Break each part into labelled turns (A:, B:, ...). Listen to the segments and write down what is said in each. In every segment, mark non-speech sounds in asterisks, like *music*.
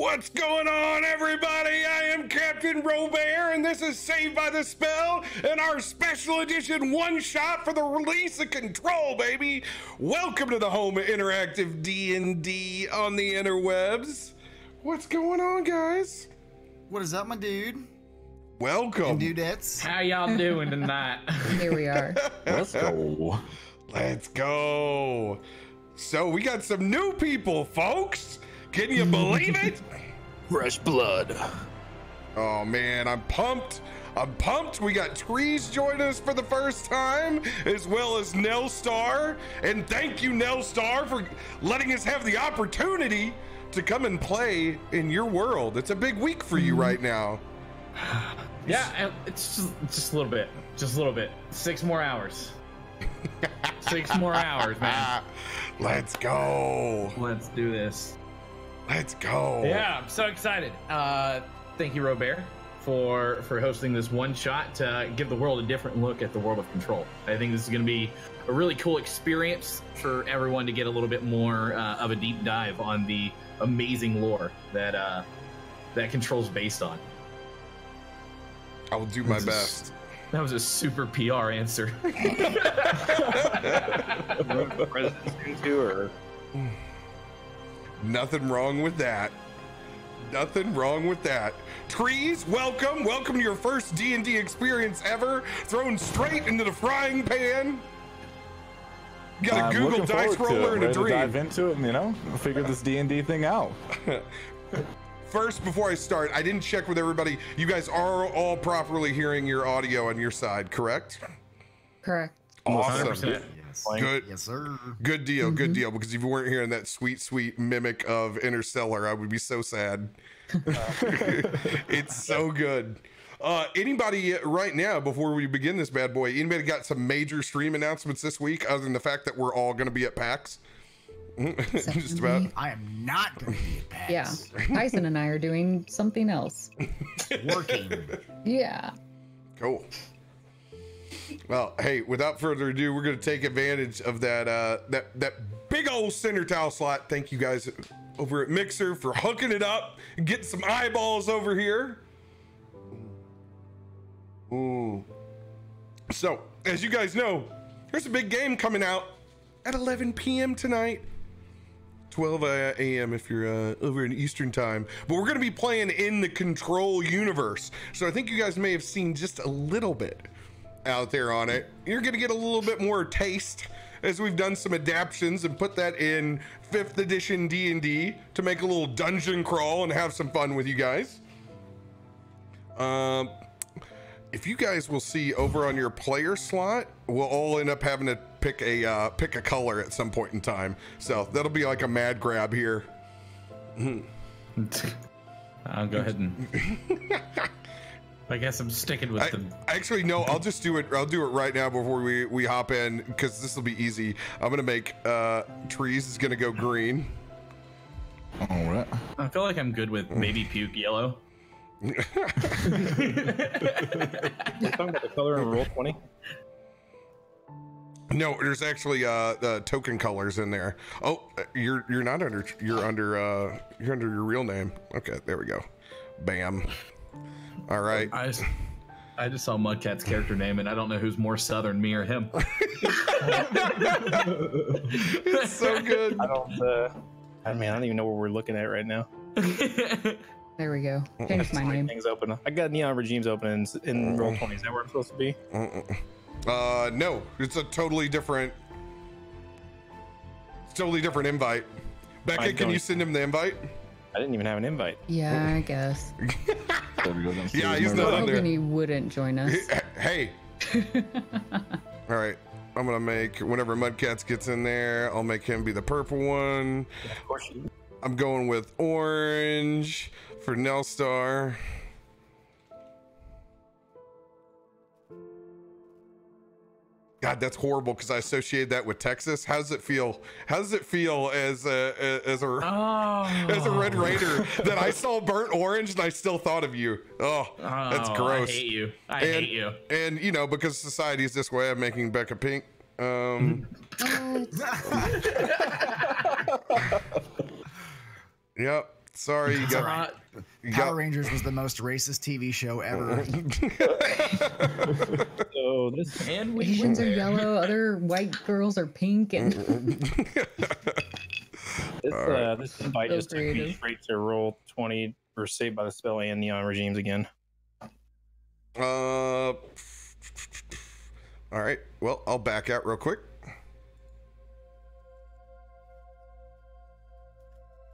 A: What's going on, everybody? I am Captain RoBear, and this is Saved by the Spell and our special edition one shot for the release of Control, baby. Welcome to the home of interactive D&D on the interwebs. What's going on, guys?
B: What is up, my dude?
A: Welcome.
B: And dudettes.
C: How y'all doing tonight? *laughs*
D: Here we are.
E: Let's go.
A: Let's go. So we got some new people, folks. Can you believe it?
E: Fresh blood.
A: Oh man, I'm pumped. I'm pumped. We got Trees join us for the first time, as well as Nelstar. And thank you, Nelstar, for letting us have the opportunity to come and play in your world. It's a big week for you mm-hmm. right now.
C: Yeah, uh, it's just, just a little bit. Just a little bit. Six more hours. *laughs* Six more hours, man.
A: Let's go.
C: Let's do this.
A: Let's go.
C: Yeah, I'm so excited. Uh, thank you, RoBear, for for hosting this one shot to give the world a different look at the world of control. I think this is going to be a really cool experience for everyone to get a little bit more uh, of a deep dive on the amazing lore that uh, that control's based on.
A: I will do my
C: This is-
A: best.
C: That was a super PR answer.
E: President too, or
A: Nothing wrong with that. Nothing wrong with that. Trees, welcome, welcome to your first D and D experience ever. Thrown straight into the frying pan. You got a
E: I'm
A: Google
E: looking
A: dice
E: forward to
A: roller
E: it.
A: and a
E: Ready to dive into it, and, you know, figure this D and D thing out. *laughs*
A: First, before I start, I didn't check with everybody. You guys are all properly hearing your audio on your side, correct?
D: Correct.
A: Awesome.
C: 100%.
B: Yes.
A: Good.
B: Yes, sir.
A: Good deal, good deal. Because if you weren't hearing that sweet, sweet mimic of Interstellar, I would be so sad. *laughs* it's so good. Uh, anybody right now, before we begin this bad boy, anybody got some major stream announcements this week, other than the fact that we're all going to be at PAX? *laughs* Just about.
D: me.
B: I am not going to be at PAX.
D: Yeah. Tyson and I are doing something else. *laughs*
B: Working.
D: Yeah.
A: Cool. Well, hey, without further ado, we're going to take advantage of that uh, that that big old center towel slot. Thank you guys over at Mixer for hooking it up and getting some eyeballs over here. Ooh. So, as you guys know, there's a big game coming out at 11 p.m. tonight. 12 uh, a.m. if you're uh, over in Eastern time. But we're going to be playing in the Control universe. So I think you guys may have seen just a little bit out there on it. You're going to get a little bit more taste as we've done some adaptions and put that in 5th edition D&D to make a little dungeon crawl and have some fun with you guys. Um if you guys will see over on your player slot, we'll all end up having to pick a uh, pick a color at some point in time. So that'll be like a mad grab here. *laughs*
C: I'll go ahead and. *laughs* I guess I'm sticking with
A: I,
C: the.
A: actually, no, I'll just do it. I'll do it right now before we we hop in because this will be easy. I'm gonna make uh, trees is gonna go green.
E: All right.
C: I feel like I'm good with maybe puke yellow. *laughs*
E: We're talking about the color in roll twenty.
A: No, there's actually uh, the token colors in there. Oh, you're you're not under you're under uh, you're under your real name. Okay, there we go. Bam. All right.
C: I just, I just saw Mudcat's character name, and I don't know who's more southern, me or him. *laughs*
A: It's so good.
E: I don't. Uh, I mean, I don't even know where we're looking at right now. *laughs*
D: There we go. Change my name.
E: Things open. I got neon regimes open in, in roll twenty. Is that where I'm supposed to be?
A: Uh, no, it's a totally different, it's totally different invite. Becca,
E: I
A: can
E: don't-
A: you send him the invite?
E: I didn't even have an invite.
D: Yeah, I guess. *laughs*
A: Yeah, he's not
D: was
A: on there.
D: he wouldn't join us.
A: Hey. *laughs* All right. I'm gonna make whenever Mudcats gets in there, I'll make him be the purple one.
E: Of course.
A: I'm going with orange for Nelstar. God, that's horrible because I associated that with Texas. How does it feel? How does it feel as a as a
C: Oh, *laughs*
A: as a Red Raider *laughs* that I saw burnt orange and I still thought of you? Oh, that's
C: Oh,
A: gross.
C: I hate you. I
A: and,
C: hate you.
A: And you know, because society is this way, I'm making Becca pink. Um, *laughs* yep. Sorry, you got,
B: alright. *laughs*
A: you
B: Power
A: got
B: Rangers was the most racist TV show ever. *laughs*
E: So this
C: And we
D: Asians are yellow, other white girls are pink, and *laughs*
E: this, uh, this invite
D: So
E: just took me straight to roll twenty for Saved by the Spell and Neon Regimes again.
A: Uh, all right. Well, I'll back out real quick.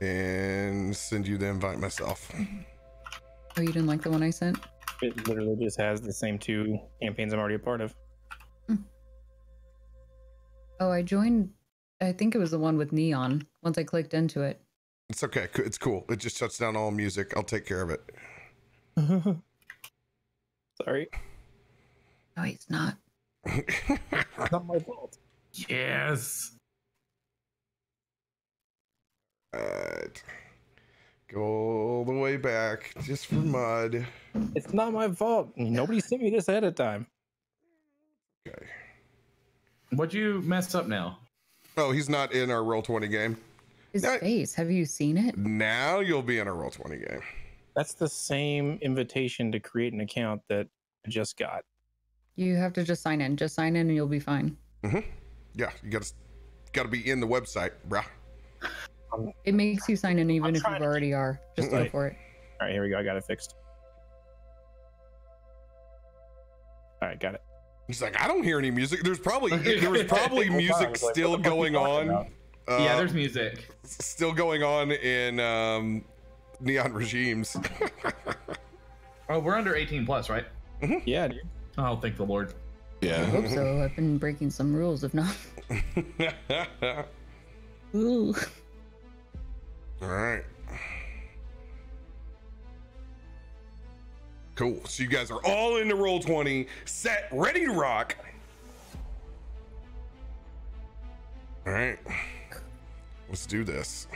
A: And send you the invite myself.
D: oh, you didn't like the one I sent?
E: It literally just has the same two campaigns I'm already a part of. Hmm.
D: Oh, I joined. I think it was the one with neon. Once I clicked into it,
A: It's okay. It's cool. It just shuts down all music. I'll take care of it. *laughs*
E: Sorry,
D: no, it's not. *laughs*
E: not my fault.
C: Yes.
A: Alright. Go all the way back just for mud.
E: It's not my fault. Nobody sent me this ahead of time.
A: Okay.
C: What'd you mess up now?
A: Oh, he's not in our roll 20 game.
D: His
A: No.
D: face. Have you seen it?
A: Now you'll be in a roll 20 game.
E: That's the same invitation to create an account that I just got.
D: You have to just sign in. Just sign in, and you'll be fine. Mhm.
A: Yeah, you gotta gotta be in the website, bruh.
D: It makes you sign in even
E: I'm
D: if you
E: to-
D: already are. Just go for it.
E: All right, here we go. I got it fixed. All right, got it.
A: He's like, I don't hear any music. There's probably *laughs* there was probably
E: Whole time I
A: music
E: was like,
A: still
E: what the fuck you
A: going on. Uh,
C: yeah, there's music.
A: still going on in um, Neon Regimes. *laughs*
C: Oh, we're under 18 plus, right?
E: Yeah, dude.
C: Oh, thank the Lord.
D: I
A: yeah.
D: hope so. I've been breaking some rules. If not, *laughs* ooh.
A: All right. Cool. So you guys are all in the roll 20, set, ready to rock. All right. Let's do this.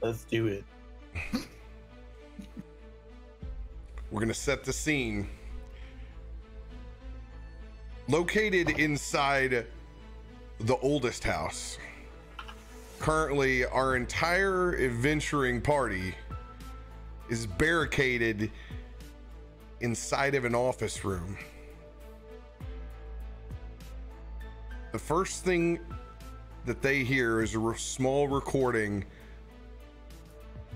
E: Let's do it.
A: We're going to set the scene. Located inside the oldest house. Currently, our entire adventuring party is barricaded inside of an office room. The first thing that they hear is a re- small recording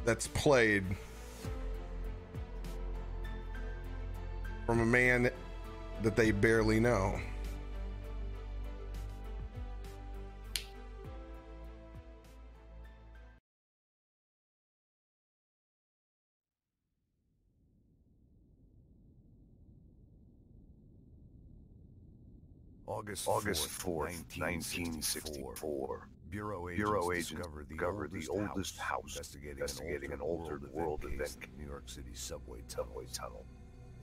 A: that's played from a man that they barely know.
F: August, August 4th, 1964. Bureau agents,
G: Bureau agents
F: discovered the
G: discovered
F: oldest,
G: the oldest
F: house,
G: house
F: investigating, an altered world, event, case in New York City subway tunnel. tunnel.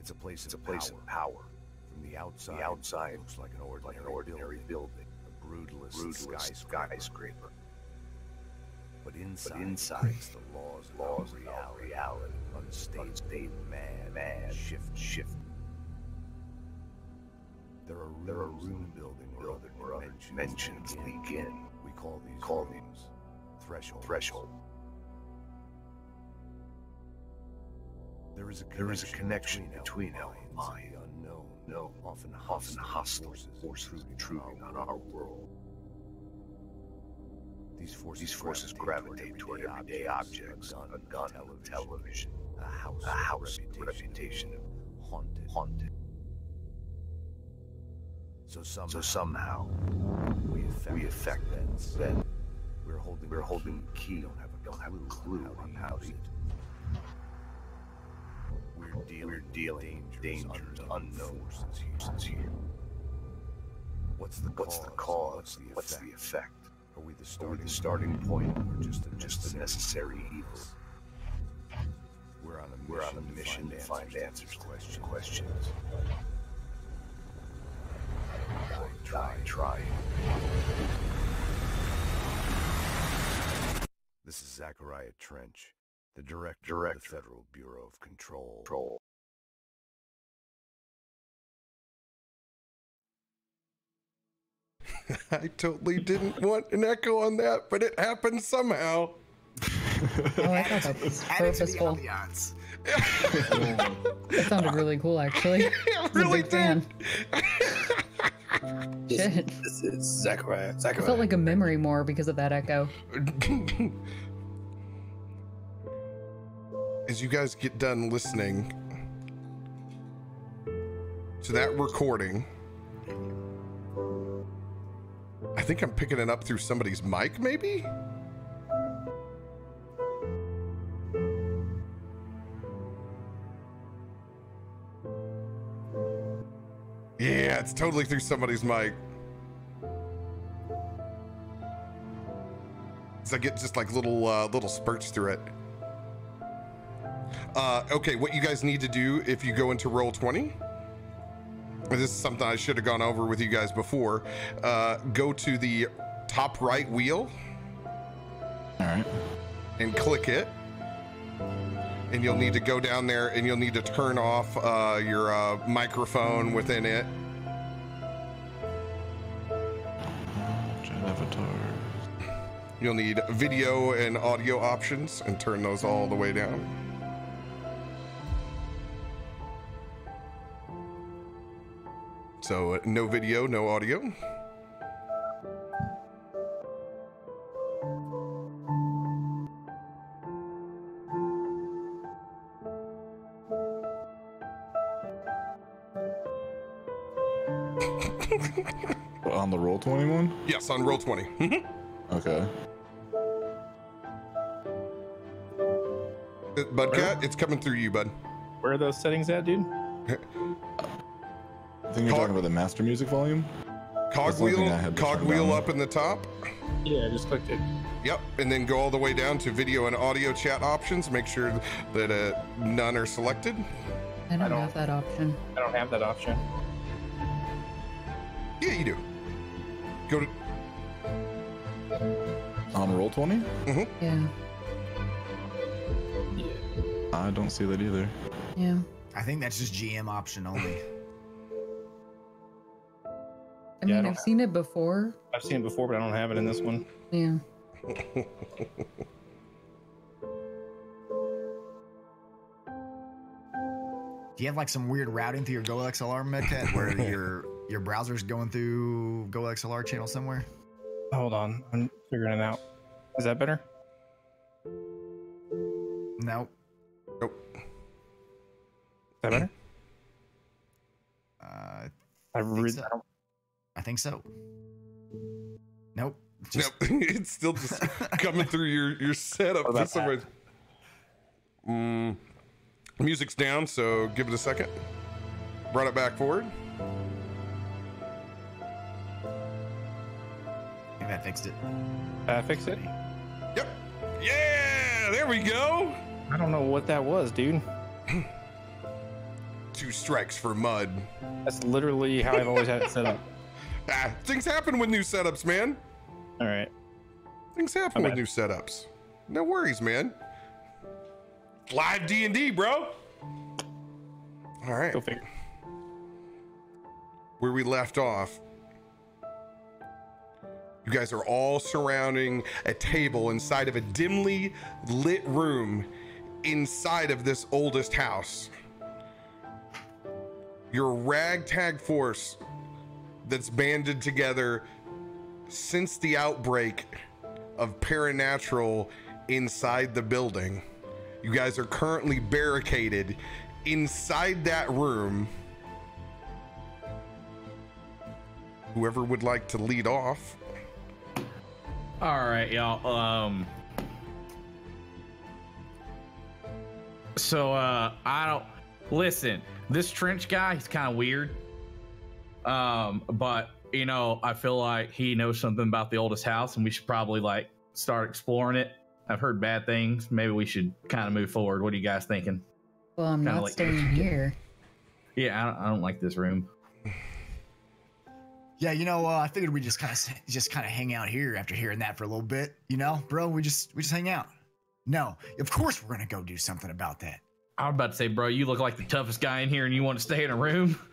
F: It's a place, it's a place of power. From the outside, the outside it looks like an ordinary, like an ordinary building, a brutalist, brutalist skyscraper. skyscraper. But inside, but inside it's the laws, laws of reality, reality, unstable, unstable, mad, mad, shift, shift. There are there are room building or other or other dimensions leak in. We call these call these threshold. Threshold. There is a connection, there is a connection between our minds, the unknown, no, often often hostile forces intruding on our world. These forces, these forces gravitate toward everyday objects, a gun, a television, a house, a house, reputation of haunted, haunted. So somehow, so somehow we affect, we affect them. Then we're holding we're holding the key. Don't have a don't have a clue on how to. We're dealing, we're dealing dangerous, unknown forces here. What's the what's the cause? What's the effect? Are we the starting, Are we the starting point, or just a, just a necessary evil? We're on a mission, we're on a mission to find answers to questions. questions. Die trying. This is Zachariah Trench, the director, director of the Federal Bureau of Control. Control. *laughs*
A: I totally didn't want an echo on that, but it happened somehow. *laughs*
D: Oh, I thought that was
B: Add it to the
D: purposeful. *laughs* That sounded really cool, actually.
A: It really
D: big *laughs* fan. Shit.
E: This is Zachariah.
D: I felt like a memory more because of that echo. *laughs*
A: As you guys get done listening to that recording, I think I'm picking it up through somebody's mic, maybe? Yeah, it's totally through somebody's mic. So I get just like little uh, little spurts through it. Uh, okay, what you guys need to do if you go into roll 20 this is something I should have gone over with you guys before. Uh, go to the top right wheel
G: All right.
A: and click it. And you'll need to go down there and you'll need to turn off uh, your uh, microphone within it. You'll need video and audio options and turn those all the way down. So, no video, no audio.
G: The roll 21?
A: Yes, on roll 20. Mhm.
G: Okay.
A: Uh, Mudcat, it's coming through you, bud.
E: Where are those settings at, dude?
G: I think you're
A: Cog-
G: talking about the master music volume. the only
A: Cogwheel,
G: thing I had to turn
A: cogwheel up in the top.
E: Yeah, I just clicked it.
A: Yep, and then go all the way down to video and audio chat options. Make sure that uh, none are selected.
D: I don't,
E: don't-
D: have that option.
E: I don't have that option.
A: Yeah, you do. Go to.
G: On roll 20? Mm-hmm.
D: Yeah.
G: I don't see that either.
D: Yeah.
B: I think that's just GM option only. *sighs*
D: I
E: Yeah, I
D: mean,
E: don't
D: I've seen it before.
E: I've seen it before, but I don't have it in this one.
D: Yeah.
B: Do you have like some weird routing through your GoXLR Mudcat where *laughs* your your browser's going through GoXLR channel somewhere?
E: Hold on, I'm figuring it out. Is that better?
B: Nope.
A: Nope.
E: Is that better?
B: Uh,
E: I
B: think
E: really
B: so.
E: I
B: think so. Nope.
A: Nope, *laughs* it's still just *laughs* coming through your your setup
E: What
A: for some reason. Mm, music's down, so give it a second. Brought it back forward.
B: Think that fixed it.
E: uh, fix it.
A: Yep. Yeah, there we go.
E: I don't know what that was, dude. *laughs*
A: Two strikes for mud.
E: That's literally how I've always had it set up. *laughs*
A: Ah, things happen with new setups, man.
E: All right.
A: Things happen with new setups. No worries, man. Live D and D, bro. All right,
E: Go figure.
A: where we left off. You guys are all surrounding a table inside of a dimly lit room inside of this oldest house. Your ragtag force that's banded together since the outbreak of paranatural inside the building. You guys are currently barricaded inside that room. Whoever would like to lead off.
C: All right, y'all. Um. So, uh, I don't listen. This trench guy, he's kind of weird. Um, but you know, I feel like he knows something about the oldest house, and we should probably like start exploring it. I've heard bad things. Maybe we should kind of move forward. What are you guys thinking?
D: Well, I'm
C: Kinda
D: not
C: like-
D: staying here.
C: Yeah, I don't, I don't like this room.
B: Yeah, you know, uh, I figured we just kind of *laughs* just kind of hang out here after hearing that for a little bit. You know, bro, we just we just hang out. No, of course we're gonna go do something about that.
C: I was about to say, bro, you look like the toughest guy in here, and you want to stay in a room. *laughs*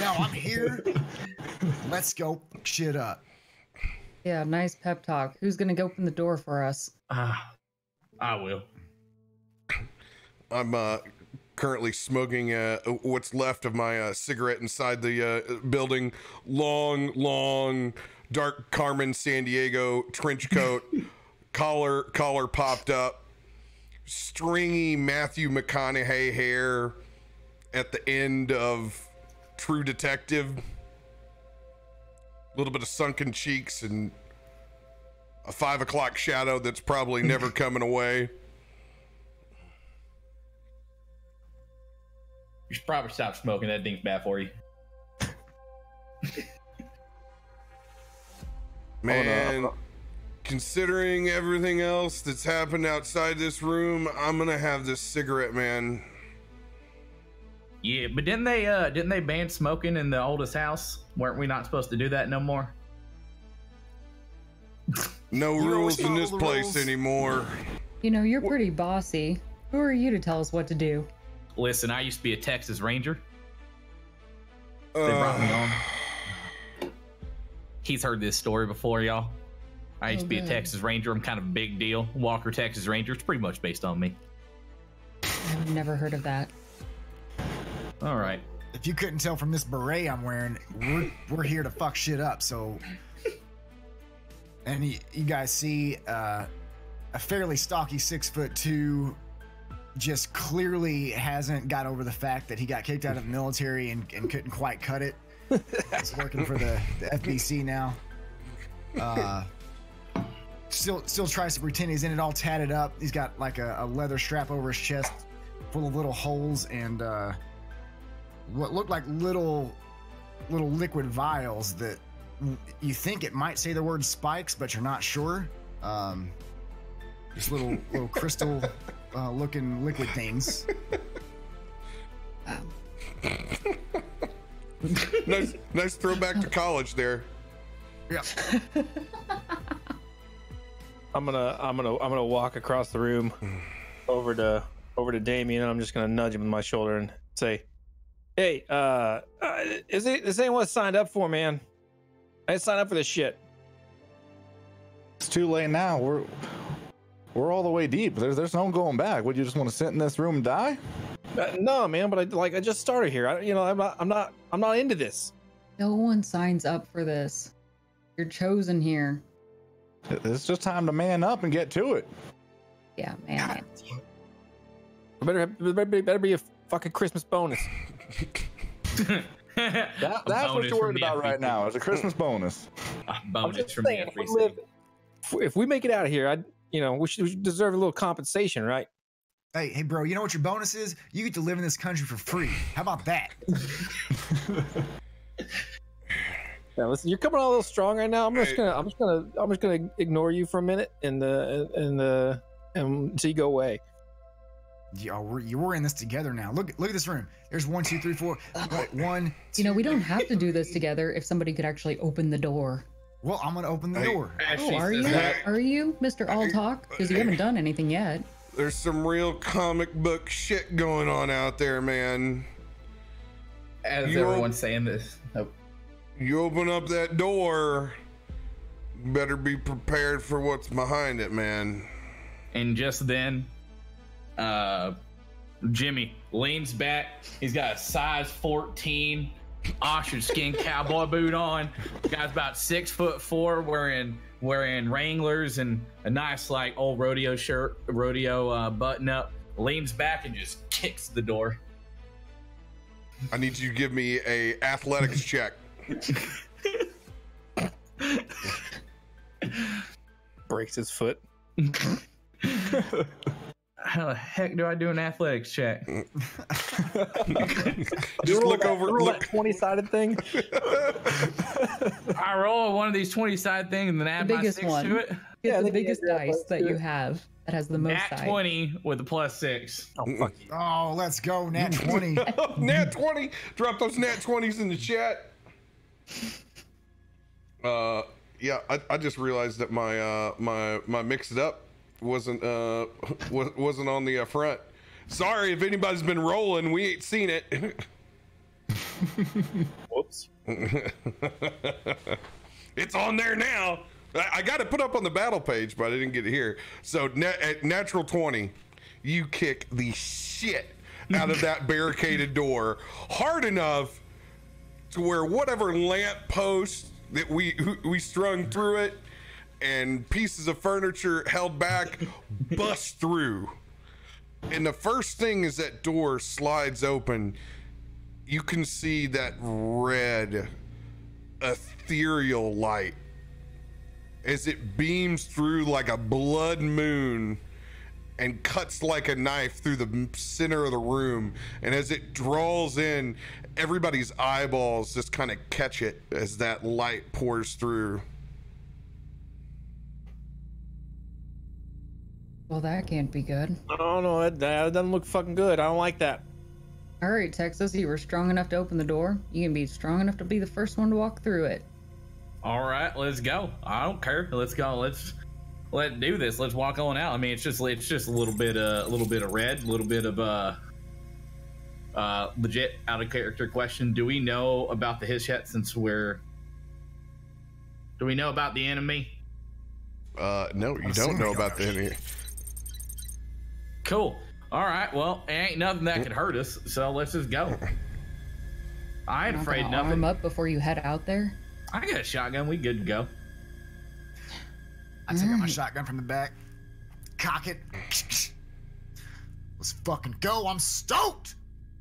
B: No, I'm here. Let's go fuck shit up.
D: Yeah, nice pep talk. Who's gonna go open the door for us?
C: Ah, I will.
A: I'm uh, currently smoking uh, what's left of my uh, cigarette inside the uh, building. Long, long, dark Carmen Sandiego trench coat, *laughs* collar collar popped up, stringy Matthew McConaughey hair at the end of True Detective. A little bit of sunken cheeks and a five o'clock shadow that's probably never *laughs* coming away.
C: You should probably stop smoking. That dink's bad for you. *laughs*
A: Man, considering everything else that's happened outside this room, I'm gonna have this cigarette, man.
C: Yeah, but didn't they uh didn't they ban smoking in the oldest house? Weren't we not supposed to do that no more? *laughs*
A: No
B: You
A: rules in this place
B: rules.
A: anymore.
D: You know, you're pretty bossy. Who are you to tell us what to do?
C: Listen, I used to be a Texas Ranger. They brought me
A: Uh,
C: on. He's heard this story before, y'all. I used to be a Texas Ranger. I'm kind of a big deal. Walker, Texas Ranger. It's pretty much based on me.
D: I've never heard of that.
C: All right.
B: If you couldn't tell from this beret I'm wearing, we're we're here to fuck shit up. So, and you, you guys see uh, a fairly stocky six foot two, just clearly hasn't got over the fact that he got kicked out of the military and, and couldn't quite cut it. He's working for the, the FBC now. Uh, still still tries to pretend he's in it all tatted up. He's got like a, a leather strap over his chest full of little holes and uh, what looked like little little liquid vials that you think it might say the word spikes, but you're not sure. Um, just little little crystal *laughs* uh, looking liquid things. *laughs*
A: nice, nice throwback to college there.
B: Yeah. *laughs*
E: I'm gonna I'm gonna I'm gonna walk across the room over to over to Damien and I'm just gonna nudge him with my shoulder and say, Hey, uh, uh is it this ain't what I signed up for, man? I didn't up for this shit.
G: It's too late now. We're we're all the way deep. There's there's no going back. Would you just want to sit in this room and die?
E: Uh, no, man, but I like I just started here. I, you know, I'm not I'm not I'm not into this.
D: No one signs up for this. You're chosen here.
G: It's just time to man up and get to it.
D: Yeah, man.
E: It better better, be, better be a fucking Christmas bonus. *laughs* *laughs*
G: That, that's what you're worried about right now. It's a Christmas *laughs* bonus.
E: I'm
C: bonus
E: just
C: from
E: saying,
C: the
E: if we, live, if we- if we make it out of here, I you know we should, we should deserve a little compensation, right?
B: Hey, hey, bro, you know what your bonus is? You get to live in this country for free. How about that? *laughs* *laughs*
E: Yeah, listen, you're coming on a little strong right now. I'm just
A: Hey.
E: gonna, I'm just gonna, I'm just gonna ignore you for a minute and uh, and uh, and until you go away.
B: Yeah, we're, you we're in this together now. Look, look at this room. There's one, two, three, four. What, one.
D: You know, we don't have to do this together if somebody could actually open the door.
B: Well, I'm gonna open the
A: Hey,
B: door.
D: Oh, are you?
C: that-
D: Are you, Mr. All Talk? Because you haven't done anything yet.
A: There's some real comic book shit going on out there, man.
C: As
A: You
C: everyone's saying this. Oh,
A: You open up that door, better be prepared for what's behind it, man.
C: And just then, uh, Jimmy leans back. He's got a size 14 ostrich skin cowboy boot on. Guy's about six foot four, wearing wearing Wranglers and a nice like old rodeo shirt, rodeo uh, button up. Leans back and just kicks the door.
A: I need you to give me a athletics check.
E: Breaks his foot. *laughs*
C: How the heck do I do an athletics check? *laughs*
A: Just look over.
E: roll
A: Look.
E: that twenty sided thing. *laughs*
C: I roll one of these twenty sided things and then add my
D: biggest
C: six
D: one.
C: to it.
D: Get
E: Yeah,
D: the
E: they
D: biggest
E: get
D: dice that
E: two.
D: you have that has the most
C: Nat
D: side.
C: 20 with a plus six.
E: Oh fuck.
B: Oh, let's go, Nat *laughs* 20.
A: nat 20. Drop those nat 20s in the chat. Uh, yeah, I, I just realized that my uh my my mix it up wasn't uh *laughs* wa- wasn't on the uh, front. Sorry if anybody's been rolling, we ain't seen it. *laughs*
E: Whoops. *laughs*
A: it's on there now. I, I got it put up on the battle page, but I didn't get it here. So na- at natural twenty, you kick the shit out of that barricaded door hard enough to where whatever lamp post that we we strung through it and pieces of furniture held back *laughs* bust through. And the first thing is that door slides open, you can see that red ethereal light as it beams through like a blood moon and cuts like a knife through the center of the room. And as it draws in, everybody's eyeballs just kind of catch it as that light pours through.
D: Well, that can't be good.
E: Oh no, that, that doesn't look fucking good. I don't like that.
D: All right, Texas, you were strong enough to open the door. You can be strong enough to be the first one to walk through it.
C: All right, let's go. I don't care. Let's go. Let's let's do this. Let's walk on out. I mean, it's just it's just a little bit uh, a little bit of red, a little bit of uh uh legit out of character question. Do we know about the Hishet since we're Do we know about the enemy?
A: Uh, no, you don't know about the enemy.
C: Cool. All right. Well, it ain't nothing that could hurt us, so let's just go. I ain't
D: Not
C: afraid nothing.
D: Arm up before you head out there.
C: I got a shotgun. We good to go.
B: I take out my shotgun from the back, cock it. Let's fucking go. I'm stoked.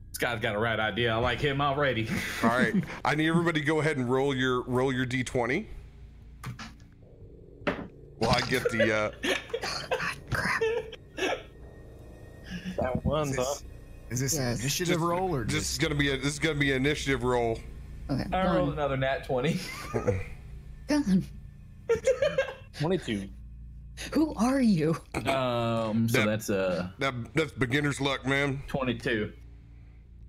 C: This guy's got a right idea. I like him already.
A: All right, I need everybody to go ahead and roll your roll your d20. Well, I get the uh, *laughs*
E: That one,
B: Is
E: huh?
B: this, is this
D: Yes.
B: initiative
A: just-
B: roll or
A: this is
B: just?
A: gonna be a this is gonna be an initiative roll.
D: Okay.
C: I rolled
D: One.
C: another nat 20. *laughs*
D: Gun. *laughs*
E: Twenty-two.
D: Who are you?
C: Um, so
A: That-
C: that's uh
A: That that's beginner's luck, man.
C: 22.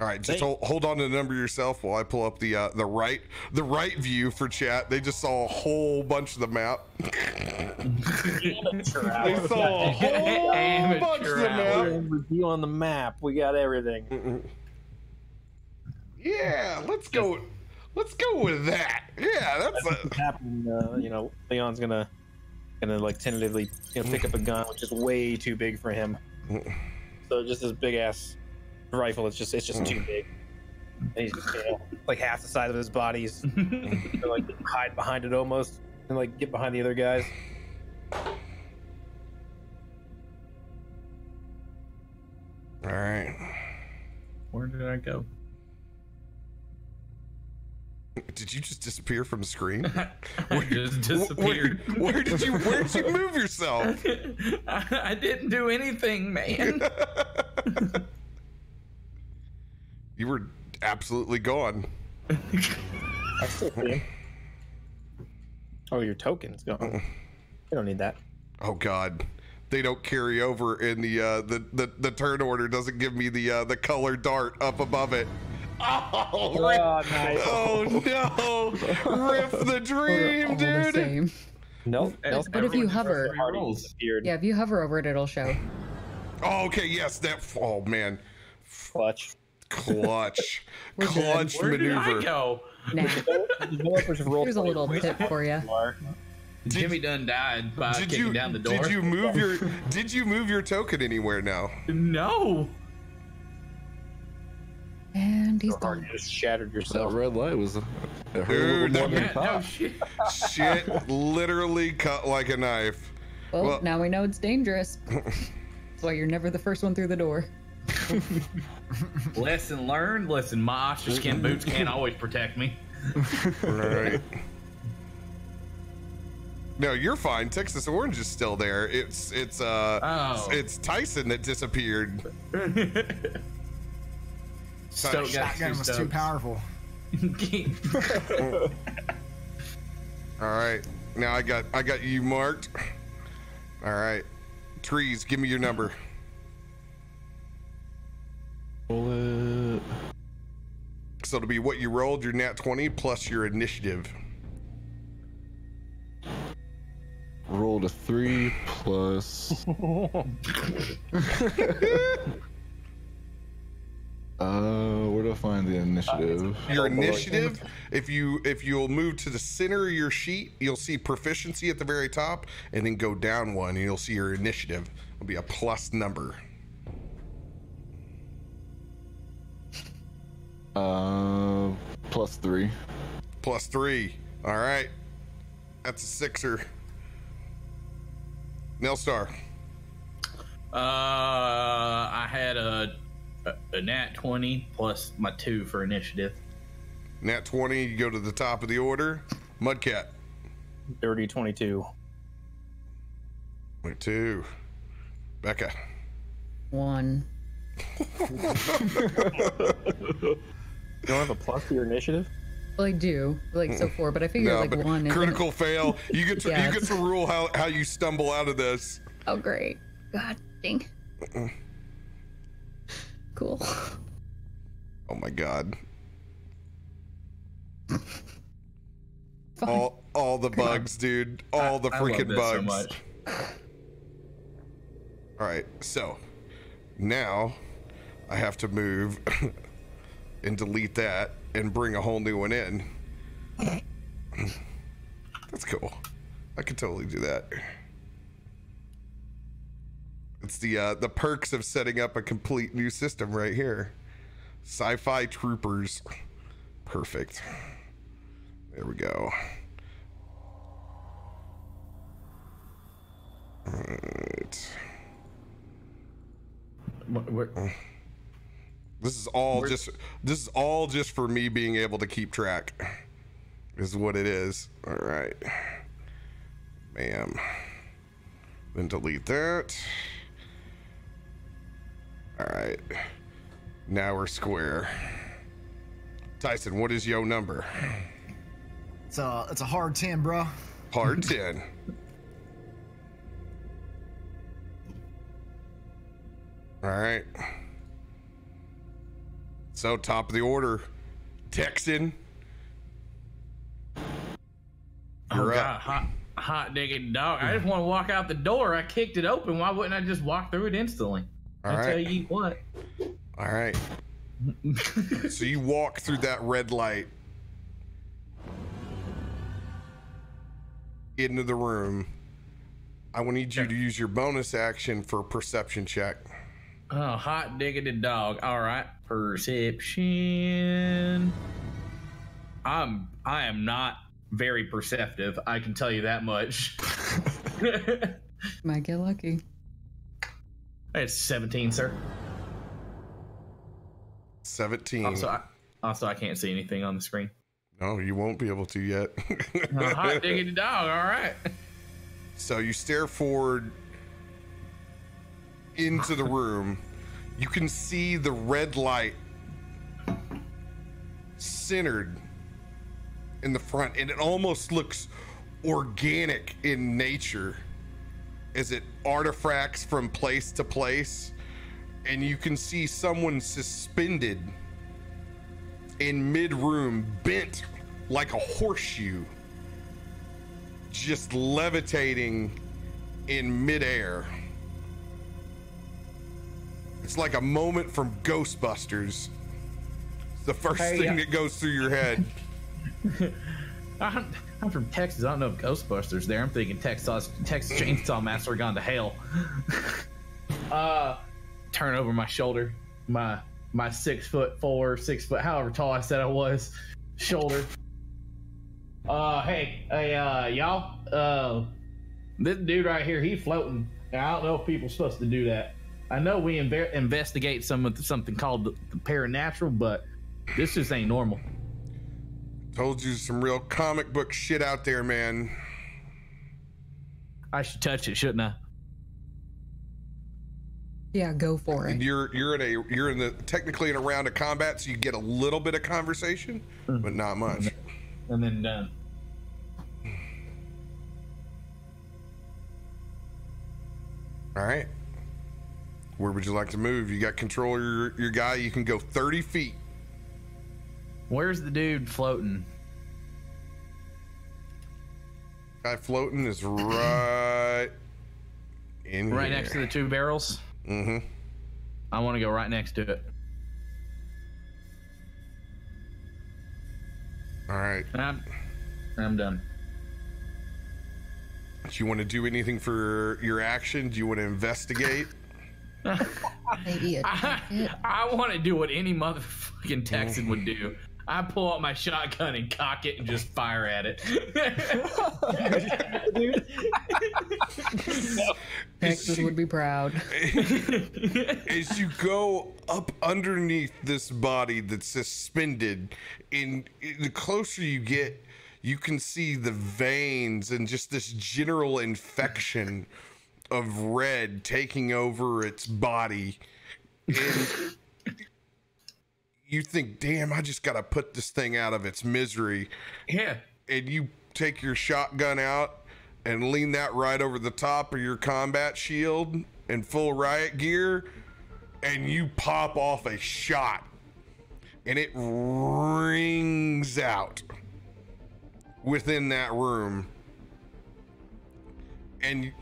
A: All right, just hold, hold on to the number yourself while I pull up the uh, the right the right view for chat. They just saw a whole bunch of the map. *laughs* They saw a whole *laughs*
C: Amateur
A: bunch of the
C: hour.
A: map.
E: Review on the map. We got everything.
A: Mm-mm. Yeah, let's go. Let's go with that. Yeah, that's a,
E: What's happening? Uh, you know, Leon's gonna gonna like tentatively you know pick up a gun, which is way too big for him. So just this big ass rifle. It's just it's just too hmm. big. And he's just, you know, like half the size of his body's *laughs* gonna, like hide behind it almost and like get behind the other guys.
A: all right.
C: Where did I go?
A: Did you just disappear from the screen? *laughs*
C: I just
A: Wh- Where,
C: disappeared.
A: where did you where did you move yourself?
C: I, *laughs* I didn't do anything, man.
A: You were absolutely gone.
E: I still see him. Oh, your token's gone. You don't need that.
A: Oh God, they don't carry over in the uh, the, the the turn order. Doesn't give me the uh, the color dart up above it. Oh, rip-
E: nice.
A: oh no! Rip the dream,
D: all the
A: dude.
D: same.
E: Nope.
C: But
E: nope.
D: But if you hover,
E: Already
C: rolls.
E: disappeared.
D: yeah, if you hover over it, it'll show.
A: Oh, okay, yes, that. Oh man,
E: Clutch.
A: Clutch, *laughs* clutch
C: Where did I
A: maneuver.
C: go?
D: Nah,
E: Developers
D: here's a little tip for you.
E: are.
C: Jimmy Dunn died by
A: Did
C: kicking
A: you
C: down the door.
A: did you move your *laughs* did you move your token anywhere now?
C: No.
D: And he's
E: So hard
D: gone.
E: you just shattered
G: That
E: yourself.
G: red light was. A
A: Dude,
G: little
A: that
C: Yeah, no shit.
A: Shit, literally cut like a knife.
D: Well,
A: Well-
D: now we know it's dangerous. *laughs* That's why you're never the first one through the door. *laughs*
C: Lesson learned. Listen, my ostrich skin *laughs* boots can't always protect me.
A: Right. No, you're fine. Texas Orange is still there. It's it's uh
C: Oh.
A: it's Tyson that disappeared. *laughs*
C: Stoke got
B: Shotgun
C: two
B: was too
C: Stokes.
B: powerful.
A: All right. Now I got I got you marked. All right. Trees, give me your number.
G: Bullet.
A: So it'll be what you rolled your nat 20 plus your initiative.
G: rolled a three plus. *laughs* uh, where do I find the initiative?
A: Your initiative, if you if you'll move to the center of your sheet, you'll see proficiency at the very top, and then go down one, and you'll see your initiative will be a plus number.
G: Uh, plus three.
A: Plus three. All right, that's a sixer. Nelstar.
C: Uh, I had a, a a nat twenty plus my two for initiative.
A: Nat 20, you go to the top of the order. Mudcat.
E: Dirty 22.
A: Wait, two. Becca.
D: One. *laughs* *laughs*
E: You don't have a plus to your initiative?
D: Well, I do. Like, so four, but I figure
A: No,
D: like
A: but
D: one. and then-
A: critical *laughs* fail. You get to
D: Yeah,
A: you get to rule how, how you stumble out of this.
D: Oh, great. God dang. Cool.
A: Oh my god. *laughs* All all the bugs, dude. All the
C: I love
A: freaking
C: this so
A: bugs.
C: much.
A: All right, so now I have to move *laughs* and delete that and bring a whole new one in. *clears throat* That's cool. I could totally do that. It's the uh, the perks of setting up a complete new system right here. Sci-fi troopers. Perfect. There we go. Alright.
C: Wh- where-
A: This is all just this is all just for me being able to keep track. Is what it is. All right. Bam. Then delete that. All right. Now we're square. Tyson, what is yo number?
B: It's a it's a hard ten, bro.
A: Hard *laughs* 10. All right. So, top of the order, Texan.
C: Oh
A: You're
C: god,
A: up.
C: hot, hot digging dog! I just want to walk out the door. I kicked it open. Why wouldn't I just walk through it instantly?
A: All
C: I tell
A: right.
C: you what.
A: All right. *laughs* so you walk through that red light into the room. I will need you to use your bonus action for a perception check.
C: Oh, hot diggity dog. All right, perception. I'm I am not very perceptive. I can tell you that much. *laughs*
D: Might get lucky.
C: it's 17, sir.
A: 17.
C: Also, I, also I can't see anything on the screen.
A: No, you won't be able to yet.
C: Hot diggity dog. All right. *laughs*
A: So you stare forward into the room. You can see the red light centered in the front, and it almost looks organic in nature as it artifacts from place to place. And you can see someone suspended in mid room, bent like a horseshoe just levitating in midair. It's like a moment from Ghostbusters. It's the first
C: Hey,
A: thing
C: uh,
A: that goes through your head. *laughs*
C: I'm, I'm from Texas. I don't know if Ghostbusters there. I'm thinking Texas Texas Chainsaw Massacre gone to hell. *laughs* uh, turn over my shoulder, my my six foot four, six foot, however tall I said I was, shoulder. Uh, hey, hey, uh, y'all. Uh, this dude right here, he floating. Now, I don't know if people are supposed to do that. I know we inve- investigate some of the, something called the, the paranatural, but this just ain't normal.
A: Told you some real comic book shit out there, man.
C: I should touch it, shouldn't I?
D: Yeah, go for
A: And
D: it.
A: you're you're in a you're in the technically in a round of combat, so you get a little bit of conversation, hmm. but not much.
C: and then done.
A: All right. Where would you like to move? You got control of your, your guy. You can go 30 feet.
C: Where's the dude floating?
A: Guy floating is right in
C: Right
A: here.
C: next to the two barrels.
A: Mm-hmm.
C: I want to go right next to it.
A: All right.
C: I'm, I'm done.
A: Do you want to do anything for your action? Do you want to investigate?
D: Maybe attack. *laughs*
C: I want to do what any motherfucking Texan would do. I pull out my shotgun and cock it and just fire at it. *laughs*
D: Texas would be proud. *laughs*
A: As you go up underneath this body that's suspended, in, in the closer you get, you can see the veins and just this general infection of red taking over its body. And you think, damn, I just got to put this thing out of its misery.
C: yeah.
A: And you take your shotgun out and lean that right over the top of your combat shield in full riot gear, and you pop off a shot, and it rings out within that room. And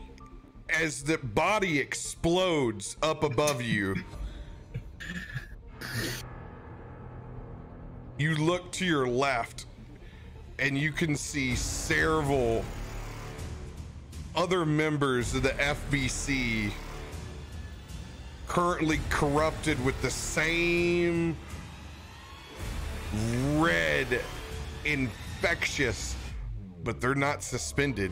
A: as the body explodes up above you, you look to your left and you can see several other members of the FBC currently corrupted with the same red infectious but they're not suspended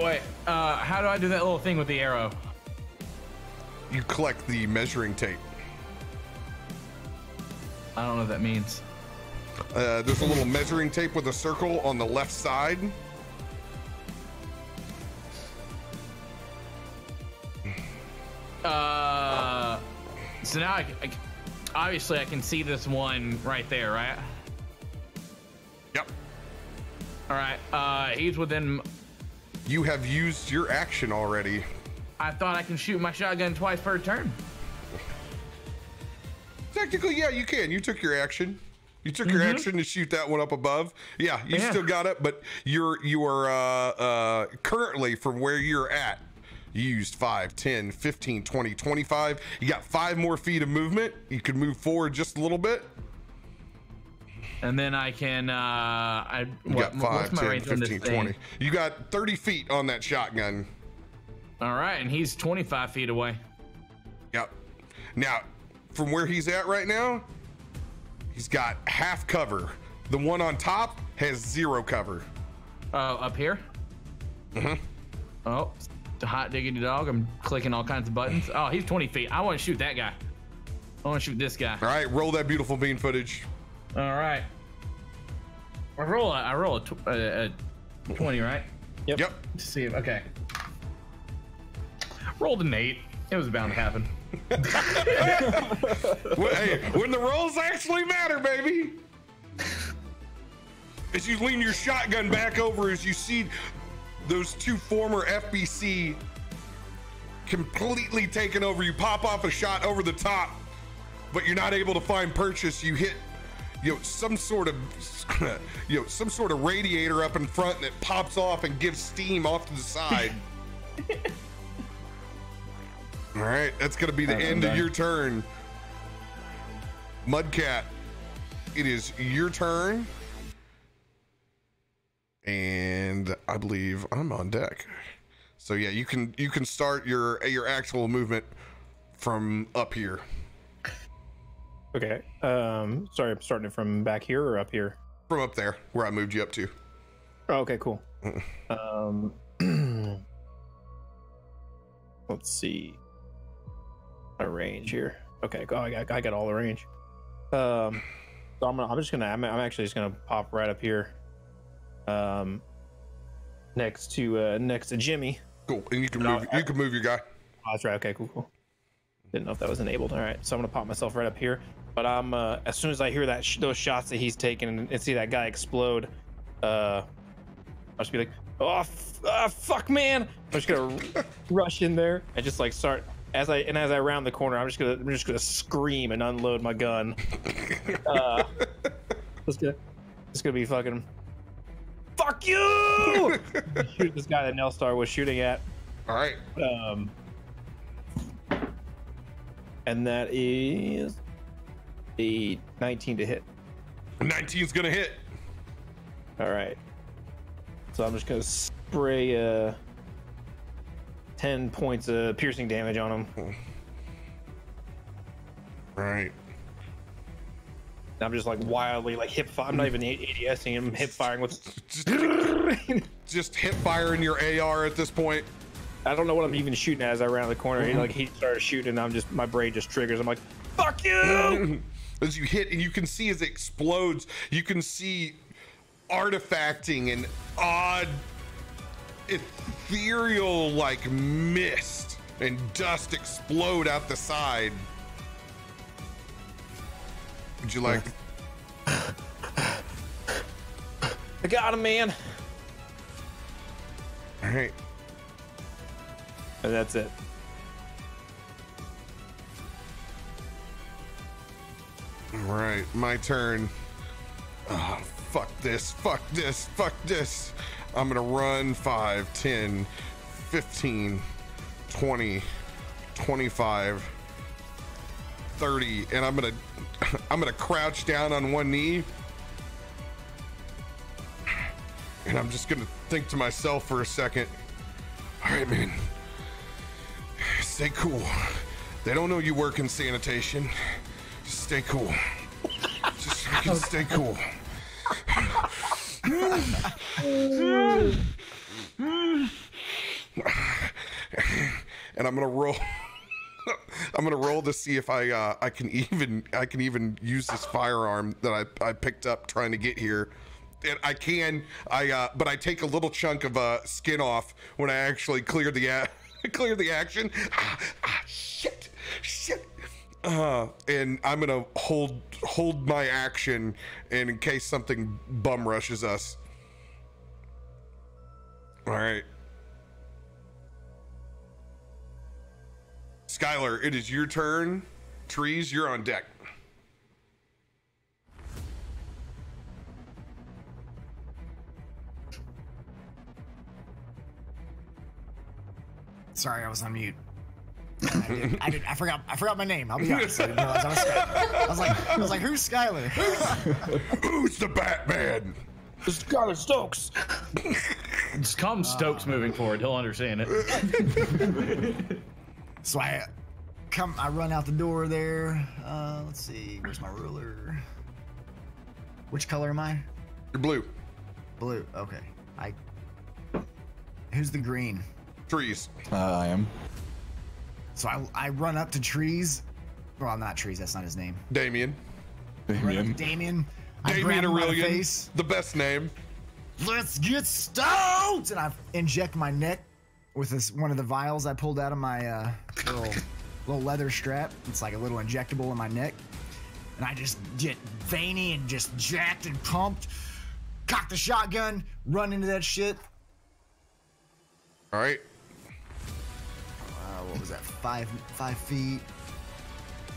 C: Wait, uh, how do I do that little thing with the arrow?
A: you collect the measuring tape
C: I don't know what that means.
A: uh, there's a little measuring tape with a circle on the left side
C: Uh, so now I, I- obviously I can see this one right there, right?
A: yep
C: All right. Uh, he's within.
A: You have used your action already
C: I thought I can shoot my shotgun twice per turn.
A: Technically, yeah, you can. You took your action. You took your action to shoot that one up above. Yeah, you
C: Yeah.
A: still got it, but you're you are uh, uh, currently from where you're at. You used 5, 10, 15, 20, 25. You got five more feet of movement. You could move forward just a little bit.
C: And then I can. Uh, I
A: You
C: what,
A: got 5,
C: what's my
A: 10,
C: range on this
A: 15,
C: thing?
A: You got 30 feet on that shotgun.
C: All right, and he's 25 feet away.
A: Yep. Now, from where he's at right now, he's got half cover. The one on top has zero cover.
C: Uh, up here.
A: Mm-hmm.
C: Oh, the hot diggity dog. I'm clicking all kinds of buttons. Oh, he's 20 feet. I want to shoot that guy. I want to shoot this guy.
A: All right, roll that beautiful bean footage.
C: All right. I roll. A, I roll a, tw- a, a 20, right?
E: Yep.
A: Yep.
C: Let's see. If, okay. Rolled an eight. It was bound to happen. *laughs* *laughs*
A: Well, hey, when the rolls actually matter, baby. As you lean your shotgun back over, as you see those two former FBC completely taken over, you pop off a shot over the top, but you're not able to find purchase. You hit, you know, some sort of, *clears throat* you know, some sort of radiator up in front that pops off and gives steam off to the side. *laughs* All right, that's gonna be the end of your turn. Mudcat, it is your turn. And I believe I'm on deck. So yeah, you can you can start your your actual movement from up here.
E: Okay. Um, sorry, I'm starting it from back here or up here.
A: From up there where I moved you up to.
E: Oh, okay, cool. um, *clears throat* let's see. A range here. Okay, oh, I got I got all the range. Um, so I'm gonna, I'm just gonna I'm, I'm actually just gonna pop right up here. Um, next to uh next to Jimmy.
A: Cool. And you can
E: No,
A: move
E: I-
A: you can move your guy.
E: Oh, that's right. Okay, cool, cool. Didn't know if that was enabled. All right, so I'm gonna pop myself right up here. But I'm uh, as soon as I hear that sh- those shots that he's taking and, see that guy explode, uh, I'll just be like, oh f- ah, fuck, man! I'm just gonna *laughs* rush in there and just like start as I and as I round the corner, I'm just gonna I'm just gonna scream and unload my gun. *laughs* uh, it's gonna it's gonna be fucking. Fuck you! *laughs* Shoot this guy that Nelstar was shooting at.
A: All right.
E: Um, and that is a 19 to hit.
A: 19's gonna hit.
E: All right. So I'm just gonna spray uh 10 points of piercing damage on him.
A: All right.
E: I'm just like wildly like hip. Fi- I'm not even ADSing him. Hip firing with.
A: Just, just *laughs* hip firing your AR at this point.
E: I don't know what I'm even shooting at as I round the corner. He like he started shooting, and I'm just my brain just triggers. I'm like, fuck you! *laughs*
A: as you hit and you can see as it explodes you can see artifacting and odd ethereal like mist and dust explode out the side would you like
E: I got him, man.
A: all right
E: And that's it.
A: all right my turn. Ah, fuck this fuck this fuck this. I'm gonna run 5 10 15 20 25 30 and i'm gonna *coughs* i'm gonna crouch down on one knee. And i'm just gonna think to myself for a second. All right man stay cool. They don't know you work in sanitation. Just stay cool. Just fucking stay cool. And i'm gonna roll. I'm gonna roll to see if I uh, I can even I can even use this firearm that I, I picked up trying to get here. And I can I uh, but I take a little chunk of uh, skin off when I actually clear the a- *laughs* clear the action. Ah, ah, shit shit. Uh, and I'm gonna hold hold my action, in case something bum rushes us. All right. Skylar, it is your turn. Trees, you're on deck.
B: Sorry, I was on mute. I, did, I, did, I forgot. I forgot my name. I'll be honest. I didn't realize I was Skylar. I was like, I was like, who's Skylar? *laughs*
A: Who's the Batman?
E: Scarlet Stokes.
C: Just call him Stokes moving forward. He'll understand it. *laughs*
B: So I come. I run out the door there. Uh, let's see. Where's my ruler? Which color am I?
A: You're blue.
B: Blue. Okay. I. Who's the green?
A: Trees.
G: Uh, I am.
B: So I, I run up to trees. Well, not trees. That's not his name.
A: Damien.
B: Run up to
G: Damien.
B: Damien.
A: Damien
B: grab him by the
A: Aurelian.
B: face.
A: The best name.
B: Let's get stoned! And I inject my neck with this one of the vials I pulled out of my uh, little little leather strap. It's like a little injectable in my neck, and I just get veiny and just jacked and pumped. Cock the shotgun, run into that shit.
A: All right.
B: What was that? Five five feet.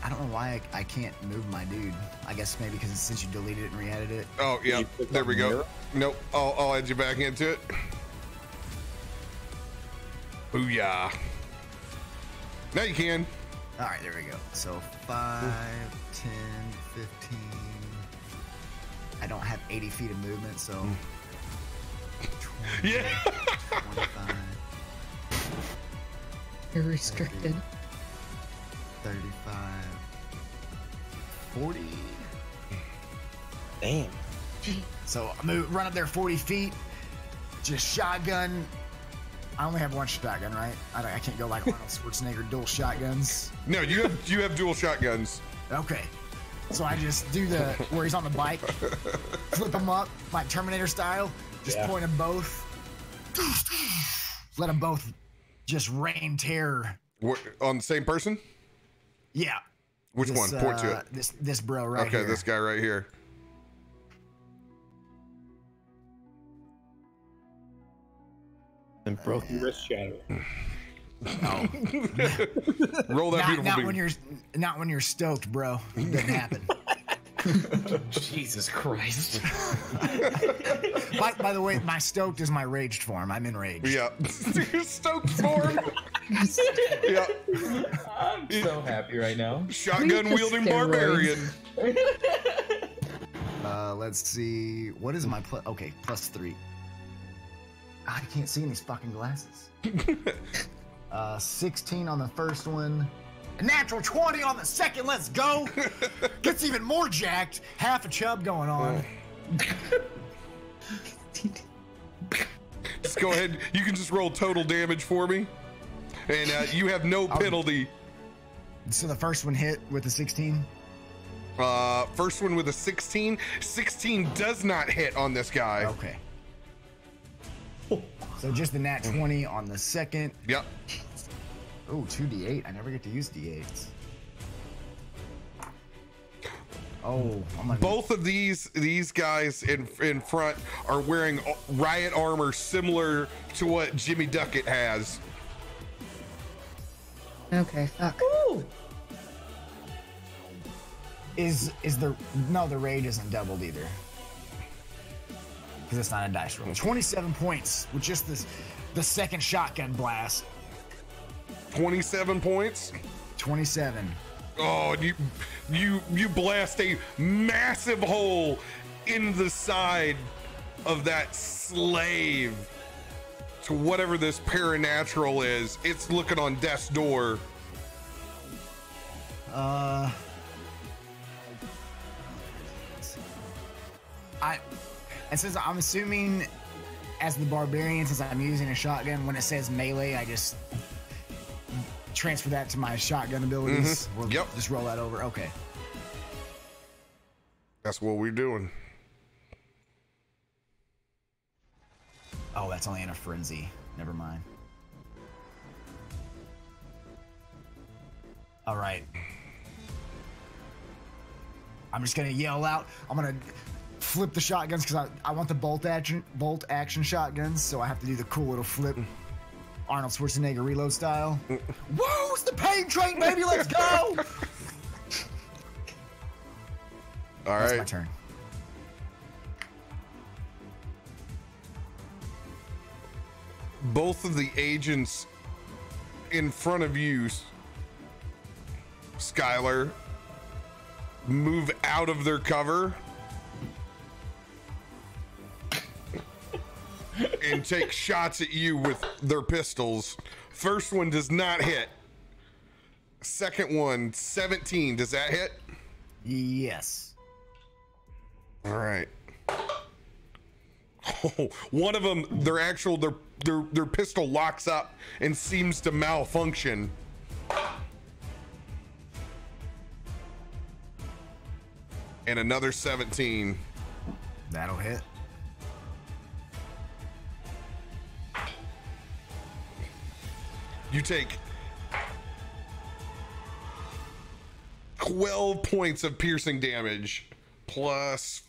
B: I don't know why I, I can't move my dude. I guess maybe because since you deleted it and re-added it.
A: Oh, yeah. There we go.
E: mirror?
A: Nope. I'll, I'll add you back into it. Booyah. Now you can.
B: All right, there we go. So 5, 10, 15. I don't have 80 feet of movement, so. Hmm. 20, *laughs*
A: Yeah.
B: 25,
D: You're restricted.
B: 35, 40.
E: Damn.
B: So I move, run up there 40 feet, just shotgun. I only have one shotgun, right? I, don't- I can't go like Arnold *laughs* Schwarzenegger dual shotguns.
A: No, you have you have dual shotguns.
B: Okay. So I just do the where he's on the bike, flip him up like Terminator style, just
E: Yeah.
B: point them both, let them both just rain terror.
A: Wh- on the same person?
B: Yeah.
A: Which
B: This,
A: one? Point to
B: uh,
A: it.
B: This this bro right here.
A: okay,
B: here.
A: this guy right here.
E: And broken wrist shatter. *laughs*
A: Roll that
B: not,
A: beautiful
B: not
A: bean.
B: when you're not when you're stoked, bro. It doesn't happen. *laughs*
C: Jesus Christ. *laughs*
B: by, by the way, my stoked is my raged form. I'm enraged.
A: Yeah. *laughs* You're stoked form. *laughs* yeah.
C: I'm so happy right now.
A: Shotgun wielding barbarian.
B: Uh, let's see. What is my plus? Okay, plus three. I can't see in these fucking glasses. uh, 16 on the first one. A natural 20 on the second. Let's go. *laughs* Gets even more jacked. Half a chub going on.
A: Just go ahead. You can just roll total damage for me. And uh, you have no penalty.
B: So the first one hit with a 16.
A: Uh, first one with a 16. 16 does not hit on this guy.
B: Okay. So just the nat 20 on the second.
A: Yep.
B: Oh, 2d8. I never get to use d8s. Oh, I'm gonna
A: Both of these these guys in in front are wearing riot armor similar to what Jimmy Duckett has.
D: Okay, fuck.
B: Is is the no the rage isn't doubled either. Because it's not a dice roll. 27 points with just this the second shotgun blast.
A: 27 points.
B: 27.
A: Oh, and you you you blast a massive hole in the side of that slave to whatever this paranatural is. It's looking on death's door.
B: Uh I and since I'm assuming as the barbarian, since I'm using a shotgun, when it says melee, I just transfer that to my shotgun abilities. Mm-hmm. Or
A: Yep.
B: Just roll that over. Okay.
A: That's what we're doing.
B: Oh, that's only in a frenzy. Never mind. All right. I'm just gonna yell out. I'm gonna flip the shotguns because I, I want the bolt action bolt action shotguns, so I have to do the cool little flip. Arnold Schwarzenegger reload style. Mm. Whoa, it's the pain train, baby. Let's go.
A: All
B: That's my turn.
A: Both of the agents in front of you, Skylar, move out of their cover and take shots at you with their pistols. First one does not hit. Second one, 17. Does that hit?
B: Yes.
A: All right. *laughs* Oh, one of them, their actual their their their pistol locks up and seems to malfunction. And another 17.
B: That'll hit.
A: You take 12 points of piercing damage plus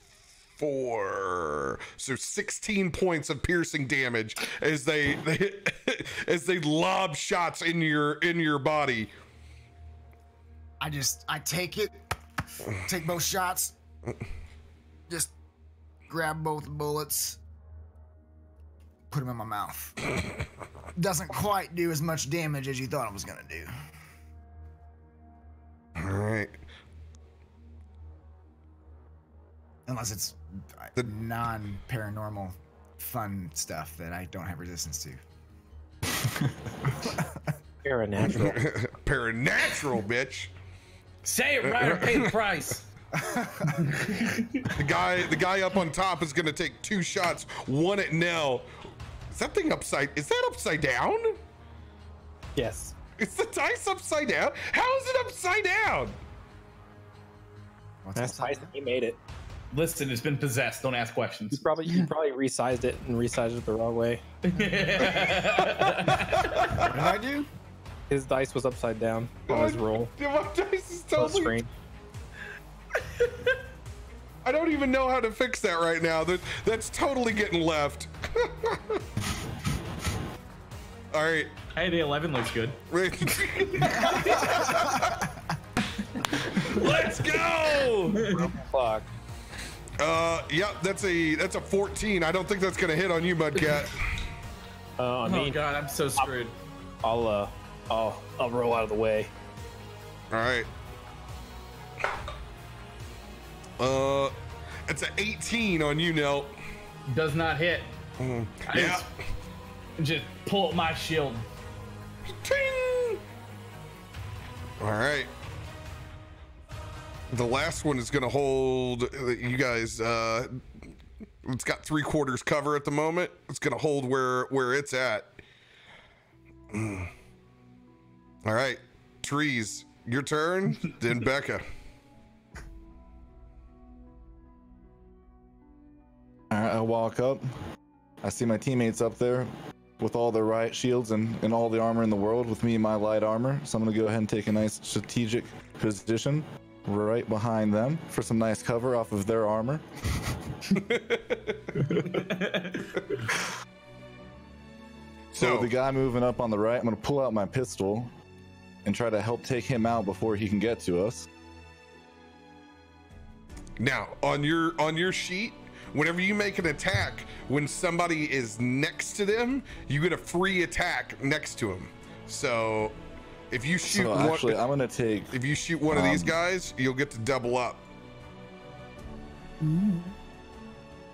A: 4. So 16 points of piercing damage as they, they *laughs* as they lob shots in your in your body.
B: I just I take it, take both shots, just grab both bullets, put them in my mouth. Doesn't quite do as much damage as you thought it was gonna do.
A: All right.
B: Unless it's uh,
A: The-
B: non-paranormal fun stuff that I don't have resistance to. *laughs*
E: Paranatural. *laughs*
A: Paranatural, bitch.
C: Say it right or pay the price.
A: The guy the guy up on top is gonna take two shots, one at Nell. Is that thing upside is that upside down?
E: yes.
A: Is the dice upside down? How is it upside down?
B: What's
E: That's
B: upside
E: nice.
B: down?
E: He made it.
C: Listen, it's been possessed. Don't ask
E: You
C: questions.
E: probably you probably resized it and resized it the wrong way.
B: What did I do?
E: His dice was upside down on his roll.
A: My dice is
E: On the
A: totally
E: screen. *laughs*
A: I don't even know how to fix that right now. That that's totally getting left. *laughs* All right.
C: Hey, the 11 looks good. *laughs*
A: Let's go!
E: Fuck.
A: Uh, yep, that's a that's a 14. I don't think that's gonna hit on you, Mudcat.
E: Uh, I
C: Oh
E: mean,
C: god, I'm so screwed.
E: I'll uh, I'll I'll roll out of the way.
A: All right. Uh, it's an 18 on you, Nelt.
C: Does not hit. I
A: Yeah.
C: just, just pull up my shield.
A: Ting! All right. The last one is going to hold uh, you guys. Uh, it's got three quarters cover at the moment. It's going to hold where where it's at. Mm. All right, trees. Your turn. then *laughs* Becca.
G: All right, I walk up. I see my teammates up there with all their riot shields and, and all the armor in the world with me and my light armor. So I'm going to go ahead and take a nice strategic position right behind them for some nice cover off of their armor. *laughs* So
A: So
G: the guy moving up on the right, I'm going to pull out my pistol and try to help take him out before he can get to us.
A: Now, on your on your sheet, whenever you make an attack, when somebody is next to them, you get a free attack next to them. So, if you shoot
G: So
A: one,
G: actually, I'm going to take
A: if you shoot one of these
G: um,
A: guys, you'll get to double up.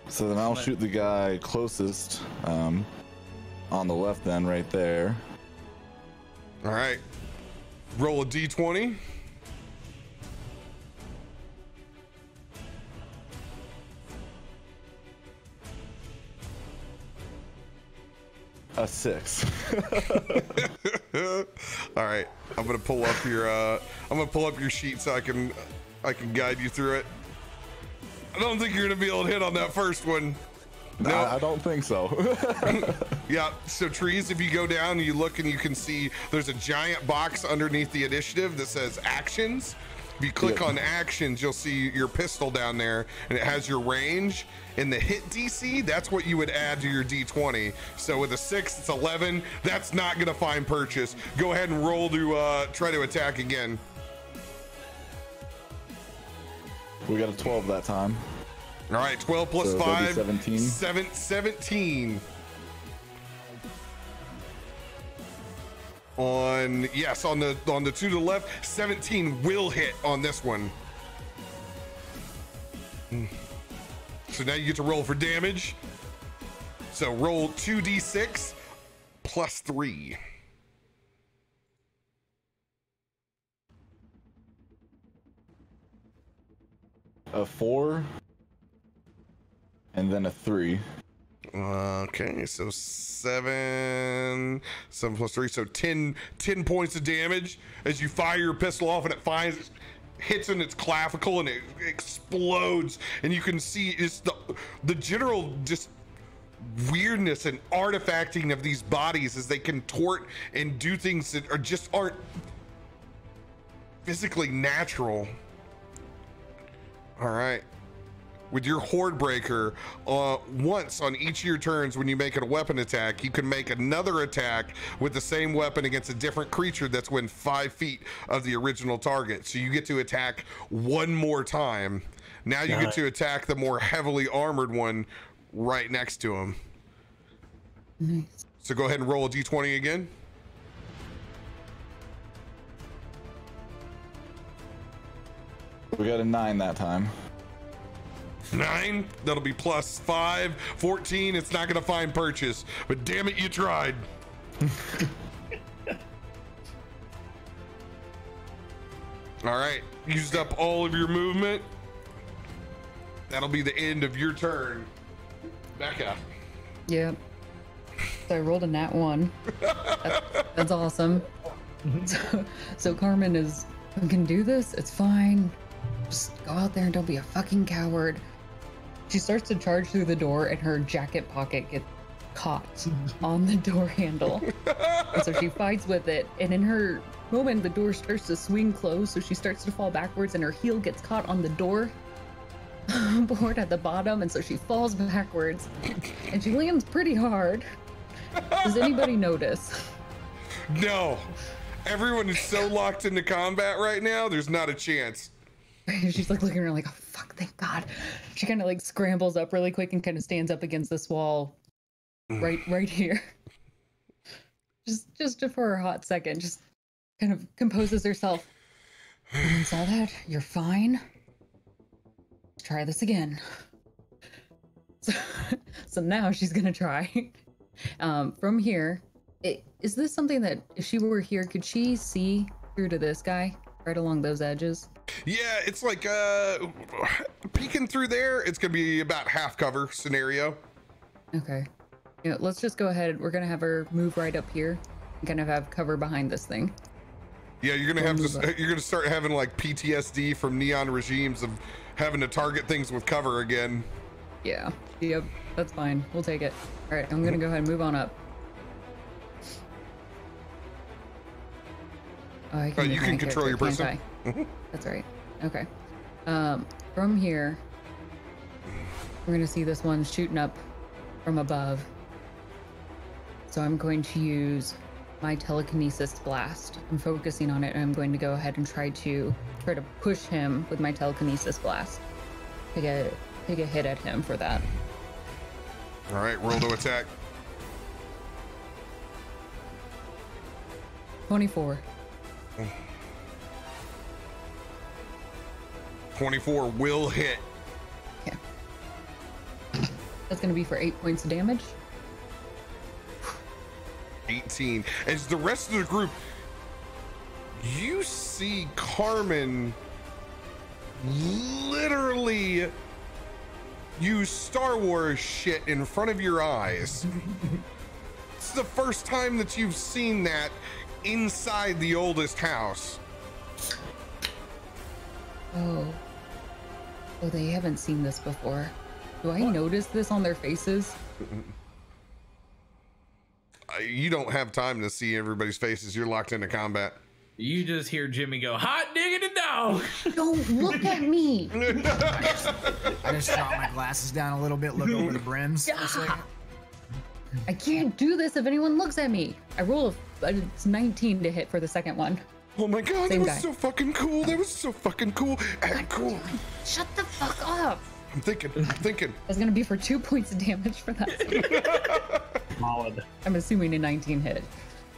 G: So then I'll shoot the guy closest um, on the left, then right there.
A: All right. Roll a d20.
G: A six. *laughs*
A: All right. I'm gonna pull up your. Uh, I'm gonna pull up your sheet so I can, I can guide you through it. I don't think you're gonna be able to hit on that first one. No.
G: I, I don't think so. *laughs*
A: Yeah, so trees, if you go down, you look and you can see there's a giant box underneath the initiative that says actions. If you click
G: Yeah.
A: on actions, you'll see your pistol down there and it has your range. And the hit DC, that's what you would add to your D20. So with a six, it's 11. That's not going to find purchase. Go ahead and roll to uh, try to attack again.
G: we got a 12 that time.
A: All right, 12 plus
G: So
A: 5.
G: 17.
A: Seven, 17. On yes, on the on the two to the left, 17 will hit on this one. Hmm. So now you get to roll for damage. So roll 2d6 plus 3.
G: A four. And then a three.
A: Okay, so seven, seven plus three, so 10, 10 points of damage as you fire your pistol off and it finds, hits in its clavicle and it explodes, and you can see it's the the general just weirdness and artifacting of these bodies as they contort and do things that are just aren't physically natural. All right with your horde breaker uh, once on each of your turns when you make a weapon attack you can make another attack with the same weapon against a different creature that's within five feet of the original target so you get to attack one more time now you get
E: Nice.
A: to attack the more heavily armored one right next to him
D: Nice.
A: so go ahead and roll a d20 again
G: We got a nine that time.
A: Nine, that'll be plus five. 14, it's not gonna find purchase. But damn it, you tried. *laughs* all right, used up all of your movement. That'll be the end of your turn. Becca.
D: Yep. So I rolled a nat one. That's, *laughs* that's awesome. Mm-hmm. So, *laughs* so Carmen is, we can do this. It's fine. Just go out there and don't be a fucking coward. She starts to charge through the door, and her jacket pocket gets caught *laughs* on the door handle. and so she fights with it, and in her moment, the door starts to swing closed. So she starts to fall backwards, and her heel gets caught on the door *laughs* board at the bottom, and so she falls backwards, and she lands pretty hard. Does anybody *laughs* notice?
A: No. Everyone is so locked into combat right now, there's not a chance.
D: She's like looking around like, fuck, thank God. She kind of like scrambles up really quick and kind of stands up against this wall right right here. Just just for a hot second, just kind of composes herself. "You saw that? You're fine. Try this again. So, *laughs* so now she's gonna try. Um, from here, it, is this something that if she were here, could she see through to this guy right along those edges?
A: Yeah, it's like uh peeking through there, it's gonna be about half cover scenario.
D: Okay. You know, let's just go ahead. We're gonna have her move right up here and kind of have cover behind this thing.
A: Yeah, you're gonna have to you're gonna start having like PTSD from neon regimes of having to target things with cover again.
D: Yeah. Yep. That's fine. We'll take it. All right. I'm gonna go ahead and move on up. Oh, I
A: Oh,
D: move
A: you can control your person. *laughs*
D: That's right. Okay. Um, from here, we're gonna see this one shooting up from above. So I'm going to use my telekinesis blast. I'm focusing on it, and I'm going to go ahead and try to try to push him with my telekinesis blast. Take a take a hit at him for that.
A: All right, roll to attack.
D: 24.
A: 24 will hit.
D: That's gonna be for eight points of damage.
A: 18. As the rest of the group, you see Carmen literally use Star Wars shit in front of your eyes. *laughs* it's the first time that you've seen that inside the oldest house.
D: Oh. Oh, they haven't seen this before. Do I notice this on their faces? *laughs*
A: Uh, You don't have time to see everybody's faces. You're locked into combat.
C: You just hear Jimmy go, hot digging diggity dog. *laughs*
D: Don't look at me! *laughs*
B: I just drop my glasses down a little bit, look over the brims for.
D: I can't do this if anyone looks at me. I roll a, uh, it's 19 to hit for the second one.
A: Oh my god,
D: Same
A: that was
D: guy.
A: so fucking cool. That was so fucking cool. And cool.
D: Shut the fuck up!
A: I'm thinking, I'm thinking. *laughs*
D: That's gonna be for two points of damage for that. *laughs*
E: Solid.
D: I'm assuming a 19 hit.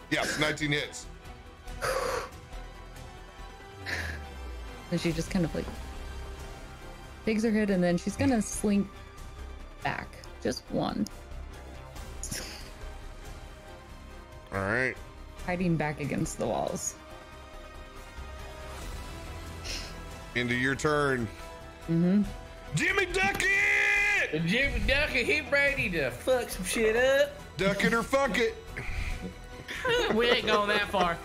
A: Yes, 19 hits. *sighs*
D: and she just kind of like takes her hit and then she's gonna slink back. Just one. *laughs*
A: All right.
D: Hiding back against the walls.
A: Into your turn.
D: Mm-hmm.
A: Jimmy Duckett!
C: Jimmy Ducker, he ready to fuck some shit up.
A: Duck it or fuck it. *laughs*
C: we ain't going that far.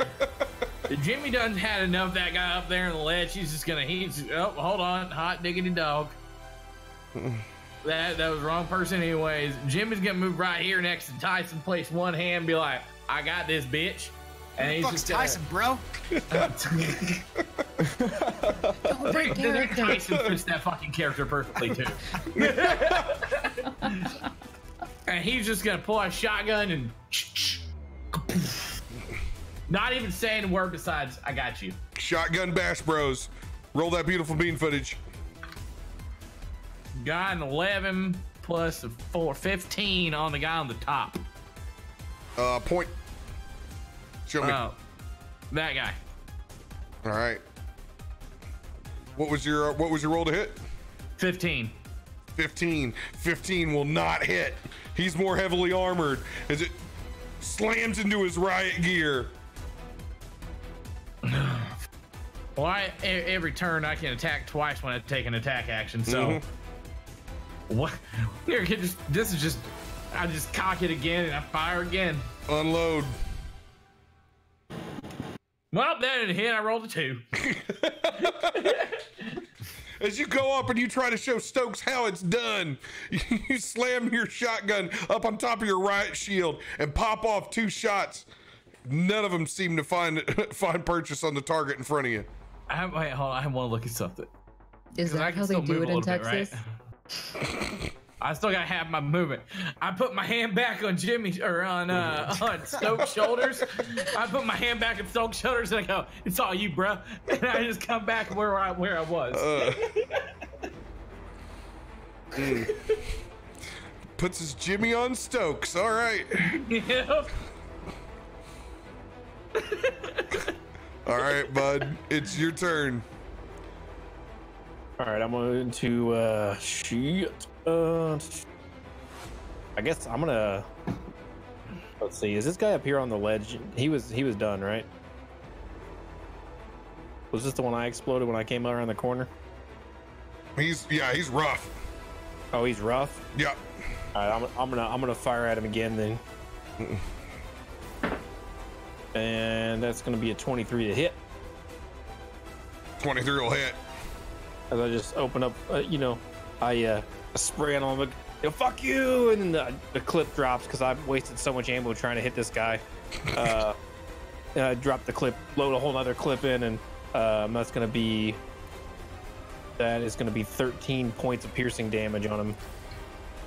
C: *laughs* Jimmy done had enough of that guy up there on the ledge. He's just gonna he's oh hold on, hot diggity dog. *sighs* that that was wrong person anyways. Jimmy's gonna move right here next to Tyson, place one hand, be like, I got this bitch. And he's
B: Fuck's
C: just gonna-
B: Tyson, bro? *laughs*
D: Don't break character.
C: Tyson fits that fucking character perfectly too. *laughs* and he's just gonna pull out a shotgun and *laughs* not even saying a word besides "I got you."
A: Shotgun Bash Bros. Roll that beautiful bean footage.
C: Got an 11 plus a 4, 15 on the guy on the top.
A: Uh, point. Show me.
C: Oh, that guy.
A: All right. What was your What was your roll to hit?
C: 15.
A: 15. 15 will not hit. He's more heavily armored as it slams into his riot gear. *sighs*
C: Well, I, every turn I can attack twice when I take an attack action. So, mm-hmm. *laughs* what? Here, just this is just. I just cock it again and I fire again.
A: Unload.
C: Well, that didn't hit. I rolled a two. *laughs*
A: As you go up and you try to show Stokes how it's done, *laughs* you slam your shotgun up on top of your riot shield and pop off two shots. None of them seem to find *laughs* find purchase on the target in front of you.
C: I, wait, hold on. I want to look at something.
D: Is that
C: can
D: how they do it in
C: Texas? bit, right?
D: Texas?
C: I still gotta have my movement. I put my hand back on Jimmy or on uh *laughs* on Stokes' shoulders. I put my hand back on Stokes' shoulders and I go, "It's all you, bro." *laughs* And I just come back where I where I was.
A: Uh. Mm. *laughs* Puts his Jimmy on Stokes. All right.
C: Yep.
A: All right, bud. It's your turn.
E: All right, I'm going to uh shit. Uh, I guess I'm gonna. Let's see. Is this guy up here on the ledge? He was he was done, right? Was this the one I exploded when I came around the corner?
A: He's yeah, he's rough.
E: Oh, he's rough.
A: Yeah.
E: All right, I'm, I'm gonna I'm gonna fire at him again then. And that's gonna be a 23 to hit.
A: 23 will hit.
E: As I just open up, uh, you know, I uh, spray on him, like, you fuck you, and then the, the clip drops because I've wasted so much ammo trying to hit this guy. Uh, *laughs* and I drop the clip, load a whole other clip in, and um, that's gonna be that is gonna be 13 points of piercing damage on him.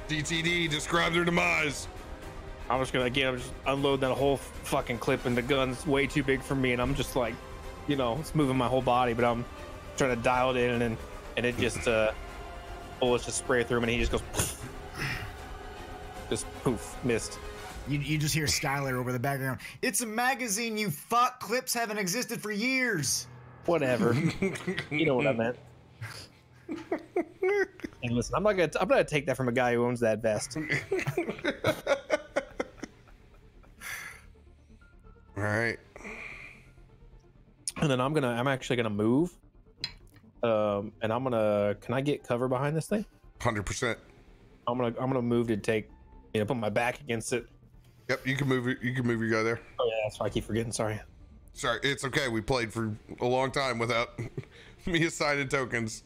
A: DTD, describe their demise.
E: I'm just gonna again, I'm just unload that whole fucking clip, and the gun's way too big for me, and I'm just like, you know, it's moving my whole body, but I'm trying to dial it in, and and it just uh, bullets just spray through him, and he just goes, poof. just poof, missed.
B: You, you just hear Skylar over the background. It's a magazine, you fuck. Clips haven't existed for years.
E: Whatever, you know what I meant. *laughs* And listen, I'm not gonna, I'm not gonna take that from a guy who owns that vest. *laughs*
A: All right.
E: And then I'm gonna, I'm actually gonna move. Um, and I'm gonna, can I get cover behind this thing?
A: 100%.
E: I'm gonna, I'm gonna move to take, you know, put my back against it.
A: Yep, you can move. You can move your guy there.
E: Oh yeah, that's why I keep forgetting. Sorry.
A: Sorry, it's okay. We played for a long time without *laughs* me assigning tokens.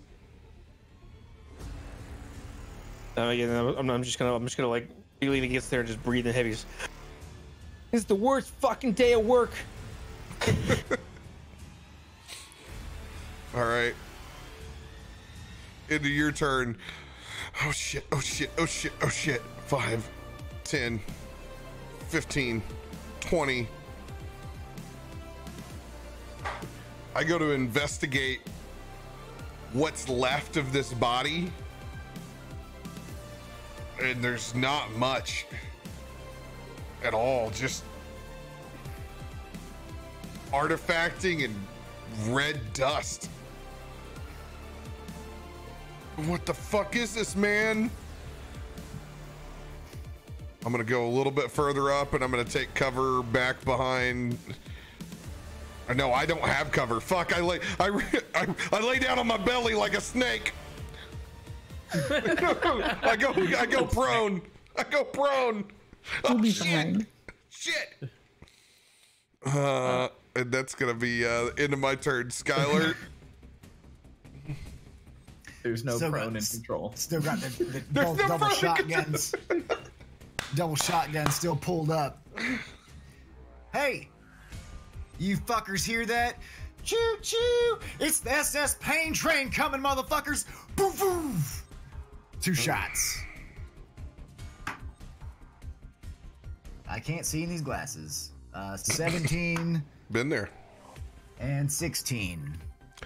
E: Uh, yeah, I'm, I'm just gonna, I'm just gonna like lean against there and just breathe in heavy. Just, It's the worst fucking day of work. *laughs*
A: All right. Into your turn. Oh shit, oh shit, oh shit, oh shit. 5, 10, 15, 20. I go to investigate what's left of this body. And there's not much at all. Just artifacting and red dust. What the fuck is this, man? I'm gonna go a little bit further up and I'm gonna take cover back behind. No, I don't have cover. Fuck, I lay, I, I, I lay down on my belly like a snake. I go, I go prone. I go prone. Oh, shit.
D: fine.
A: Shit. Uh, and that's gonna be uh end of my turn, Skylar. *laughs*
C: There's no
B: So
C: prone in
B: it's-
C: control.
B: Still got the, the *laughs*
A: There's
B: both
A: no
B: double shotguns. double shotgun still pulled up. Hey, you fuckers hear that? Choo choo! It's the SS Pain Train coming, motherfuckers! Boo boo! Two shots. I can't see in these glasses. Uh, 17
A: Been there.
B: and 16.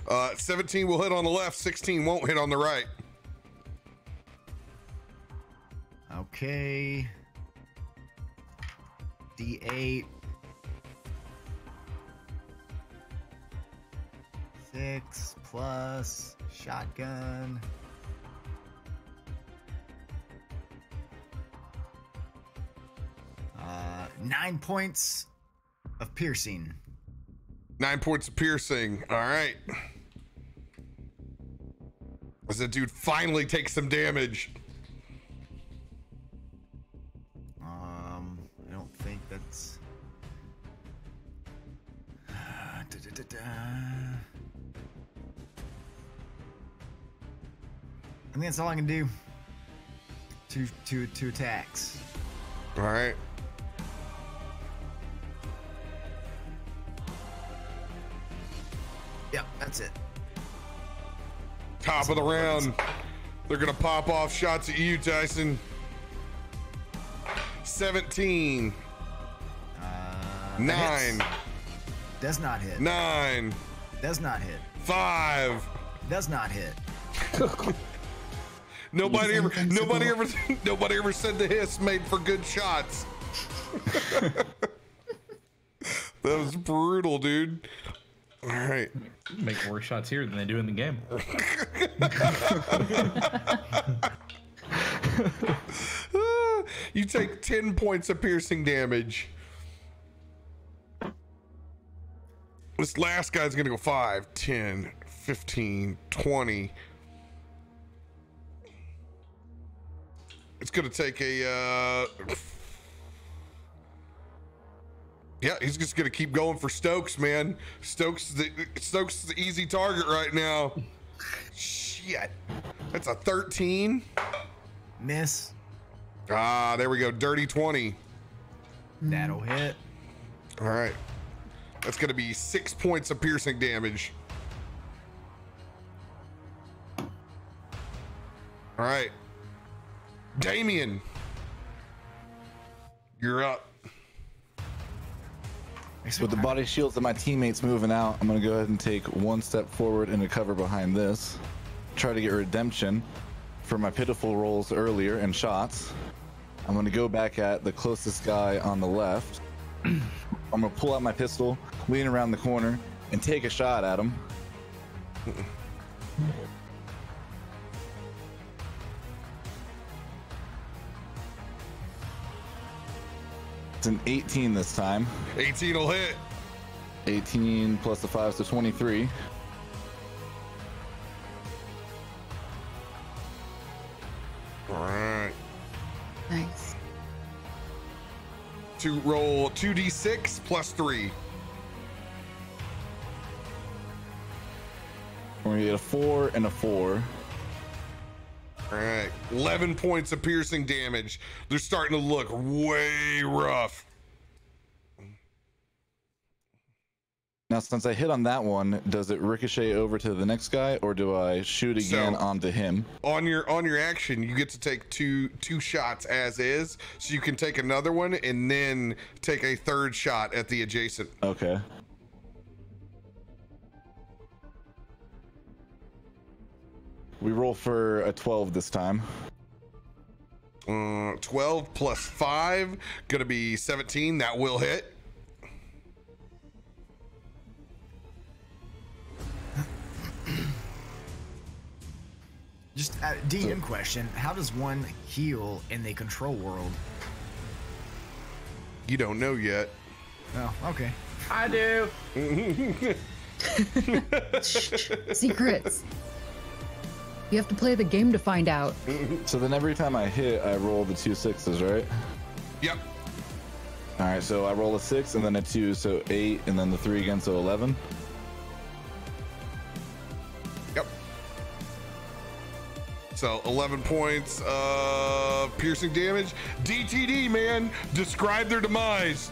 A: Uh, 17 will hit on the left. 16 won't hit on the right.
B: Okay. D8. Six plus shotgun. Uh, nine points of piercing.
A: Nine points of piercing. All right. As that dude finally takes some damage.
B: Um, I don't think that's. Da-da-da-da. I think that's all I can do. Two, two, two attacks.
A: All right.
B: Yep, that's it.
A: Top of the round. They're gonna pop off shots at you, Tyson. 17.
B: Uh,
A: Nine.
B: Does not hit.
A: Nine.
B: Does not hit.
A: Five.
B: Does not hit. *laughs*
A: Nobody ever, nobody ever, *laughs* nobody ever said the hiss made for good shots. *laughs* that was brutal, dude. All right.
C: Make more shots here than they do in the game. *laughs*
A: You take 10 points of piercing damage. This last guy's gonna go 5, 10, 15, 20. It's gonna take a, uh. Yeah, he's just gonna keep going for Stokes, man. Stokes, the, Stokes is the easy target right now. Shit, that's a 13.
B: Miss.
A: Ah, there we go. Dirty 20.
B: That'll hit.
A: All right. That's going to be six points of piercing damage. All right. Damien. You're up.
G: With the body shields of my teammates moving out, I'm gonna go ahead and take one step forward and cover behind this. Try to get redemption for my pitiful rolls earlier and shots. I'm gonna go back at the closest guy on the left. *clears throat* I'm gonna pull out my pistol, lean around the corner, and take a shot at him. It's an 18 this time.
A: 18 will hit.
G: 18 plus the 5 so 23.
A: All right.
D: Nice.
A: To roll 2d6 plus 3.
G: We're gonna get a 4 and a 4.
A: All right. 11 points of piercing damage. They're starting to look way rough.
G: Now, since I hit on that one, does it ricochet over to the next guy, or do I shoot again
A: So-
G: onto him?
A: on your on your action you get to take two two shots as is so you can take another one and then take a third shot at the adjacent
G: Okay. We roll for a 12 this time.
A: uh, 12 plus 5 gonna be 17 that will hit
B: Just a DM question. How does one heal in the control world?
A: you don't know yet
B: Oh, okay.
C: I do. *laughs* *laughs*
D: Secrets. You have to play the game to find out. *laughs*
G: So then every time I hit, I roll the two sixes, right?
A: yep
G: All right, so I roll a 6 and then a 2, so 8, and then the 3 again, so 11.
A: yep so 11 points of piercing damage dtd man describe their demise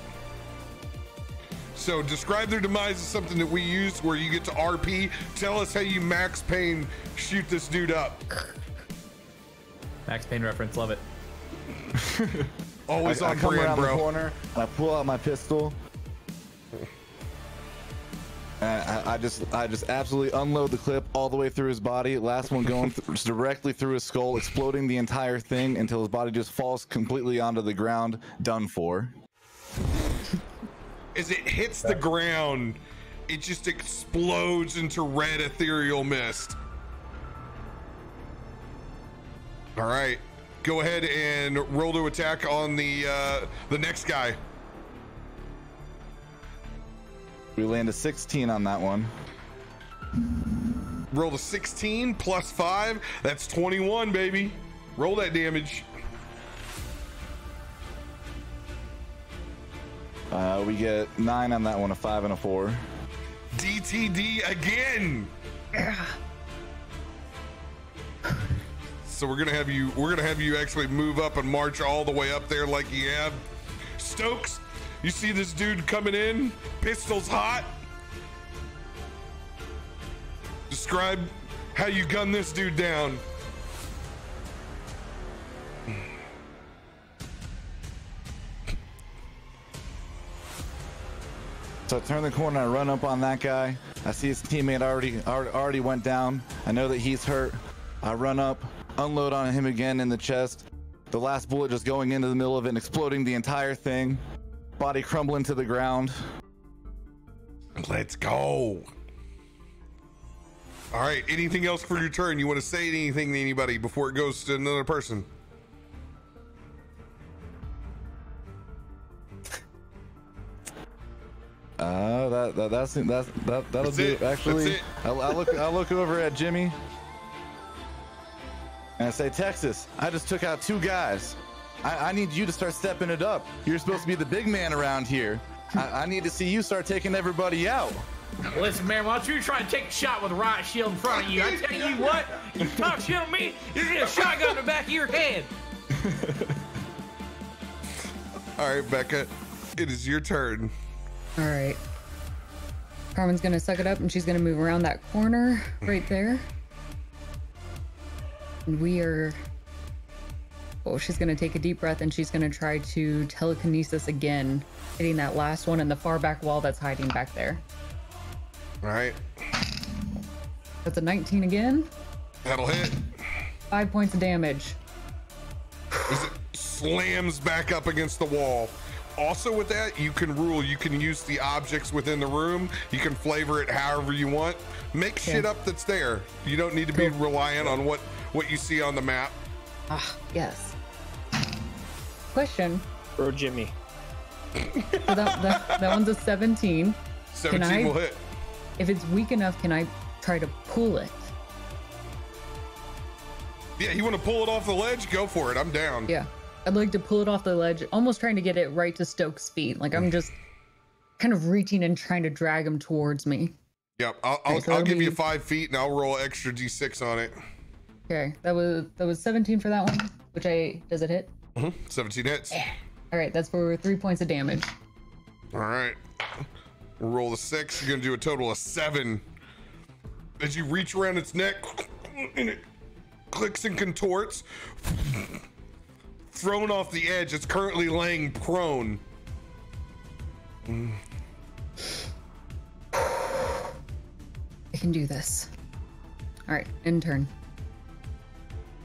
A: so describe their demise as something that we use where you get to rp tell us how you max Payne shoot this dude up
C: Max Payne reference, love it. *laughs*
A: always
G: I, I
A: on
G: come
A: brand
G: around
A: bro
G: the corner, and I pull out my pistol. And I, I just, I just absolutely unload the clip all the way through his body. Last one going *laughs* th- directly through his skull, exploding the entire thing until his body just falls completely onto the ground. Done for.
A: As it hits the ground, it just explodes into red ethereal mist. All right, go ahead and roll to attack on the uh, the next guy.
G: We land a 16 on that one.
A: Roll to 16 plus five. That's 21, baby. Roll that damage.
G: Uh, we get nine on that one, a five and a four.
A: DTD again. So we're gonna have you. We're gonna have you actually move up and march all the way up there like you have. Stokes, you see this dude coming in, pistols hot. Describe how you gun this dude down.
G: So I turn the corner, I run up on that guy. I see his teammate already already went down. I know that he's hurt. I run up, unload on him again in the chest. The last bullet just going into the middle of it and exploding the entire thing. Body crumbling to the ground.
A: Let's go. All right. Anything else for your turn? You want to say anything to anybody before it goes to another person?
G: Uh, that, that that's that's that that'll
A: That's
G: do
A: it.
G: it. Actually, I'll, I'll look I'll look over at Jimmy and I say, Texas, I just took out two guys. I, I need you to start stepping it up. You're supposed to be the big man around here. I, I need to see you start taking everybody out.
C: Listen, man, why don't you try and take a shot with a riot shield in front of you? I tell you what, you talk shit on me, you're gonna get a shotgun in the back of your head. *laughs*
A: All right, Becca. It is your turn.
D: All right. Carmen's gonna suck it up and she's gonna move around that corner right there. And we are. Oh, she's gonna take a deep breath and she's gonna try to telekinesis again, hitting that last one in the far back wall that's hiding back there.
A: All right.
D: That's a 19 again.
A: That'll hit.
D: Five points of damage.
A: As it slams back up against the wall. Also, with that, you can rule. You can use the objects within the room. You can flavor it however you want. Make shit up that's there. You don't need to be reliant on what what you see on the map.
D: Ah, yes. Question.
E: Bro, Jimmy.
D: So that, that, that one's a 17.
A: 17
D: I-
A: will hit.
D: If it's weak enough, can I try to pull it?
A: Yeah, you want to pull it off the ledge? Go for it. I'm down.
D: Yeah. I'd like to pull it off the ledge, almost trying to get it right to Stokes' feet. Like I'm just kind of reaching and trying to drag him towards me.
A: Yep. I'll, I'll,
D: so
A: I'll
D: that'll
A: give you five feet and I'll roll extra d6 on it.
D: Okay, that was that was 17 for that one. Which I does it hit?
A: Mm-hmm, 17 hits.
D: All right, that's for three points of damage.
A: All right. We'll roll the six. You're going to do a total of seven. As you reach around its neck, and it clicks and contorts, thrown off the edge. It's currently laying prone.
D: I can do this. All right, in turn.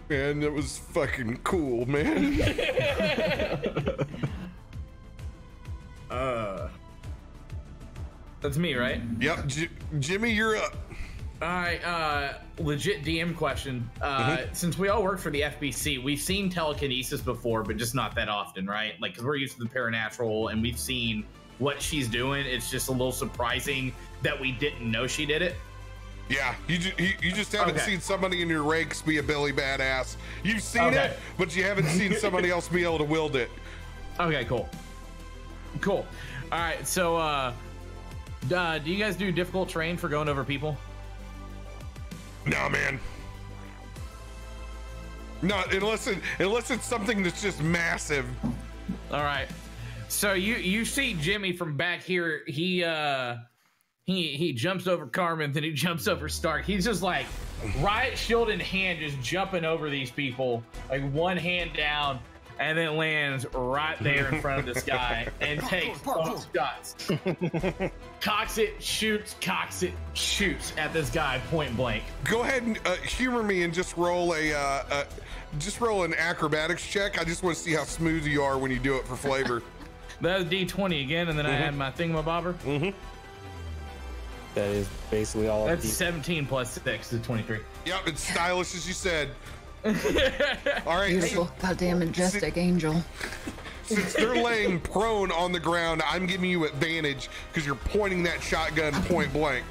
A: Man, that was fucking cool, man. *laughs*
C: Uh, that's me, right?
A: yep. J- Jimmy, you're up.
C: All right, uh, legit DM question. Uh, Since we all work for the FBC, we've seen telekinesis before, but just not that often, right? Like, because we're used to the paranatural and we've seen what she's doing. It's just a little surprising that we didn't know she did it.
A: Yeah, you, ju- you, you just haven't
C: Okay.
A: seen somebody in your ranks be a Billy badass. You've seen
C: Okay.
A: it, but you haven't seen *laughs* somebody else be able to wield it.
C: Okay, cool. Cool. All right, so, uh, uh, do you guys do difficult terrain for going over people?
A: Nah, man. Not unless it unless it's something that's just massive.
C: All right. So you you see Jimmy from back here. He uh he he jumps over Carmen, then he *laughs* jumps over Stark. He's just like riot shield in hand, just jumping over these people, like one hand down, and then lands right there in front of this *laughs* guy and takes both shots. *laughs* cocks it, shoots, cocks it, shoots at this guy point blank.
A: Go ahead and uh, humor me and just roll a uh, uh, just roll an acrobatics check. I just want to see how smooth you are when you do it for flavor. *laughs*
C: That was D20 again, and then I had my thingamabobber.
E: That is basically all of
C: That's
E: the
C: 17 plus 6 is 23.
A: yep, it's stylish as you said. All right,
D: Beautiful, goddamn majestic angel.
A: since they're laying prone on the ground, I'm giving you advantage because you're pointing that shotgun point blank.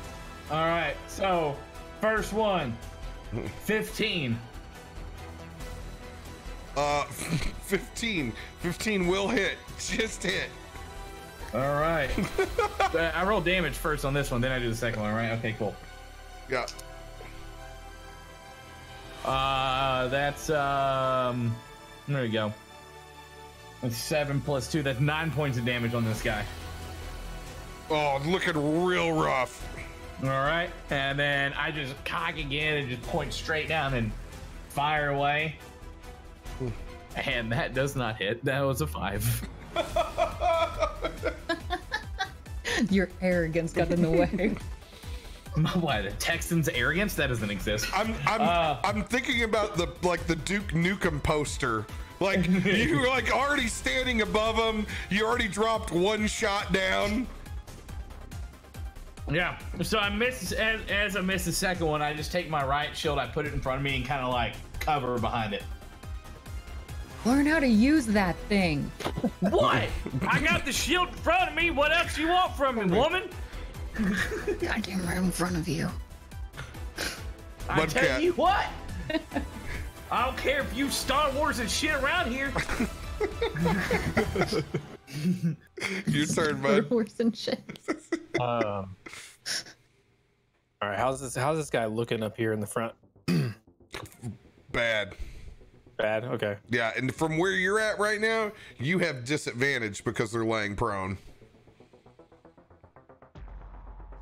C: All right, so first one, 15.
A: Uh, *laughs* 15. 15 will hit. Just hit.
C: All right. *laughs* Uh, I roll damage first on this one, then I do the second one, right? Okay, cool.
A: Yeah.
C: Uh, that's, um, there we go. That's 7 plus 2. That's 9 points of damage on this guy.
A: Oh, looking real rough.
C: All right. And then I just cock again and just point straight down and fire away. And that does not hit. That was a 5. *laughs*
D: Your arrogance got in the way. *laughs* *laughs*
C: Why the Texans' arrogance? That doesn't exist.
A: I'm I'm
C: Uh.
A: I'm thinking about the like the Duke Nukem poster. Like *laughs* you were like already standing above him. You already dropped one shot down.
C: Yeah. So I miss as, as I miss the second one, I just take my riot shield, I put it in front of me, and kind of like cover behind it.
D: Learn how to use that thing. *laughs*
C: What? I got the shield in front of me. What else you want from me, woman?
D: Goddamn right in front of you.
C: I
A: Mudcat.
C: tell you what. I don't care if you Star Wars and shit around here. *laughs*
A: Your turn, bud.
D: Horse and shit.
E: Um, all right, how's this? How's this guy looking up here in the front? *clears throat*
A: Bad.
E: Bad. Okay.
A: Yeah, and from where you're at right now, you have disadvantage because they're laying prone.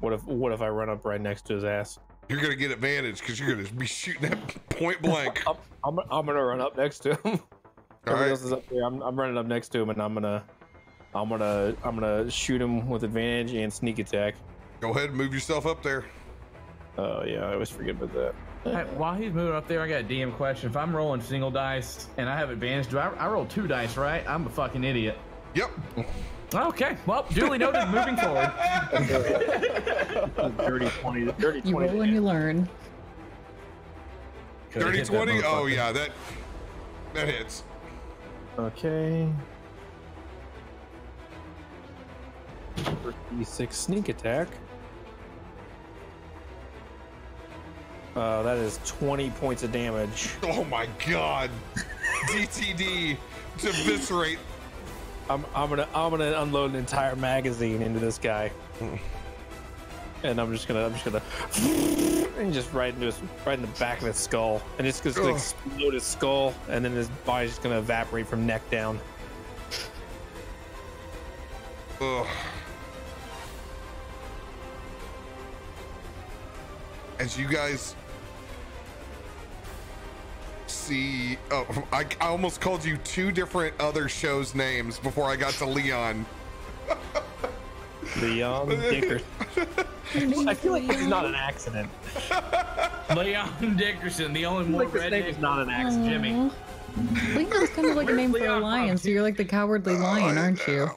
E: What if What if I run up right next to his ass?
A: You're gonna get advantage because you're gonna be shooting at point blank. *laughs*
E: I'm, I'm, I'm gonna run up next to him. *laughs*
A: All
E: Everybody
A: right.
E: else is up there. I'm, I'm running up next to him, and I'm gonna, I'm gonna, I'm gonna shoot him with advantage and sneak attack.
A: Go ahead and move yourself up there.
E: Oh yeah, I always forget about that.
C: Hey, while he's moving up there, I got a DM question. If I'm rolling single dice and I have advantage, do I, I roll two dice, right? I'm a fucking idiot.
A: Yep.
C: Okay, well, duly noted. *laughs* moving forward. *laughs*
E: Dirty twenty. Dirty
D: You
E: twenty.
D: roll and you learn.
C: Could've
A: Dirty twenty. Oh
C: motherfucker.
A: yeah, that that hits.
E: Okay. D6 sneak attack. Uh, that is 20 points of damage.
A: Oh my god. *laughs* DTD to eviscerate.
E: I'm, I'm gonna I'm gonna unload an entire magazine into this guy, and I'm just gonna I'm just gonna and just right into his right in the back of his skull, and it's just gonna
A: Ugh.
E: explode his skull, and then his body's just gonna evaporate from neck down.
A: Ugh. As you guys see, oh, I, I almost called you two different other shows' names before I got to Leon.
E: Leon *laughs* Dickerson. I feel like this is not an accident.
C: Leon Dickerson, the only more
E: Like
C: redneck
E: is not an accident.
C: Jimmy.
D: Aw. Leon's kind of like a
C: Where's
D: name for a lion, so you're like the cowardly oh, lion, aren't you?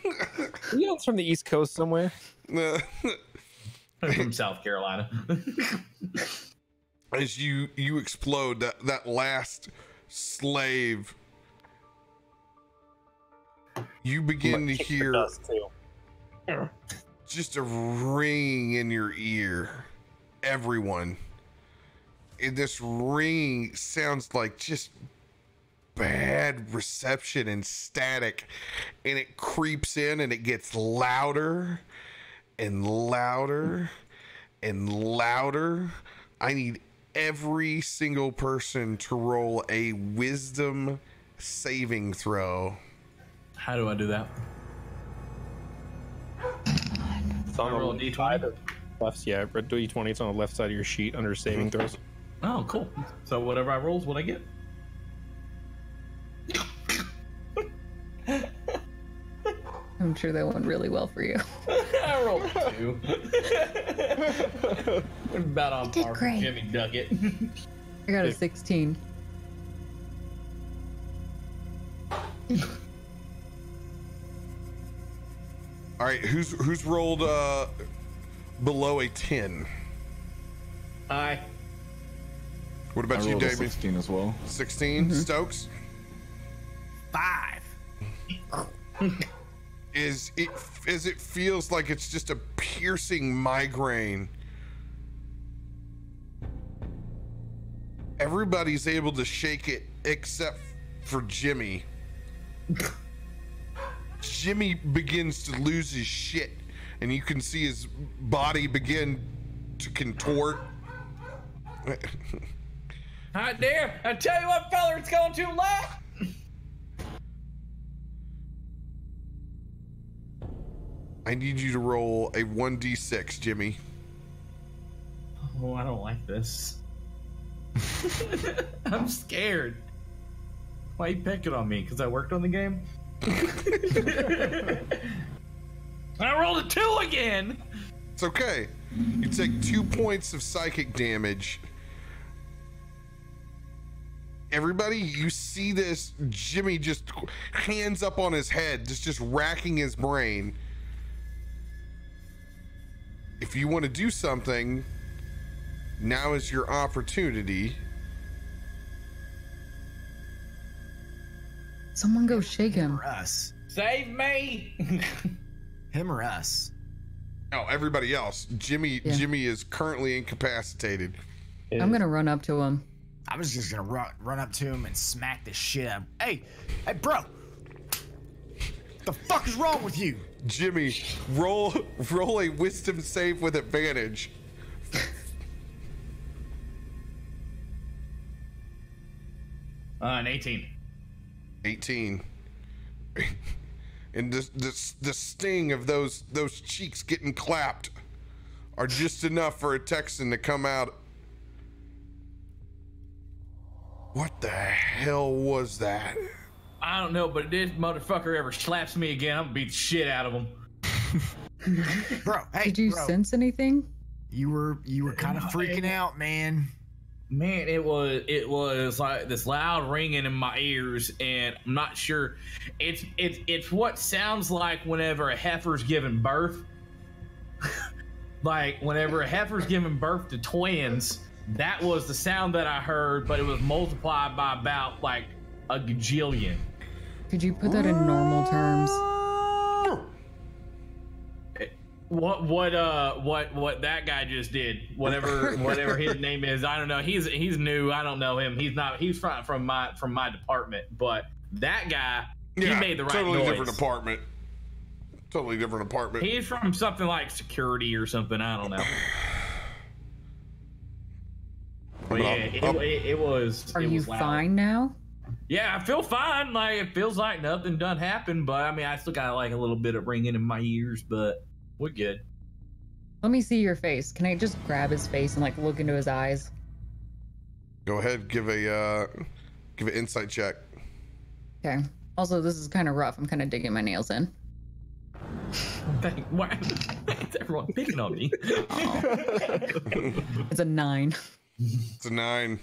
D: *laughs*
E: Leon's from the East Coast somewhere. *laughs*
C: From South Carolina.
A: As you you explode, that that last slave, you begin to hear just a ring in your ear. Everyone. And this ring sounds like just bad reception and static. And it creeps in and it gets louder and louder and louder. I need every single person to roll a wisdom saving throw.
C: How do I do that?
E: It's on
C: I roll
E: the
C: D20?
E: left. Yeah, D20. It's on the left side of your sheet under saving mm-hmm. throws.
C: Oh, cool. So whatever I rolls, what I get?
D: I'm sure that went really well for you. *laughs*
C: I rolled a two. *laughs* About on
D: did
C: par for
D: great.
C: Jimmy Duckett.
D: I got a 16. *laughs*
A: All right, who's who's rolled uh below a 10?
C: I.
A: What
G: I
A: about you,
G: rolled a
A: Damien?
G: 16 as well.
A: 16 Stokes
B: Five.
A: Is it is it feels like it's just a piercing migraine. Everybody's able to shake it except for Jimmy. Jimmy begins to lose his shit and you can see his body begin to contort.
C: Hot damn! I tell you what, fella, it's going too loud.
A: I need you to roll a 1d6, Jimmy.
C: Oh, I don't like this. *laughs* I'm scared. Why you picking on me? Because I worked on the game? *laughs* I rolled a two again.
A: It's okay. You take two points of psychic damage. Everybody, you see this Jimmy just hands up on his head, just just racking his brain. If you want to do something, now is your opportunity.
D: Someone go shake him.
B: Or us.
C: Save me. *laughs*
B: Him or us.
A: Oh, everybody else. Jimmy
D: Yeah.
A: Jimmy is currently incapacitated.
D: I'm gonna run up to him.
B: I was just gonna run, run up to him and smack the shit out. of him. Hey, hey, bro. The fuck is wrong with you?
A: Jimmy, roll roll a wisdom save with advantage.
C: Uh, an 18.
A: 18 and the, the, the sting of those those cheeks getting clapped are just enough for a texan to come out what the hell was that
C: I don't know, but if this motherfucker ever slaps me again, I'm gonna beat the shit out of him. *laughs*
B: Bro, hey,
D: Did you
B: bro.
D: sense anything?
B: You were you were kind of freaking out, man.
C: Man, it was it was like this loud ringing in my ears, and I'm not sure. It's it's it's what sounds like whenever a heifer's giving birth. *laughs* like whenever a heifer's giving birth to twins, that was the sound that I heard, but it was multiplied by about like a gajillion.
D: Could you put that in normal terms?
C: What what uh what what that guy just did, whatever *laughs* whatever his name is, I don't know. He's he's new. I don't know him. He's not. He's from from my from my department. But that guy, he made the right
A: totally
C: noise.
A: different apartment totally different apartment
C: He's from something like security or something. I don't know. But yeah, it, it, it was.
D: Are
C: it
D: you
C: was loud.
D: fine now?
C: Yeah, I feel fine. Like it feels like nothing done happened, but I mean, I still got like a little bit of ringing in my ears, but we're good.
D: Let me see your face. Can I just grab his face and like look into his eyes?
A: go ahead give a uh give an insight check
D: Okay. Also, this is kind of rough. I'm kind of digging my nails in. *laughs*
C: Thank, why is everyone picking on me?
D: It's a nine.
A: It's a nine.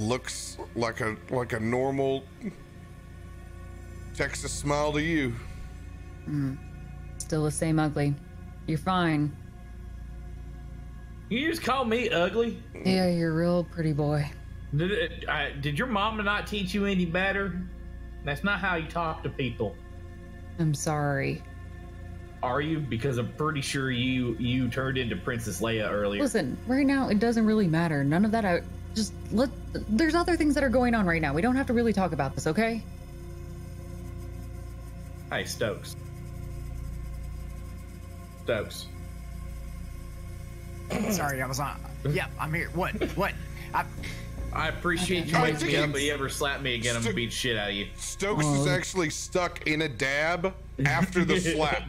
A: Looks like a like a normal Texas smile to you. Mm-hmm.
D: Still the same ugly. You're fine.
C: You just call me ugly?
D: Yeah, you're a real pretty boy.
C: Did, it, I, did your mom not teach you any better? That's not how you talk to people.
D: I'm sorry.
C: Are you? Because I'm pretty sure you you turned into Princess Leia earlier.
D: Listen, right now it doesn't really matter. None of that. I just let. There's other things that are going on right now. We don't have to really talk about this, okay?
C: Hey, Stokes. Stokes.
B: Sorry, I was on. Yeah, I'm here. What? What? I,
C: I appreciate you
A: I
C: waking me up,
A: it's-
C: but you ever slap me again, I'm gonna beat shit out of you.
A: Stokes
D: Oh.
A: was uh-huh. actually stuck in a dab after the slap.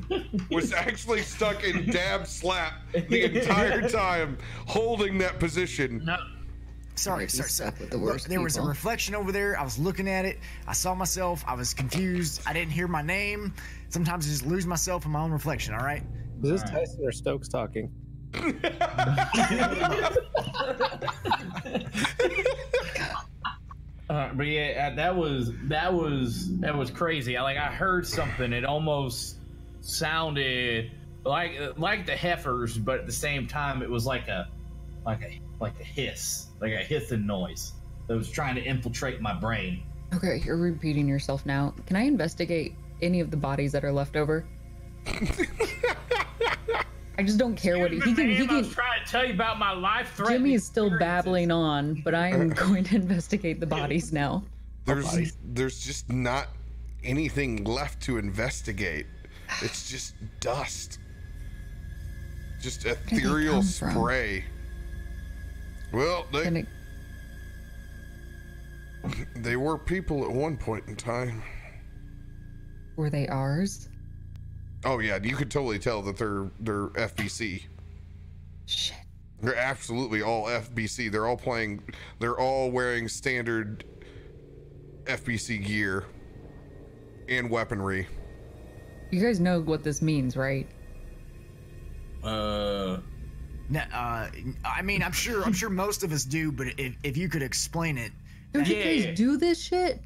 A: *laughs* was actually stuck in dab slap the entire time, holding that position.
C: No,
B: sorry,
D: Might
B: sorry, sorry.
D: with the
B: Look,
D: worst
B: there was a
D: people.
B: reflection over there. I was looking at it. I saw myself. I was confused. I didn't hear my name. Sometimes I just lose myself in my own reflection. All right.
E: Is this Tyson or Stokes talking? *laughs* *laughs*
C: Uh, but yeah, uh, that was that was that was crazy. I, like I heard something. It almost sounded like like the heifers, but at the same time, it was like a like a like a hiss, like a hissing noise that was trying to infiltrate my brain.
D: Okay, you're repeating yourself now. Can I investigate any of the bodies that are left over? I just don't care what he, he can. He
C: Ma'am, I was
D: can.
C: trying to tell you about my life
D: Jimmy is still babbling on, but I am *laughs* going to investigate the bodies now.
A: There's there's just not anything left to investigate. It's just dust. Just ethereal
D: spray. from?
A: Spray. Well, they,
D: it... *laughs*
A: they were people at one point in time.
D: were they ours?
A: Oh yeah, you could totally tell that they're they're FBC.
D: Shit.
A: They're absolutely all FBC. They're all playing. They're all wearing standard FBC gear. and weaponry.
D: You guys know what this means, right?
C: Uh,
B: Nah, uh, I mean, I'm sure, I'm sure most of us do, but if, if you could explain it,
D: Don't you guys do this shit?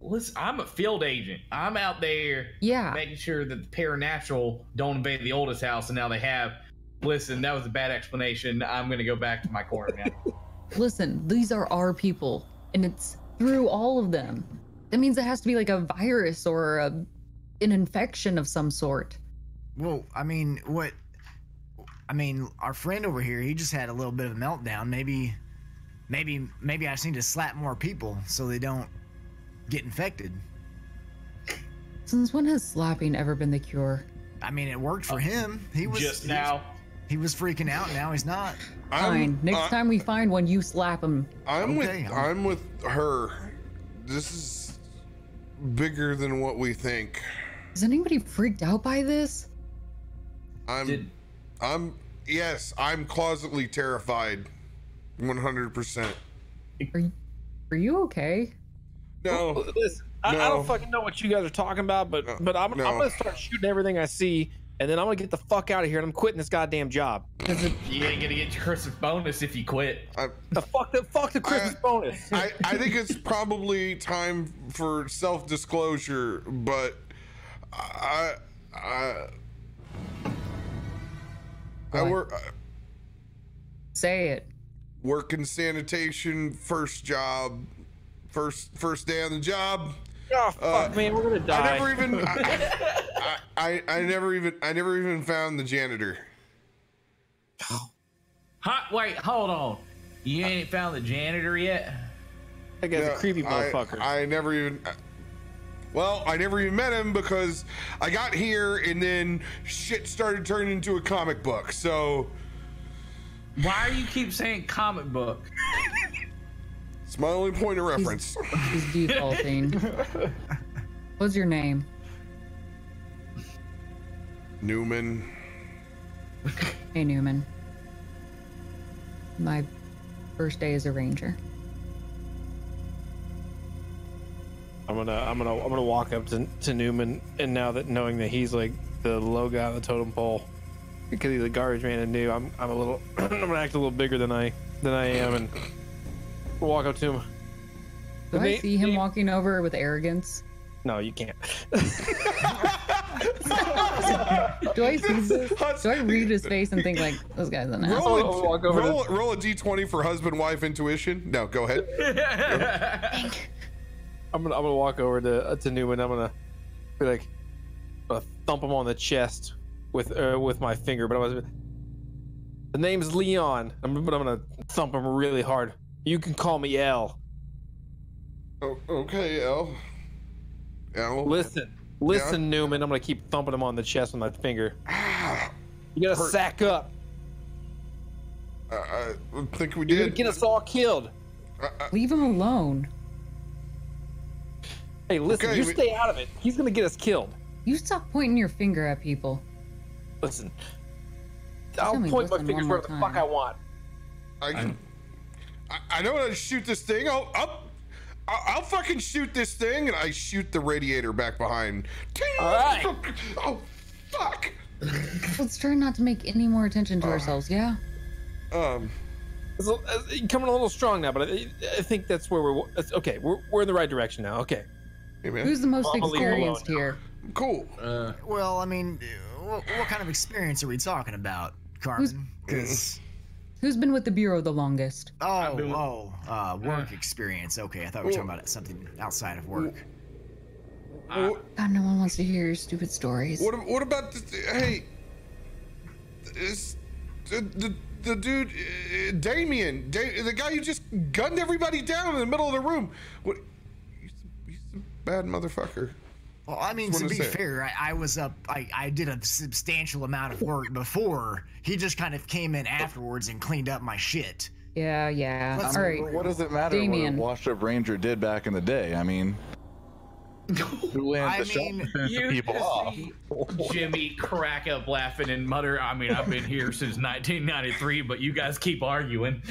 C: listen, I'm a field agent. I'm out there
D: Yeah.
C: making sure that the paranatural don't invade the oldest house, and now they have. Listen, that was a bad explanation. I'm gonna go back to my corner now. *laughs*
D: Listen, these are our people, and it's through all of them. That means it has to be like a virus or a, an infection of some sort.
B: well, I mean, what? I mean, our friend over here, he just had a little bit of a meltdown. Maybe, maybe, maybe I just need to slap more people so they don't get infected.
D: Since when has slapping ever been the cure?
B: I mean, it worked for him. He was
C: Just
B: he was-
C: now.
B: He was freaking out. Now he's not.
D: I'm, Fine. Next
A: I-
D: time we find one, you slap him.
A: I'm
B: Okay,
A: with
B: I'm-
A: I'm with her. This is bigger than what we think.
D: Is anybody freaked out by this?
A: I'm
C: Did
A: I'm yes, I'm closetly terrified. 100%.
D: Are you, are you okay?
A: No.
E: Listen, I, I don't fucking know what you guys are talking about, but
A: No,
E: but I'm,
A: no.
E: I'm gonna start shooting everything I see, and then I'm gonna get the fuck out of here, and I'm quitting this goddamn job.
D: It,
C: you ain't gonna get your Christmas bonus if you quit.
A: I,
E: The fuck the fuck the Christmas bonus.
A: I, I think it's probably time for self-disclosure, but I I I
D: What?
A: work I
D: say it.
A: work in sanitation, first job, first first day on the job.
E: oh fuck,
A: uh,
E: man, we're gonna die.
A: I never even I, *laughs* I, I I never even I never even found the janitor.
C: Hot. Wait, hold on. You ain't found the janitor yet.
E: that guy's
A: Yeah,
E: a creepy
A: I-
E: motherfucker.
A: I, never even. Well, I never even met him because I got here and then shit started turning into a comic book. So
C: Why do you keep saying comic book?
A: it's my only point of reference.
D: He's defaulting. *laughs* What's your name?
A: Newman.
D: Hey, Newman. My first day as a ranger.
E: I'm gonna I'm gonna I'm gonna walk up to, to Newman, and now that knowing that he's like the low guy on the totem pole, because he's a garbage man and new, I'm I'm a little *clears throat* I'm gonna act a little bigger than I than I am, and walk up to him.
D: Do I see him walking over with arrogance?
E: No, you can't. *laughs*
D: Do I see this? Do I read his face and think like this guy's an asshole?
A: Roll
E: I'll
A: a,
E: walk over
A: roll, roll a d20 for husband wife intuition. No, go ahead. *laughs*
E: I'm gonna I'm gonna walk over to uh, to Newman. I'm gonna be like, I'm gonna thump him on the chest with uh, with my finger. But I'm gonna, the name's Leon. I'm, but I'm gonna thump him really hard. You can call me L.
A: Oh, okay, L. L.
E: Listen, listen, Newman. I'm gonna keep thumping him on the chest with my finger.
A: Ah,
E: You gotta
A: Hurt.
E: sack up.
A: I, I think we
E: You're gonna
A: did.
E: get us all killed.
D: Leave him alone.
E: Hey, listen,
A: Okay,
E: you
A: we-
E: stay out of it. He's gonna get us killed.
D: You stop pointing your finger at people.
E: Listen,
D: tell
E: I'll
D: me
E: point my
D: listen
E: fingers
D: one more
E: the fuck I want.
A: I, can, I, I know how to shoot this thing. I'll, I'll, I'll, I'll fucking shoot this thing, and I shoot the radiator back behind.
E: All right.
A: Oh, fuck.
D: Let's try not to make any more attention to ourselves, yeah?
A: Um,
E: It's a, coming a little strong now, but I, I think that's where we're. Okay, we're, we're in the right direction now. Okay.
A: Hey
D: Who's the most
E: I'll leave him alone
D: experienced
E: now.
D: here?
A: cool.
C: Uh,
B: Well, I mean, what, what kind of experience are we talking about, Carmen? Because *clears throat*
D: Who's been with the Bureau the longest?
B: oh,
C: been-
B: oh, uh, work experience. Okay, I thought we were talking about something outside of work.
A: What,
D: God, no one wants to hear your stupid stories.
A: what, what about the, hey? Is the the, the dude uh, Damien, da- the guy who just gunned everybody down in the middle of the room? What? He's, he's a bad motherfucker.
B: Well, I mean, to be
A: say
B: fair, I, I was up. I, I did a substantial amount of work before. He just kind of came in afterwards and cleaned up my shit.
D: Yeah, yeah.
B: Let's-
D: All right.
G: What does it matter
D: Damien.
G: what a washed-up ranger did back in the day? I mean, *laughs* who
B: I
G: lands the
B: mean,
C: you
G: people
C: just
G: off?
C: see *laughs* Jimmy crack up laughing and mutter. I mean, I've been here since 1993, but you guys keep arguing.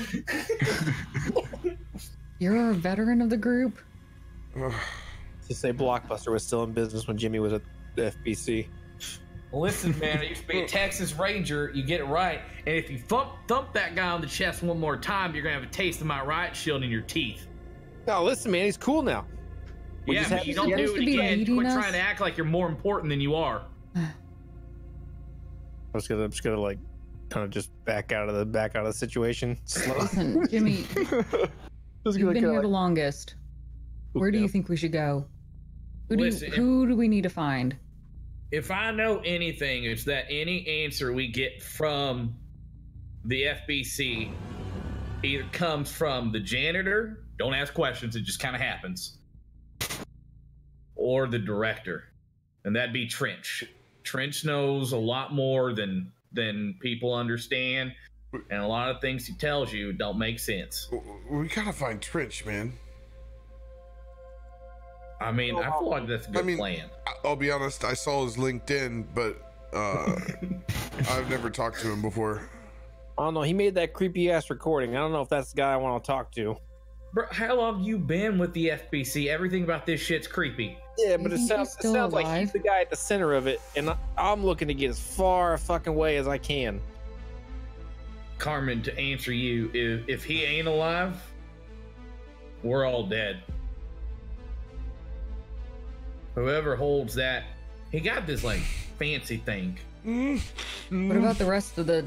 D: You're a veteran of the group? *sighs*
E: Just say Blockbuster was still in business when Jimmy was at the FBC.
C: Listen, man, I used to be a Texas Ranger. You get it right, and if you thump, thump that guy on the chest one more time, you're gonna have a taste of my riot shield in your teeth.
E: No, listen, man, he's cool now. We
C: yeah,
E: just
C: but
E: have
C: you
E: to
C: don't do it
D: be
C: again.
D: leading
C: Quit
D: us?
C: trying to act like you're more important than you are.
E: I was gonna, I'm just gonna like, kind of just back out of the back out of the situation. Slow.
D: Listen, Jimmy, *laughs*
E: Just
D: you've been
E: kinda
D: here the longest. Where do you think we should go? Who do, you,
C: Listen, if-
D: do we need to find?
C: If I know anything, it's that any answer we get from the FBC either comes from the janitor, don't ask questions, it just kind of happens, or the director. And that'd be Trench. Trench knows a lot more than than people understand, and a lot of things he tells you don't make sense.
A: We gotta find Trench, man.
C: I mean, I feel like that's a good
A: I mean-
C: plan.
A: I- I'll be honest, I saw his LinkedIn, but uh, *laughs* I've never talked to him before.
E: I don't know. He made that creepy ass recording. I don't know if that's the guy I want to talk to.
C: Bro, how long have you been with the FBC? Everything about this shit's creepy.
E: Yeah, but it sounds it
D: still
E: sounds like he's the guy at the center of it, and I, I'm looking to get as far fucking away as I can.
C: Carmen, to answer you, if, if he ain't alive, we're all dead. Whoever holds that, he got this like fancy thing.
D: What about the rest of the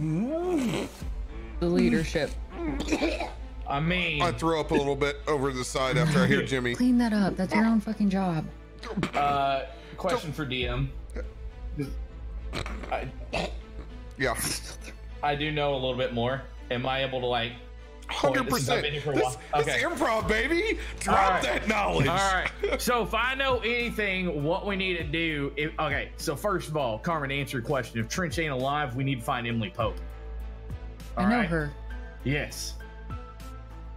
D: the leadership?
C: I mean,
A: I throw up a little bit over the side after I hear *laughs* Jimmy.
D: Clean that up. That's your own fucking job.
C: uh, question for DM. I,
A: Yeah,
C: I do know a little bit more. Am I able to like?
A: Hundred
C: Boy, this has
A: percent.
C: been here for a
A: This
C: while.
A: this improv, baby. Drop
C: All right.
A: that knowledge.
C: All right. *laughs* So if I know anything, what we need to do? If, okay. So first of all, Carmen, to answer your question. If Trench ain't alive, we need to find Emily Pope.
D: I
C: All
D: know her.
C: Yes.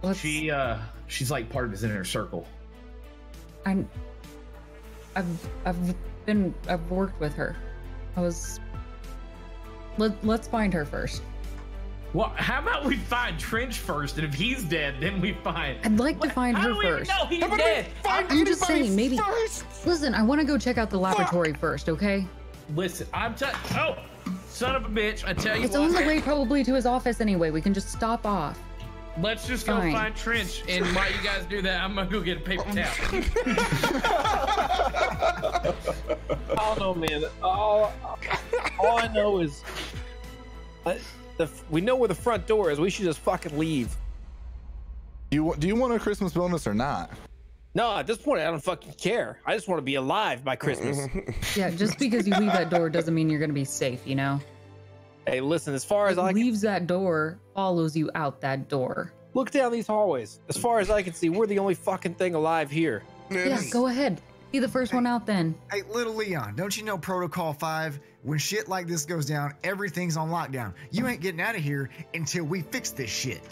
D: Let's,
C: She uh she's like part of his inner circle.
D: I, I've I've been I've worked with her. I was. Let Let's find her first.
C: Well, how about we find Trench first, and if he's dead, then we find.
D: I'd like to find
C: How
D: her
C: do we
D: first.
C: know he's
A: How about we
C: dead?
A: find
D: I'm just saying, maybe-
A: first?
D: Listen, I want to go check out the laboratory first. Okay.
C: Listen, I'm telling. Oh, son of a bitch! I tell you
D: It's
C: what.
D: on the way probably to his office anyway. We can just stop off.
C: Let's just go
D: Fine.
C: find Trench, and while you guys do that, I'm gonna go get a paper towel. *laughs*
E: I don't know, man. All, all I know is, I, the, we know where the front door is. We should just fucking leave.
G: Do you, do you want a Christmas bonus or not?
E: No, at this point, I don't fucking care. I just want to be alive by Christmas. *laughs*
D: Yeah, just because you leave that door doesn't mean you're gonna be safe. You know.
E: hey, listen. As far as I can
D: leaves that door, follows you out that door.
E: look down these hallways, as far as I can see, we're the only fucking thing alive here.
D: Yeah, go ahead. Be the first one out then.
B: Hey, little Leon, don't you know Protocol 5? When shit like this goes down, everything's on lockdown. You ain't getting out of here until we fix this shit.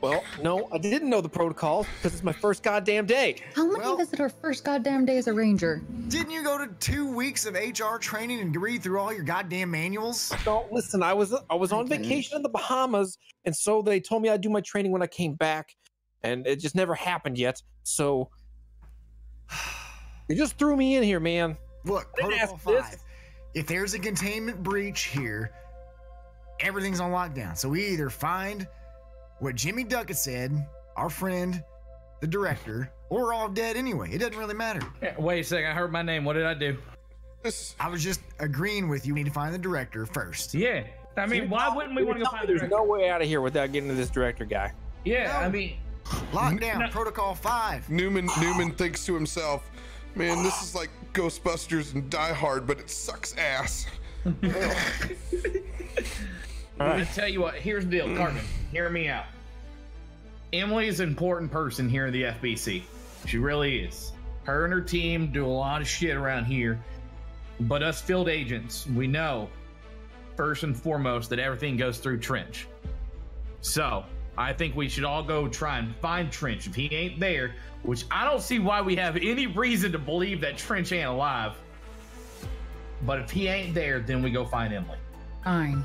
E: Well, no, I didn't know the protocols because it's my first goddamn day.
D: How many
B: Well-
D: is it our first goddamn day as a ranger?
B: Didn't you go to two weeks of HR training and read through all your goddamn manuals?
E: No, listen, I was I was on
D: Okay.
E: vacation in the Bahamas, and so they told me I'd do my training when I came back, and it just never happened yet. So *sighs* *sighs* *sighs* they just threw me in here, man.
B: Look, Protocol
E: ask this.
B: 5. If there's a containment breach here, everything's on lockdown. So we either find what Jimmy Duckett said, our friend, the director, or we're all dead anyway. It doesn't really matter.
C: Yeah, Wait a second, I heard my name. What did I do?
B: I was just agreeing with you. We need to find the director first.
C: Yeah. I mean, why wouldn't we want to go find the
E: There's
C: director?
E: no way out of here without getting to this director guy.
C: Yeah, I mean,
B: Lockdown,
C: No.
B: Protocol 5.
A: Newman Newman thinks to himself, "Man, this is like Ghostbusters and Die Hard, but it sucks ass." *laughs*
C: I'm gonna tell you what. Here's the deal, Carmen. *clears throat* Hear me out. Emily is an important person here in the FBC. She really is. Her and her team do a lot of shit around here. But us field agents, we know first and foremost that everything goes through Trench. So I think we should all go try and find Trench. If he ain't there, which I don't see why we have any reason to believe that Trench ain't alive. But if he ain't there, then we go find Emily.
D: Fine.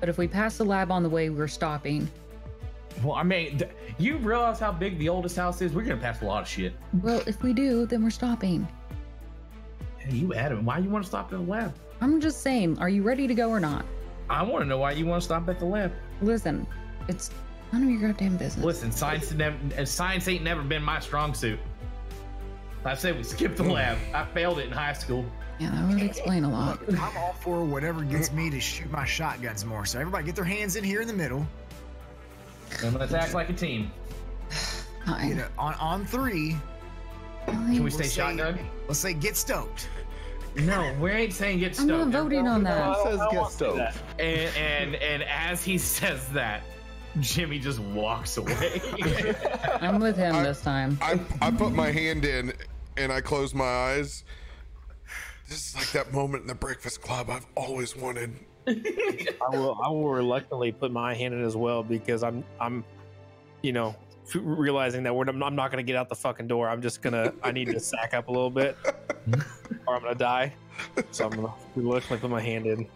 D: But if we pass the lab on the way we're stopping,
C: Well, I mean, th- you realize how big the oldest house is? We're gonna pass a lot of shit.
D: Well, if we do, then we're stopping.
C: Hey, you Adam, why you want to stop at the lab?
D: I'm just saying, are you ready to go or not?
C: I want to know why you want to stop at the lab.
D: Listen, it's none of your goddamn business.
C: Listen, science never, science ain't never been my strong suit. I said we skipped the lab. I failed it in high school.
D: Yeah, that would explain a lot.
B: Look, *laughs* I'm all for whatever gets me to shoot my shotguns more. So everybody get their hands in here in the middle.
C: And let's act like a team. *sighs*
D: Fine.
B: You know, on on three.
C: Can we
B: we'll
C: stay
B: say-
C: shotgun?
B: Let's say get stoked.
C: No, we ain't saying get
D: I'm not
C: stoked.
D: voting on that.
G: Who says
E: I
G: get stoked?
C: And and and as he says that, Jimmy just walks away. *laughs*
D: I'm with him
A: I-
D: this time.
A: I I put my hand in and I close my eyes. This is like that moment in the Breakfast Club I've always wanted.
E: I will. I will reluctantly put my hand in as well because I'm. I'm. You know, f- realizing that we're. I'm not going to get out the fucking door. I'm just gonna. I need to sack up a little bit, *laughs* or I'm gonna die. So I'm gonna look reluctantly put my hand in.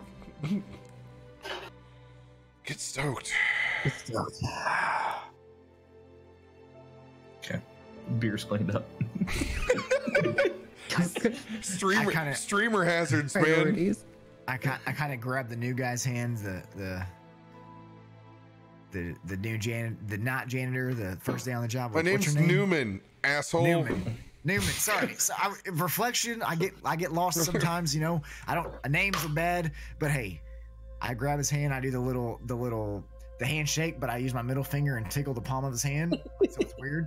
A: Get stoked. Get stoked. *sighs*
C: Okay, beer's cleaned up. *laughs* *laughs*
A: Streamer
B: kinda-
A: streamer hazards, man.
B: I kind I kind of grab the new guy's hand, the the the the new jan the not janitor, the first day on the job.
A: My
B: What's
A: name's
B: name?
A: Newman, asshole.
B: Newman. Newman. Sorry. So I, reflection. I get I get lost sometimes. You know. I don't. Names are bad, but hey, I grab his hand. I do the little the little the handshake, but I use my middle finger and tickle the palm of his hand. so it's *laughs* weird.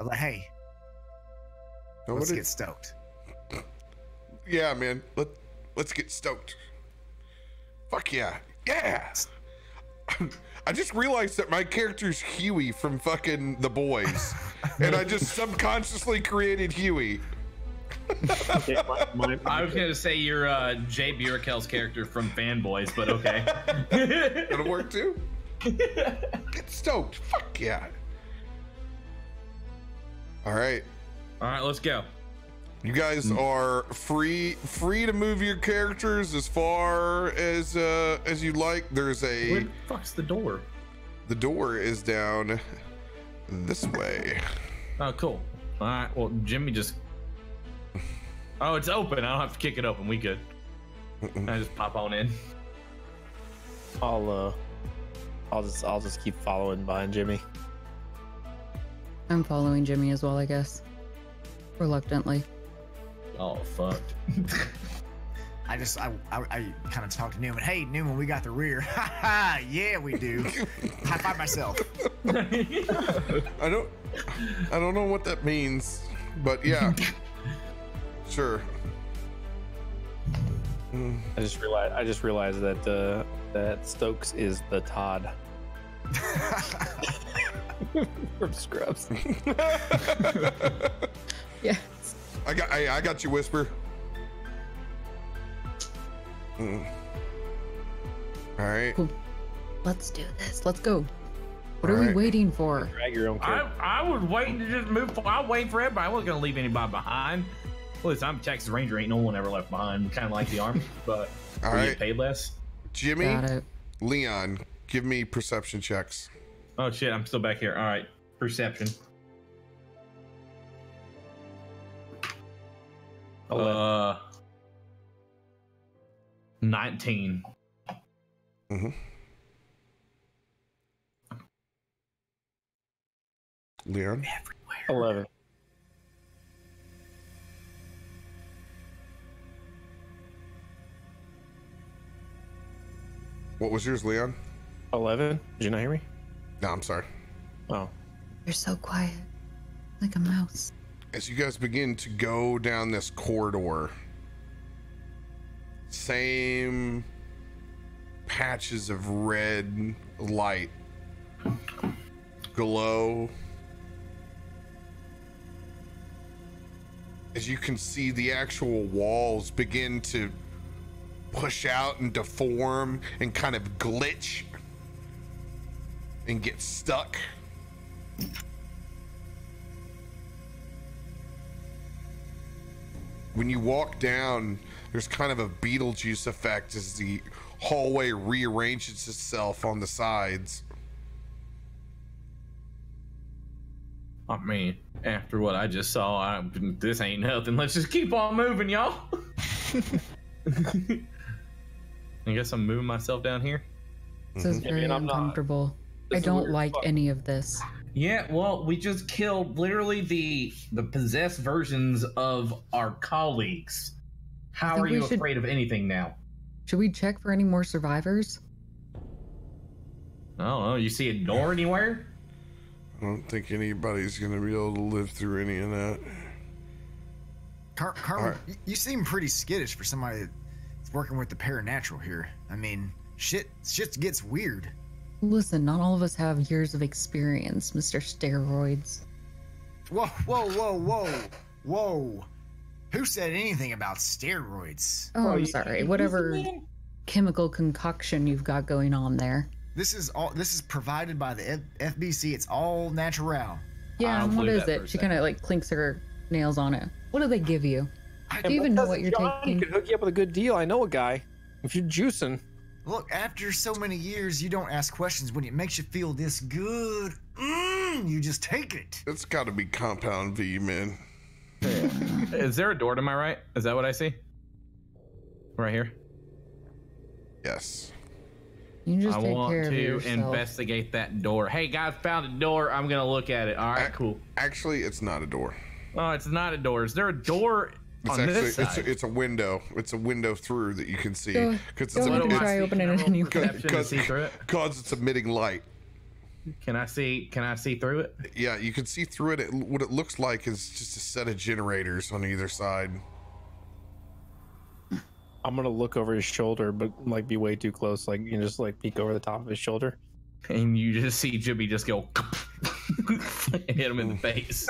B: I'm like, hey,
A: Now,
B: let's
A: did-
B: get stoked.
A: yeah, man. Let let's get stoked. Fuck yeah, yeah. *laughs* I just realized that my character's Huey from fucking The Boys, *laughs* and I just subconsciously created Huey.
E: Okay, my- my- *laughs*
C: I was gonna say you're uh, Jay Baruchel's character from Fanboys, but okay. *laughs*
A: It'll work too. Get stoked. Fuck yeah. All right.
C: All right, let's go.
A: You guys are free free to move your characters as far as uh as you like. There's
C: Where
A: a
C: the fuck's the door?
A: the door is down this way.
C: Oh, cool. All right. Well, Jimmy just. Oh, it's open. I don't have to kick it open. We good. I just pop on in.
E: I'll. Uh, I'll just. I'll just keep following behind Jimmy.
D: I'm following Jimmy as well, I guess. Reluctantly.
C: Oh, fucked. *laughs*
B: I just I I, I kind of talked to Newman. Hey Newman, we got the rear. Ha *laughs* ha. Yeah, we do. High five myself.
A: I don't I don't know what that means, but yeah. sure. Mm,
E: I just realized. I just realized that uh, that Stokes is the Todd *laughs* from Scrubs.
D: Yes.
A: I got I, I got you whisper. Mm. All right.
D: Let's do this. Let's go. What are
A: Alright.
D: we waiting for?
E: Drag your own
C: I,
E: character.
C: I was waiting to just move. Forward. I was waiting for everybody. I wasn't gonna leave anybody behind. Listen, I'm a Texas Ranger. Ain't no one ever left behind. Kind of like the army, *laughs* but
A: All
C: we
A: right.
C: get paid less.
A: Jimmy,
D: Got it.
A: Leon, give me perception checks.
C: Oh shit! I'm still back here. All right, perception.
E: Eleven.
C: Uh, nineteen. Mm-hmm.
A: Leon.
E: Eleven.
A: What was yours, Leon?
E: Eleven. Did you not hear me?
A: No, I'm sorry.
E: Oh.
D: You're so quiet. Like a mouse.
A: As you guys begin to go down this corridor, same patches of red light glow. As you can see, the actual walls begin to push out and deform and kind of glitch and get stuck. When you walk down, there's kind of a Beetlejuice effect as the hallway rearranges itself on the sides.
C: I mean, after what I just saw, I, this ain't nothing. Let's just keep on moving, y'all. *laughs* I guess I'm moving myself down here.
D: This is mm-hmm.
E: I
D: very
E: mean, I'm
D: uncomfortable. I don't like
E: Fuck.
D: any of this.
C: Yeah, well, we just killed literally the the possessed versions of our colleagues. How are you
D: should-
C: afraid of anything now?
D: Should we check for any more survivors?
C: I don't know. You see a door anywhere?
A: I don't think anybody's gonna be able to live through any of that.
B: Car- Carmen,
A: Alright.
B: y- you seem pretty skittish for somebody that's working with the paranatural here. I mean, shit, shit gets weird.
D: Listen, not all of us have years of experience, Mr. Steroids.
B: Whoa, whoa, whoa, whoa, whoa! Who said anything about steroids?
D: Oh, I'm sorry. Whatever chemical concoction you've got going on there.
B: This is all. This is provided by the F- FBC. It's all natural.
D: Yeah,
C: I'll
D: and what
C: believe
D: is
C: that for
D: it? She kind of like clinks her nails on it. What do they give you? I Do you even know what you're
E: John
D: taking?
E: could hook you up with a good deal. I know a guy. If you're juicing,
B: Look, after so many years, you don't ask questions when it makes you feel this good. Mm, you just take it.
A: It's got to be Compound V, man.
C: Is there a door to my right? Is that what I see? Right here.
A: Yes.
D: You just
C: I
D: take
C: want
D: care
C: to
D: yourself.
C: investigate that door. Hey guys, found a door. I'm gonna look at it. All right,
A: I-
C: cool.
A: Actually, it's not a door.
C: Oh, it's not a door. Is there a door
A: It's
C: on
A: actually
C: this
A: it's
C: side?
A: it's a window. It's a window through that you can see
D: Go-
A: because
D: go
A: it's, a, it's,
D: try opening it anyway.
C: Perception to see through it.
A: cause it's emitting light.
C: Can I see? Can I see through it?
A: Yeah, you can see through it. it. What it looks like is just a set of generators on either side.
E: I'm gonna look over his shoulder, but like be way too close. Like you can just like peek over the top of his shoulder.
C: And you just see Jimmy just go *laughs* hit him in the *laughs* face.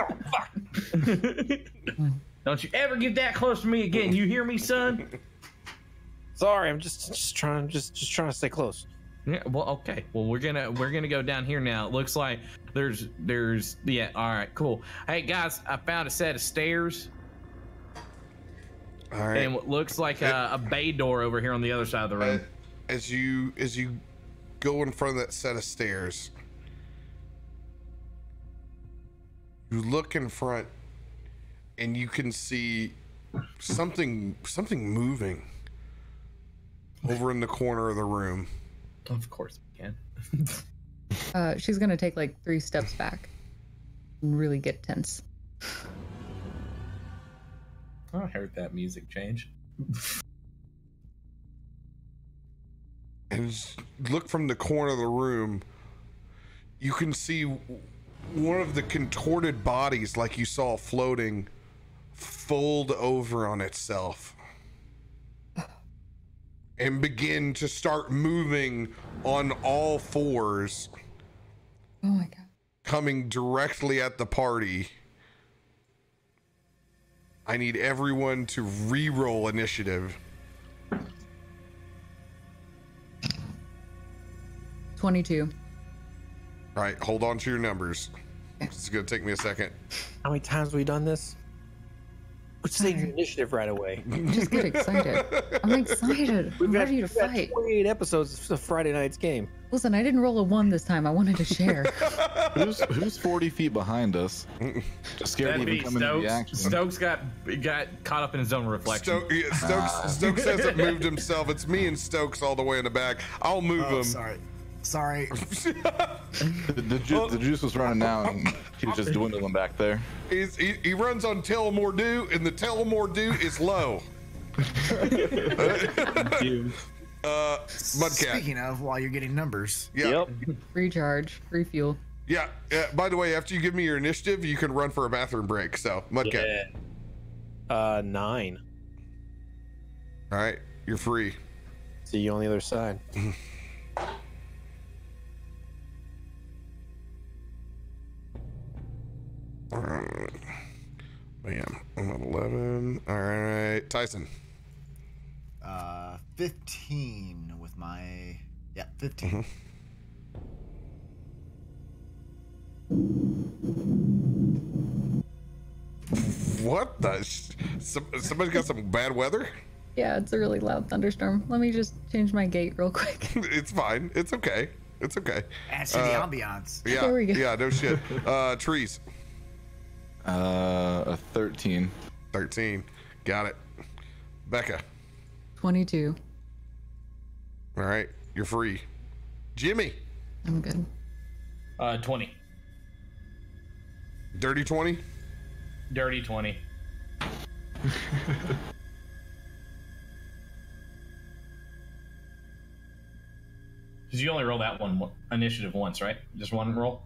C: *laughs* Don't you ever get that close to me again. You hear me, son? *laughs*
E: Sorry, I'm just just trying just just trying to stay close.
C: Yeah, well, okay. Well, we're gonna we're gonna go down here now. It looks like there's there's yeah. All right, cool. Hey guys, I found a set of stairs
A: All right.
C: and what looks like a, a bay door over here on the other side of the room.
A: Uh, as you as you go in front of that set of stairs you look in front and you can see something something moving over in the corner of the room
C: Of course we can. *laughs*
D: Uh, she's gonna take like three steps back and really get tense.
C: I heard that music change.
A: and look from the corner of the room you can see one of the contorted bodies like you saw floating fold over on itself and begin to start moving on all fours
D: Oh my god.
A: coming directly at the party i need everyone to re-roll initiative
D: 22.
A: all right hold on to your numbers it's gonna take me a second
E: How many times have we done this? Let's say your initiative right away. *laughs*
D: Just get excited. I'm excited. I'm
E: got-
D: ready to
E: we've got
D: fight.
E: 28 episodes of Friday night's game.
D: Listen, I didn't roll a one this time. I wanted to share. *laughs*
G: Who's who's 40 feet behind us? Just scared
C: That'd
G: to
C: be
G: even come into the
C: Stokes.
G: action.
C: Stokes got got caught up in his own reflection.
A: Stoke, yeah, Stokes, ah. Stokes hasn't *laughs* moved himself. It's me and Stokes all the way in the back. I'll move
B: Oh,
A: him.
B: sorry. Sorry.
G: The, *laughs* the, ju- the juice was running out, and he was just dwindling back there.
A: He's, he, he runs on Telemore Dew, and the Telemore Dew is low. *laughs* Uh, Mudcat.
B: Speaking of, while you're getting numbers,
A: Yeah,
E: Yep.
D: Recharge, refuel.
A: yeah, yeah. By the way, after you give me your initiative, you can run for a bathroom break. So, Mudcat.
E: Yeah. Uh, nine.
A: All right, you're free.
E: See you on the other side. *laughs*
A: All right. Bam. I'm at 11. All right, Tyson.
B: uh, 15 with my. Yeah, 15.
A: What the? Sh- some, somebody got some bad weather?
D: Yeah, it's a really loud thunderstorm. Let me just change my gate real quick. *laughs*
A: it's fine. It's okay. It's okay.
B: Add to the ambiance.
A: Yeah.
D: There we go.
A: Yeah. No shit. *laughs* Uh, trees.
G: Uh, a 13.
A: 13. Got it. Becca.
D: 22.
A: All right. You're free. Jimmy.
D: I'm good.
C: Uh, 20.
A: Dirty 20.
C: Dirty 20. *laughs* Because you only roll that one one- initiative once, right? Just one roll?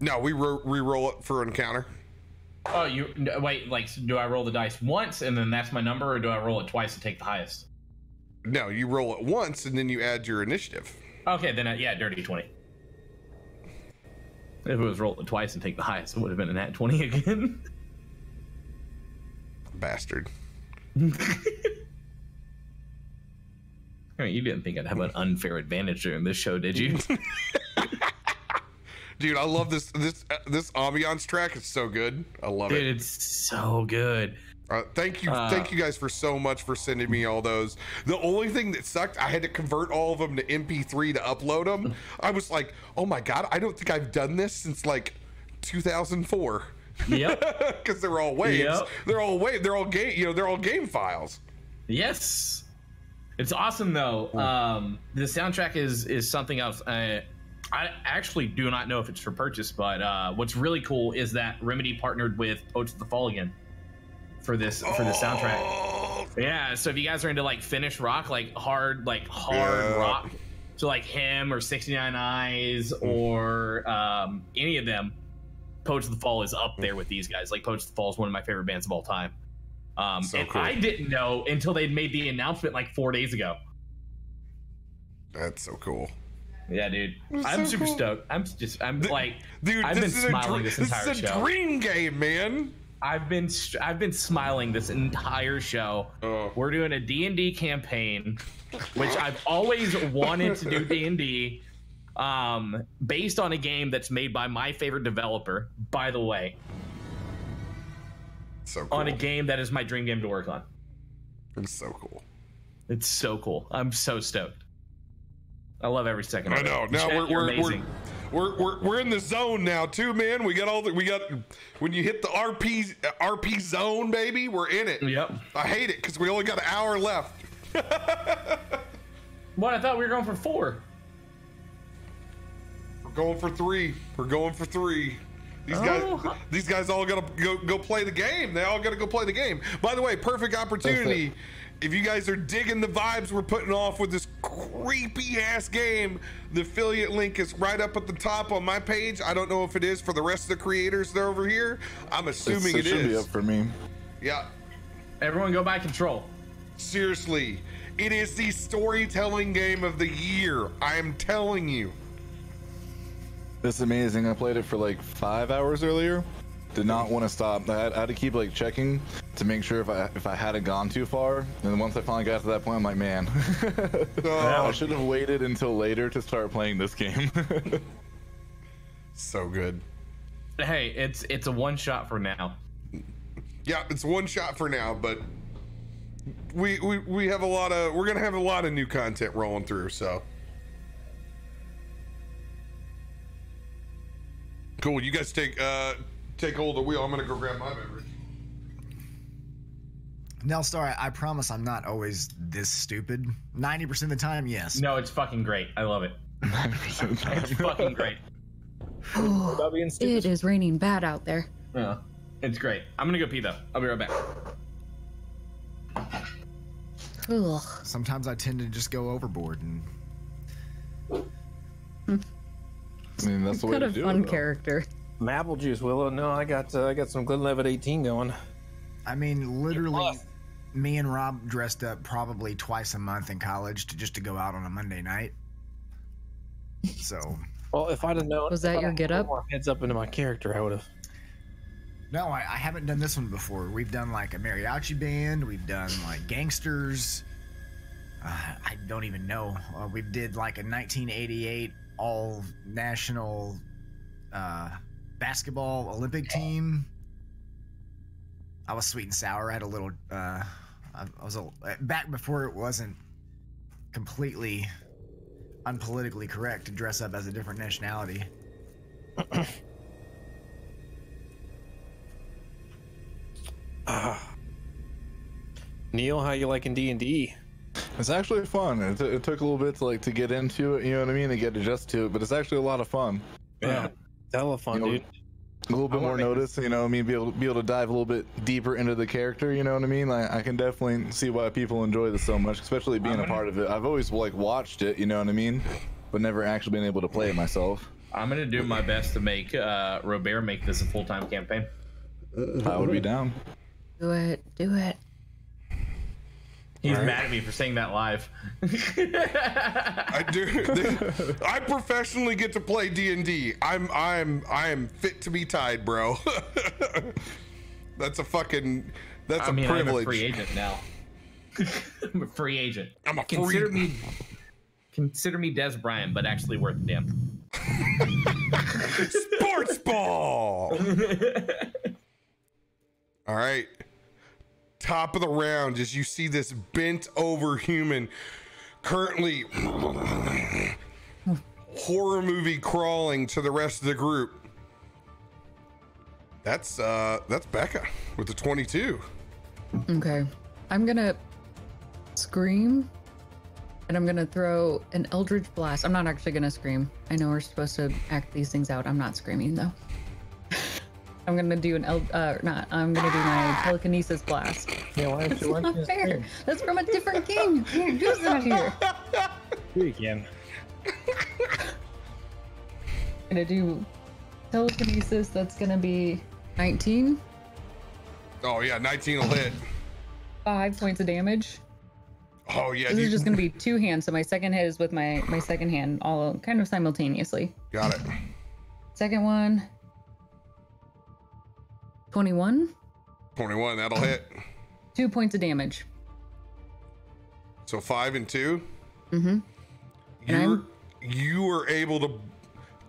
A: No, we ro- re-roll it for encounter.
C: Oh, you no, wait. Like, so do I roll the dice once and then that's my number, or do I roll it twice and take the highest?
A: No, you roll it once and then you add your initiative.
C: Okay, then uh, yeah, dirty twenty. If it was rolled twice and take the highest, it would have been a nat twenty *laughs* again.
A: Bastard. *laughs*
C: I mean, you didn't think I'd have an unfair advantage during this show, did you? *laughs*
A: Dude, I love this this uh, this ambiance track. It's so good. I love
C: Dude,
A: it.
C: it's so good.
A: Uh, thank you,
C: Uh,
A: thank you guys for so much for sending me all those. The only thing that sucked, I had to convert all of them to MP3 to upload them. I was like, oh my god, I don't think I've done this since like 2004.
C: Yep. *laughs*
A: Because they're all waves.
C: Yep.
A: They're all wave. They're all game. You know, they're all game files.
C: Yes, it's awesome though. Um, the soundtrack is is something else. Uh, I actually do not know if it's for purchase, but uh, what's really cool is that Remedy partnered with Poets of the Fall again for this for the soundtrack.
A: Oh,
C: Yeah, so if you guys are into like Finnish rock, like hard, like hard
A: Yeah.
C: rock, so like HIM or 69 Eyes or um, any of them, Poets of the Fall is up there with these guys. Like Poets of the Fall is one of my favorite bands of all time. Um,
A: So
C: and
A: cool.
C: I didn't know until they made the announcement like four days ago.
A: That's so cool.
C: Yeah, dude,
A: That's
C: I'm
A: so
C: super
A: cool.
C: stoked. I'm just, I'm
A: Th-
C: like,
A: Dude,
C: I've
A: this
C: been
A: is
C: smiling
A: a,
C: this
A: dr-
C: entire
A: This is a
C: show.
A: dream game, man.
C: I've been, I've been smiling this entire show.
A: Oh.
C: We're doing a D&D campaign, which I've always wanted to do *laughs* D&D, um, based on a game that's made by my favorite developer, by the way,
A: So cool.
C: on a game that is my dream game to work on.
A: It's so cool.
C: It's so cool. I'm so stoked. I love every second.
A: I
C: of it.
A: know. Now we're we're, we're we're we're we're in the zone now too, man. We got all the we got when you hit the RP RP zone, baby. We're in it.
C: Yep.
A: I hate it because we only got an hour left. *laughs*
C: What? I thought we were going for four.
A: We're going for three. We're going for three. These guys,
C: Oh.
A: these guys all gotta go go play the game. They all gotta go play the game. By the way, perfect opportunity. If you guys are digging the vibes we're putting off with this creepy ass game, the affiliate link is right up at the top on my page. I don't know if it is for the rest of the creators that are over here. I'm assuming
G: it
A: it
G: should be up for me.
A: Yeah,
C: Everyone go by control.
A: seriously, it is the storytelling game of the year. I am telling you.
G: It's amazing. I played it for like five hours earlier. Did not want to stop. I had, I had to keep like checking to make sure if I if I hadn't gone too far. And once I finally got to that point, I'm like, man, *laughs* I should have waited until later to start playing this game.
A: So good.
C: Hey, it's it's a one shot for now.
A: Yeah, it's one shot for now, but we we we have a lot of we're gonna have a lot of new content rolling through. So cool. You guys take uh take hold of the wheel. I'm gonna go grab my beverage.
B: Nelstar, I, I promise I'm not always this stupid. 90% of the time, yes.
C: No, it's fucking great. I love it. *laughs* 90% of the time. It's fucking great.
E: Being stupid.
D: It is raining bad out there.
C: Yeah, it's great. I'm gonna go pee though. I'll be right back.
D: Ugh.
B: Sometimes I tend to just go overboard and hmm.
G: I mean, that's the way
D: Kind
G: to
D: of
G: do
D: fun
G: it. though.
D: character.
E: Some apple juice, Willow. No, I got uh, I got some Glenlivet 18 going.
B: I mean, literally, me and Rob dressed up probably twice a month in college to just to go out on a Monday night. So,
E: Well, if I'd have known,
D: Was that your
E: have
D: getup?
E: put more Heads up into my character, I would have.
B: no, I, I haven't done this one before. We've done like a mariachi band, we've done like gangsters. Uh, I don't even know. Uh, we did like a 1988 all national uh, basketball Olympic team. I was sweet and sour. I had a little. Uh, I, I was a, back before it wasn't completely unpolitically correct to dress up as a different nationality. *clears throat*
E: Neil, how you liking D and D?
G: It's actually fun. It, t- it took a little bit to like to get into it. You know what I mean? To get adjusted to it, but it's actually a lot of fun.
E: Yeah, hella fun,
G: You know,
E: dude.
G: A little bit more
C: make
G: notice. You know, what I mean, be able to, be able to dive a little bit deeper into the character. You know what I mean? Like I can definitely see why people enjoy this so much, especially being a part of it. I've always like watched it. You know what I mean? But never actually been able to play it myself.
C: I'm gonna do my best to make uh, Robert make this a full time campaign.
G: I would be down.
D: Do it. Do it.
C: He's mad at me for saying that live. *laughs*
A: I do. I professionally get to play D and D. I'm I'm I am fit to be tied, bro. *laughs* that's a fucking. That's
C: I
A: a
C: mean,
A: privilege.
C: I'm a free agent now. *laughs* I'm a free agent.
A: I'm a
C: Consider
A: free-
C: me, consider me Dez Bryant, but actually worth a damn.
A: Sports ball. All right. Top of the round as you see this bent over human currently horror movie crawling to the rest of the group. That's uh that's Becca with the 22.
D: Okay. I'm gonna scream and I'm gonna throw an Eldritch Blast. I'm not actually gonna scream. I know we're supposed to act these things out. I'm not screaming though. I'm gonna do an El uh not I'm gonna do my telekinesis blast.
E: Yeah, why don't you
D: Not fair. That's from a different game. You can't use that here. *laughs*
E: Do it again. *laughs*
D: gonna do telekinesis, that's gonna be 19.
A: Oh yeah, 19 will hit.
D: Five points of damage.
A: Oh yeah,
D: This
A: you
D: is just gonna be two hands, so my second hit is with my my second hand, all kind of simultaneously.
A: got it.
D: Second one. 21.
A: 21, that'll hit.
D: Two points of damage.
A: So five and two.
D: Mm-hmm.
A: You're you are able to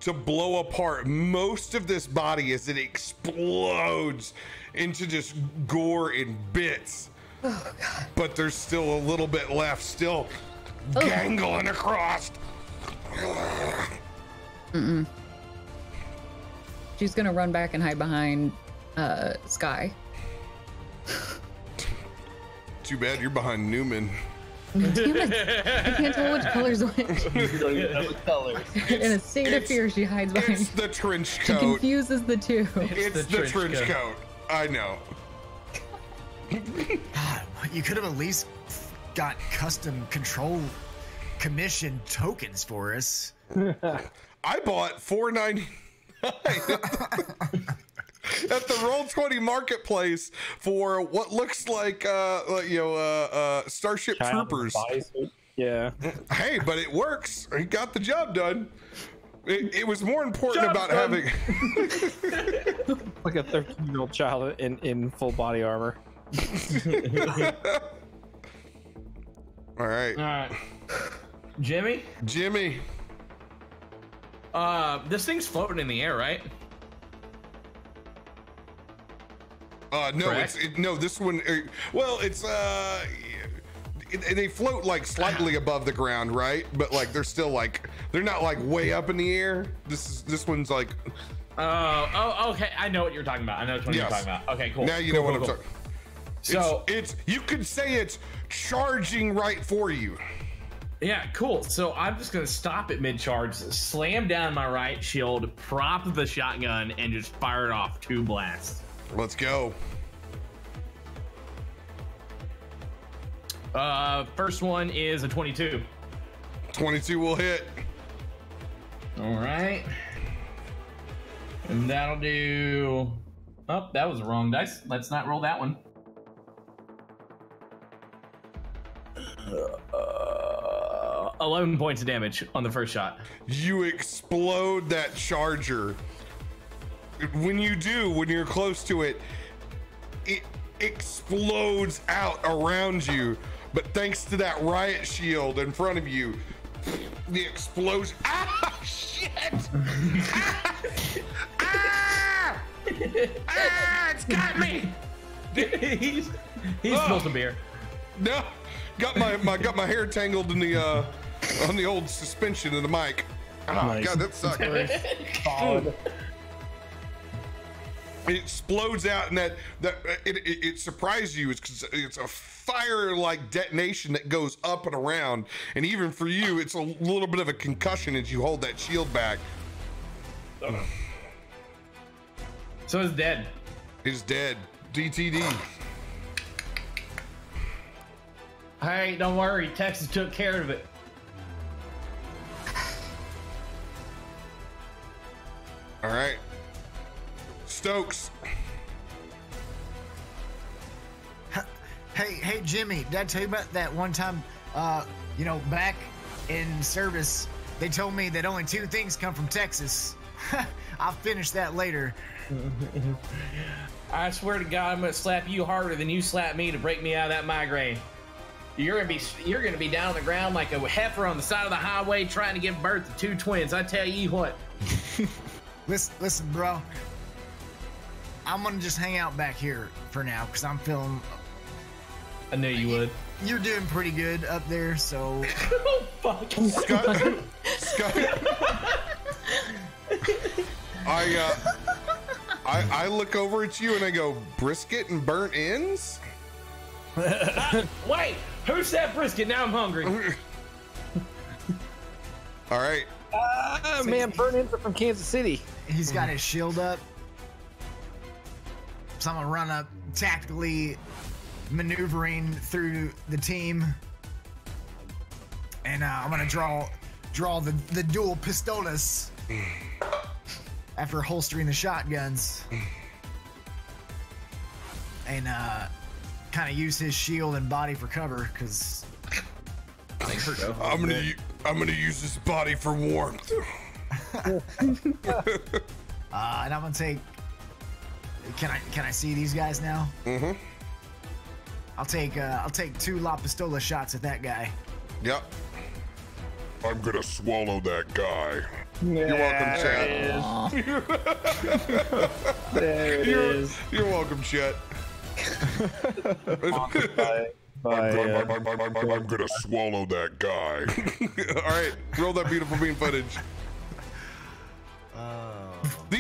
A: to blow apart most of this body as it explodes into just gore and bits.
D: Oh god.
A: But there's still a little bit left, still gangling across.
D: She's gonna run back and hide behind uh Sky.
A: Too bad you're behind Newman.
D: Damn it. I can't tell which color's which. *laughs* In a state of
A: it's-
D: fear, she hides behind.
A: It's the trench coat.
D: She
A: coat.
D: confuses the two.
A: It's the, trench, coat. I know.
B: God, you could have at least got custom control commission tokens for us. *laughs*
A: I bought four ninety nine *laughs* at the Roll Twenty Marketplace for what looks like uh like, you know uh, uh Starship Troopers.
E: Yeah. *laughs*
A: Hey, but it works. He got the job done. It, it was more important
C: Job
A: about
C: done.
A: having. *laughs*
E: Like a 13 year old child in, in full body armor. *laughs*
A: All right,
C: All right, Jimmy.
A: Jimmy.
C: Uh, this thing's floating in the air, right?
A: Uh, no,
C: Correct.
A: it's it, no. This one. uh, Well, it's uh, it, they float like slightly above the ground, right? But like they're still like they're not like way up in the air. This is this one's like
C: Oh, oh, okay. I know what you're talking about. I know what
A: Yes.
C: you're talking about. Okay, cool.
A: now you
C: Cool,
A: know what
C: cool,
A: I'm talking.
C: So
A: it's, it's you could say it's charging right for you.
C: yeah, cool. So I'm just gonna stop at mid charge, slam down my right shield, prop the shotgun, and just fire it off two blasts.
A: Let's go.
C: Uh, first one is a 22.
A: 22 will hit.
C: All right. And that'll do. Oh, that was the wrong dice. Let's not roll that one. Uh, 11 points of damage on the first shot.
A: You explode that charger. When you do, when you're close to it, it explodes out around you. But thanks to that riot shield in front of you, the explosion. *laughs* Ah, shit! ah! ah! Ah, it's got me! *laughs*
C: he's he's
A: Oh.
C: spilled some beer.
A: No, got my, my got my hair tangled in the uh on the old suspension of the mic. Oh
E: Nice.
A: god, that sucked. It explodes out, and that that uh, it it, it surprised you. It's it's a fire like detonation that goes up and around, and even for you, it's a little bit of a concussion as you hold that shield back.
C: So it's dead.
A: He's dead. DTD.
C: Hey, don't worry. Texas took care of it.
A: All right. Stokes.
B: Hey, hey, Jimmy, did I tell you about that one time? Uh, you know, back in service, they told me that only two things come from Texas. *laughs* I'll finish that later. *laughs*
C: I swear to God, I'm gonna slap you harder than you slap me to break me out of that migraine. You're gonna be you're gonna be down on the ground like a heifer on the side of the highway trying to give birth to two twins. I tell you what. *laughs*
B: Listen, listen, bro. I'm gonna just hang out back here for now because I'm feeling
C: I knew you would.
B: you're doing pretty good up there. So *laughs* oh,
C: Fuck.
A: Scott. Scott. I uh, I I look over at you and I go brisket and burnt ends. *laughs*
C: Wait, who said brisket? Now I'm hungry.
A: All right.
E: Ah, man, burn ends are from Kansas City.
B: he's got his shield up. So I'm gonna run up tactically, maneuvering through the team, and uh, I'm gonna draw draw the the dual pistolas after holstering the shotguns, and uh, kind of use his shield and body for cover because
A: I'm gonna I'm gonna use this body for warmth. *laughs*
B: Uh, and I'm gonna take. Can I can I see these guys now?
A: Mm-hmm.
B: I'll take uh, I'll take two La Pistola shots at that guy.
A: Yep.
H: I'm gonna swallow that guy.
A: You're welcome, Chet. *laughs*
E: There it
A: You're,
E: is.
A: you're welcome, Chet.
E: By, by,
H: I'm,
E: uh,
H: I'm- I'm- I'm- I'm gonna swallow that guy. *laughs*
A: All right, roll that beautiful bean footage.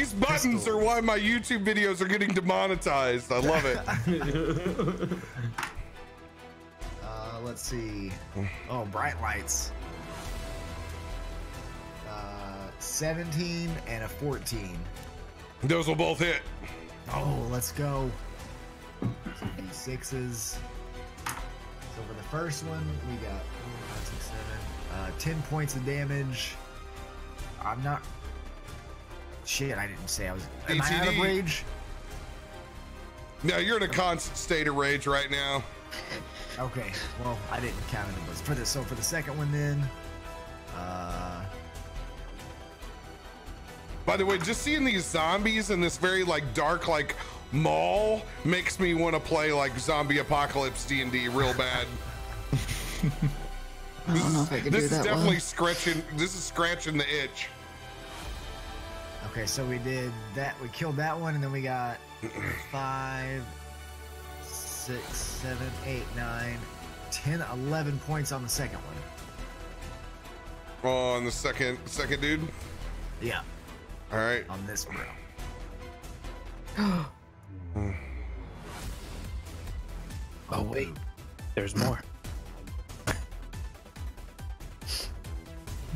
A: These buttons are why my YouTube videos are getting demonetized. I love it. *laughs*
B: Uh, let's see. Oh, bright lights. Uh, 17 and a 14.
A: Those will both hit.
B: Oh, let's go. Some D6s. So for the first one, we got four, five, six, seven, uh, 10 points of damage. I'm not. Shit, I didn't say I was. Am I out of rage?
A: Now you're in a constant state of rage right now. *laughs*
B: Okay, well, I didn't count it. But for this. so for the second one, then, uh,
A: By the way, just seeing these zombies in this very like dark like mall makes me want to play like zombie apocalypse D and D real bad. *laughs*
D: I don't know if I could
A: this
D: do
A: is definitely
D: well.
A: scratching. This is scratching the itch.
B: Okay, so we did that. We killed that one, and then we got *clears throat* five, six, seven, eight, nine, ten, eleven points on the second one.
A: On the second second dude.
B: Yeah,
A: All right.
B: on this bro. *gasps*
E: Oh, oh wait, there's more.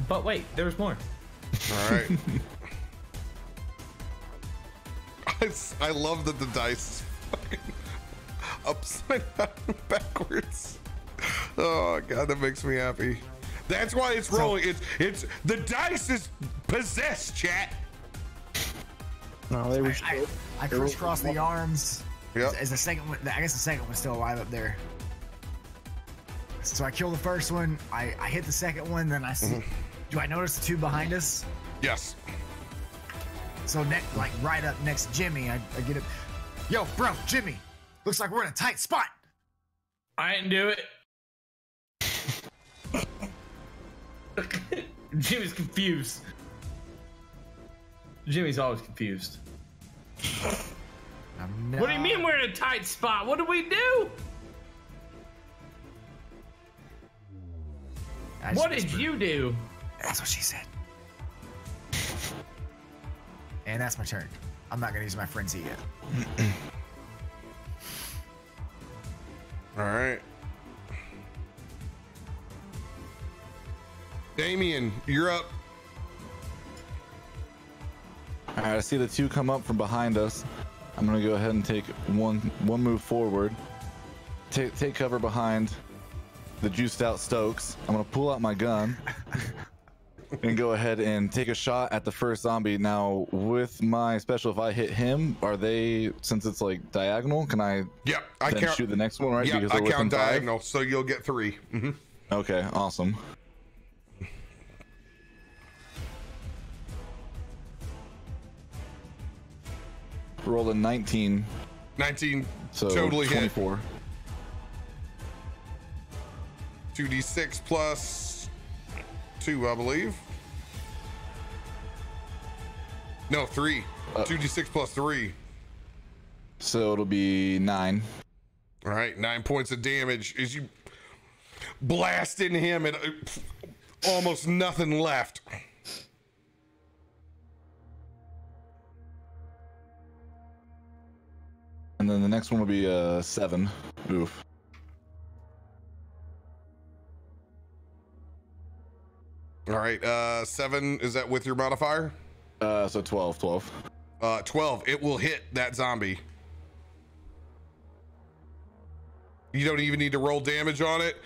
C: But wait, there's more.
A: All right. *laughs* I, s- I love that the dice is fucking *laughs* upside down backwards. Oh god, that makes me happy. That's why it's rolling. It's it's the dice is possessed, chat.
E: No, they were.
B: I, I, I crisscross the arms.
A: Yep.
B: Is the second one? I guess the second one's still alive up there. So I kill the first one. I, I hit the second one. Then I see. Mm-hmm. Do I notice the two behind us?
A: Yes.
B: So next, like right up next to Jimmy, I, I get it. Yo, bro, Jimmy. Looks like we're in a tight spot.
C: I didn't do it. *laughs* Jimmy's confused. Jimmy's always confused.
B: I'm
C: What do you mean we're in a tight spot? What do we do? What did you do?
B: That's what she said. And that's my turn. I'm not gonna use my frenzy yet. *clears throat*
A: All right. Damien, you're up.
G: All right, I see the two come up from behind us. I'm gonna go ahead and take one one move forward. Take take cover behind the juiced out Stokes. I'm gonna pull out my gun *laughs* and go ahead and take a shot at the first zombie. Now with my special, if I hit him, are they since it's like diagonal? Can I
A: Yeah, I count.
G: shoot the next one right? Because
A: I count
G: five?
A: diagonal, so you'll get 3 hmm
G: Okay, awesome. Roll a 19,
A: 19,
G: so
A: totally hit.
G: 24.
A: 2d6 plus 2, I believe. No, 3.
G: Uh,
A: 2d6 plus 3.
G: So it'll be nine.
A: All right, 9 points of damage as you blast into him and uh, almost nothing left.
G: And then the next one will be uh seven. Oof.
A: All right, uh 7 is that with your modifier?
G: Uh so 12, 12.
A: Uh 12. It will hit that zombie. You don't even need to roll damage on it.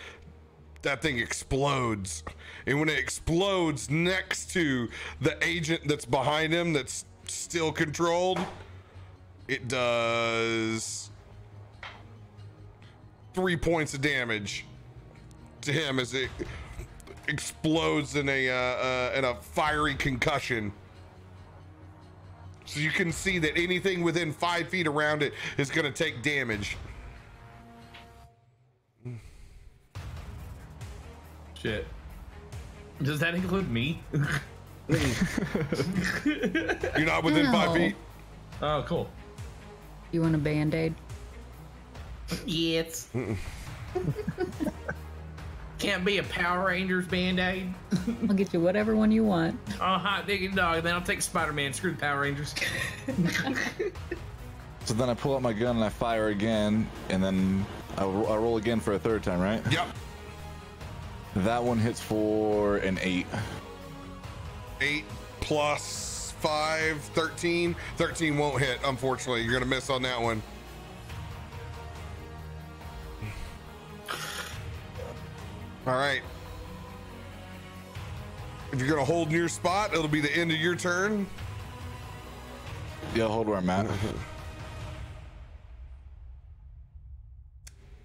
A: That thing explodes. And when it explodes next to the agent that's behind him that's still controlled, it does 3 points of damage to him as it explodes in a uh, uh, in a fiery concussion. So you can see that anything within five feet around it is going to take damage.
C: Shit. Does that include me?
A: You're not within five feet.
C: oh, cool.
D: You want a band aid?
C: Yes. *laughs* Can't be a Power Rangers band aid.
D: I'll get you whatever one you want.
C: Oh, hot digging dog. Then I'll take Spider Man. Screw the Power Rangers. *laughs*
G: So then I pull out my gun and I fire again, and then I, ro- I roll again for a third time, right?
A: Yep.
G: That one hits for an eight.
A: Eight plus five, 13. 13 won't hit, unfortunately. You're going to miss on that one. All right. If you're going to hold in your spot, it'll be the end of your turn.
G: Yeah, hold where I'm at. *laughs*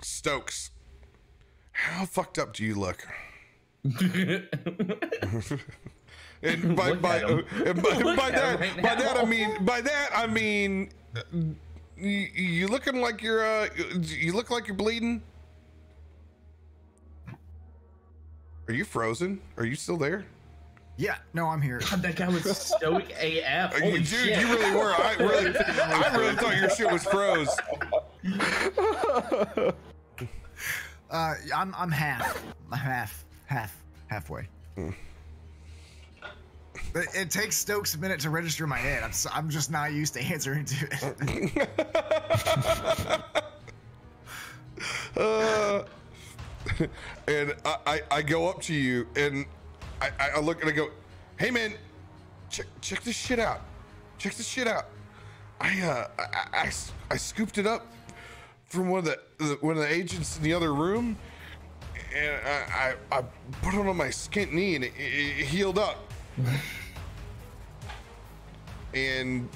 A: Stokes. How fucked up do you look? *laughs* and by
C: Look
A: by, and by, *laughs*
C: Look
A: by that
C: right
A: by that I mean by that I mean you, you looking like you're uh you look like you're bleeding. Are you frozen? Are you still there?
B: Yeah, no, I'm here.
C: God, that guy was stoic AF.
A: Uh,
C: Holy
A: Dude,
C: shit.
A: you really were. I *laughs* really, I really thought your shit was froze. *laughs*
B: Uh, I'm I'm half, I'm half, half, halfway. But it takes Stokes a minute to register in my head. I'm s- I'm just not used to answering to it. *laughs*
A: Uh, *laughs* and I, I, I go up to you and I, I- look and I go, hey man, check check this shit out. Check this shit out. I uh I, I- I scooped it up from one of the, the one of the agents in the other room, and I I, I put it on my skint knee and it, it, it healed up. *laughs* and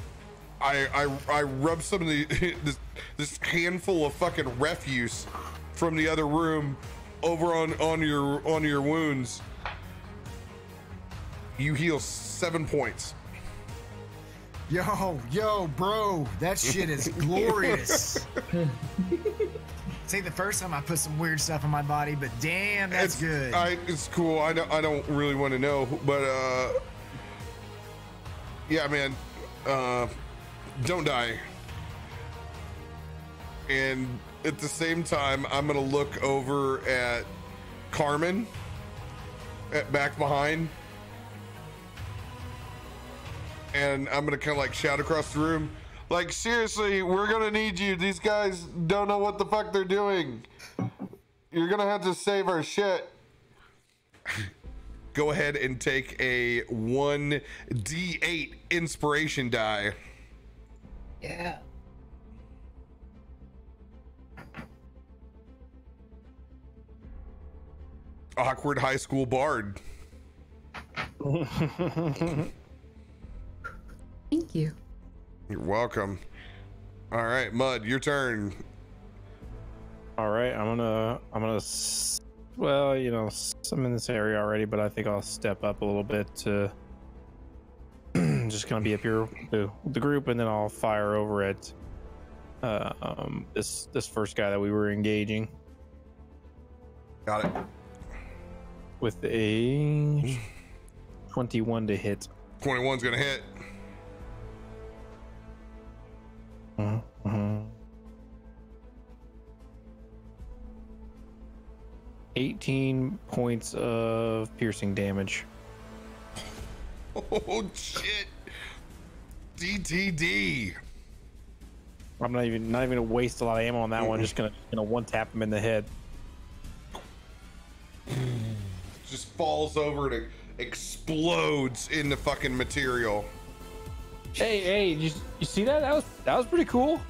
A: I I I rubbed some of the *laughs* this, this handful of fucking refuse from the other room over on on your on your wounds. You heal seven points.
B: Yo, yo, bro, that shit is glorious. *laughs* It's ain't the first time I put some weird stuff on my body, but damn, that's
A: it's,
B: good.
A: I, it's cool. I don't I don't really want to know, but uh, yeah, man, uh, don't die. And at the same time, I'm gonna look over at Carmen, at back behind, and I'm gonna kind of like shout across the room, like seriously, we're gonna need you. These guys don't know what the fuck they're doing. You're gonna have to save our shit. *laughs* Go ahead and take a one d8 inspiration die.
D: Yeah.
A: Awkward high school bard.
D: Thank you.
A: You're welcome. All right, Mud, your turn.
E: All right, I'm gonna, I'm gonna, well, you know, I'm in this area already, but I think I'll step up a little bit to, *clears throat* just gonna be up here with the, with the group, and then I'll fire over at, uh, um, this this first guy that we were engaging
A: Got it.
E: With a 21 to hit.
A: 21's gonna hit.
E: Mhm. 18 points of piercing damage. *laughs*
A: Oh shit. DTD.
E: I'm not even not even gonna waste a lot of ammo on that one. Just gonna gonna one tap him in the head.
A: Just falls over and explodes in the fucking material.
E: Hey, hey, you, you see that? That was that was pretty cool.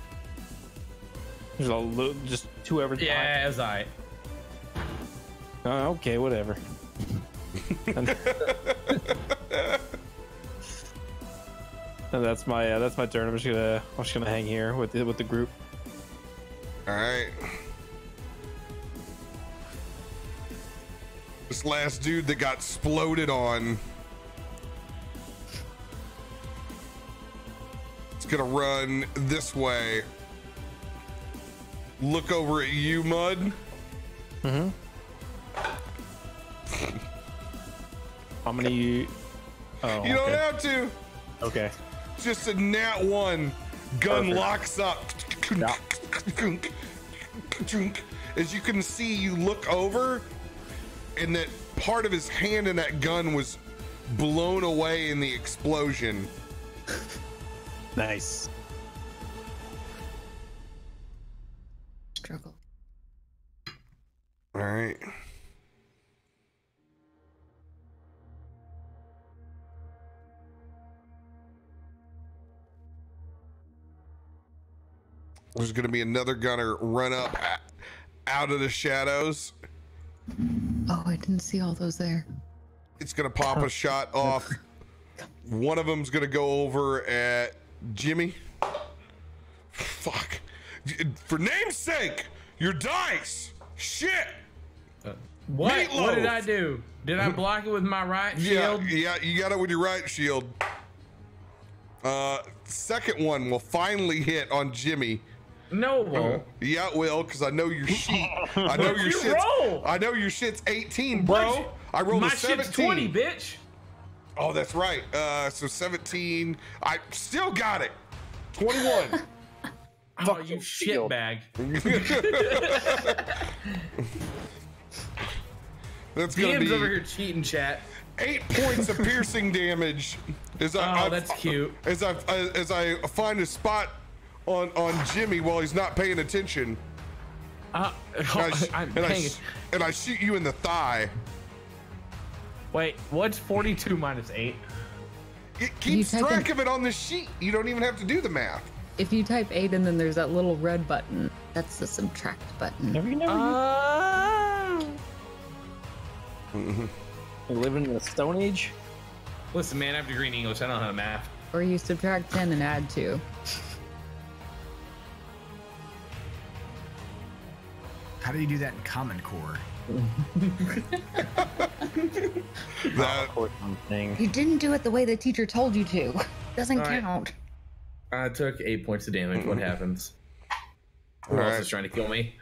E: There's a little, just two ever.
C: Yeah, as I.
E: Oh, okay, whatever. and, *laughs* and that's my uh, that's my turn. I'm just gonna I'm just gonna hang here with the, with the group.
A: All right. This last dude that got exploded on. It's gonna run this way. Look over at you, Mud. Mm-hmm.
E: How many? You, oh,
A: You don't
E: okay.
A: have to.
E: okay.
A: Just a nat one. Gun
E: Perfect.
A: locks up. As you can see, you look over, and that part of his hand in that gun was blown away in the explosion.
E: Nice.
D: Struggle.
A: All right. There's going to be another gunner run up out of the shadows.
D: Oh, I didn't see all those there.
A: It's going to pop a shot off. One of them's going to go over at Jimmy. Fuck. For name's sake, your dice. Shit.
C: What? What did I do? Did I block it with my right shield?
A: Yeah,
C: shield?
A: yeah, you got it with your right shield. Uh, second one will finally hit on Jimmy.
C: No. it won't.
A: Yeah, it will, because I know your shit. I *laughs* know your
C: You
A: shit's.
C: roll.
A: I know your shit's 18, bro.
C: What?
A: I rolled
C: my
A: a
C: shit's
A: 17.
C: 20, bitch.
A: Oh, that's right. Uh, so 17. I still got it. 21. *laughs*
C: Oh, you shit bag. *laughs*
A: That's gonna
C: DM's
A: be
C: over here cheating, chat.
A: eight points of piercing damage. As I,
C: Oh,
A: I-
C: that's cute.
A: As I as I find a spot on on Jimmy while he's not paying attention,
C: Uh,
A: and I, *laughs*
C: I'm
A: and, I
C: paying
A: sh- and I shoot you in the thigh.
C: Wait, what's 42 minus 8?
A: It keeps
D: type in-
A: track of it on the sheet. You don't even have to do the math.
D: If you type 8 and then there's that little red button, that's the subtract button.
E: Have you never
C: Uh,
E: you living in the Stone Age?
C: listen, man, I have degree in English. I don't know how to math.
D: Or you subtract 10 and add 2.
B: How do you do that in Common Core? *laughs*
A: That
E: Thing.
D: You didn't do it the way the teacher told you to. *laughs* Doesn't
C: All right.
D: count.
C: I took 8 points of damage. What mm-hmm. happens? Who else
A: Alright.
C: is trying to kill me?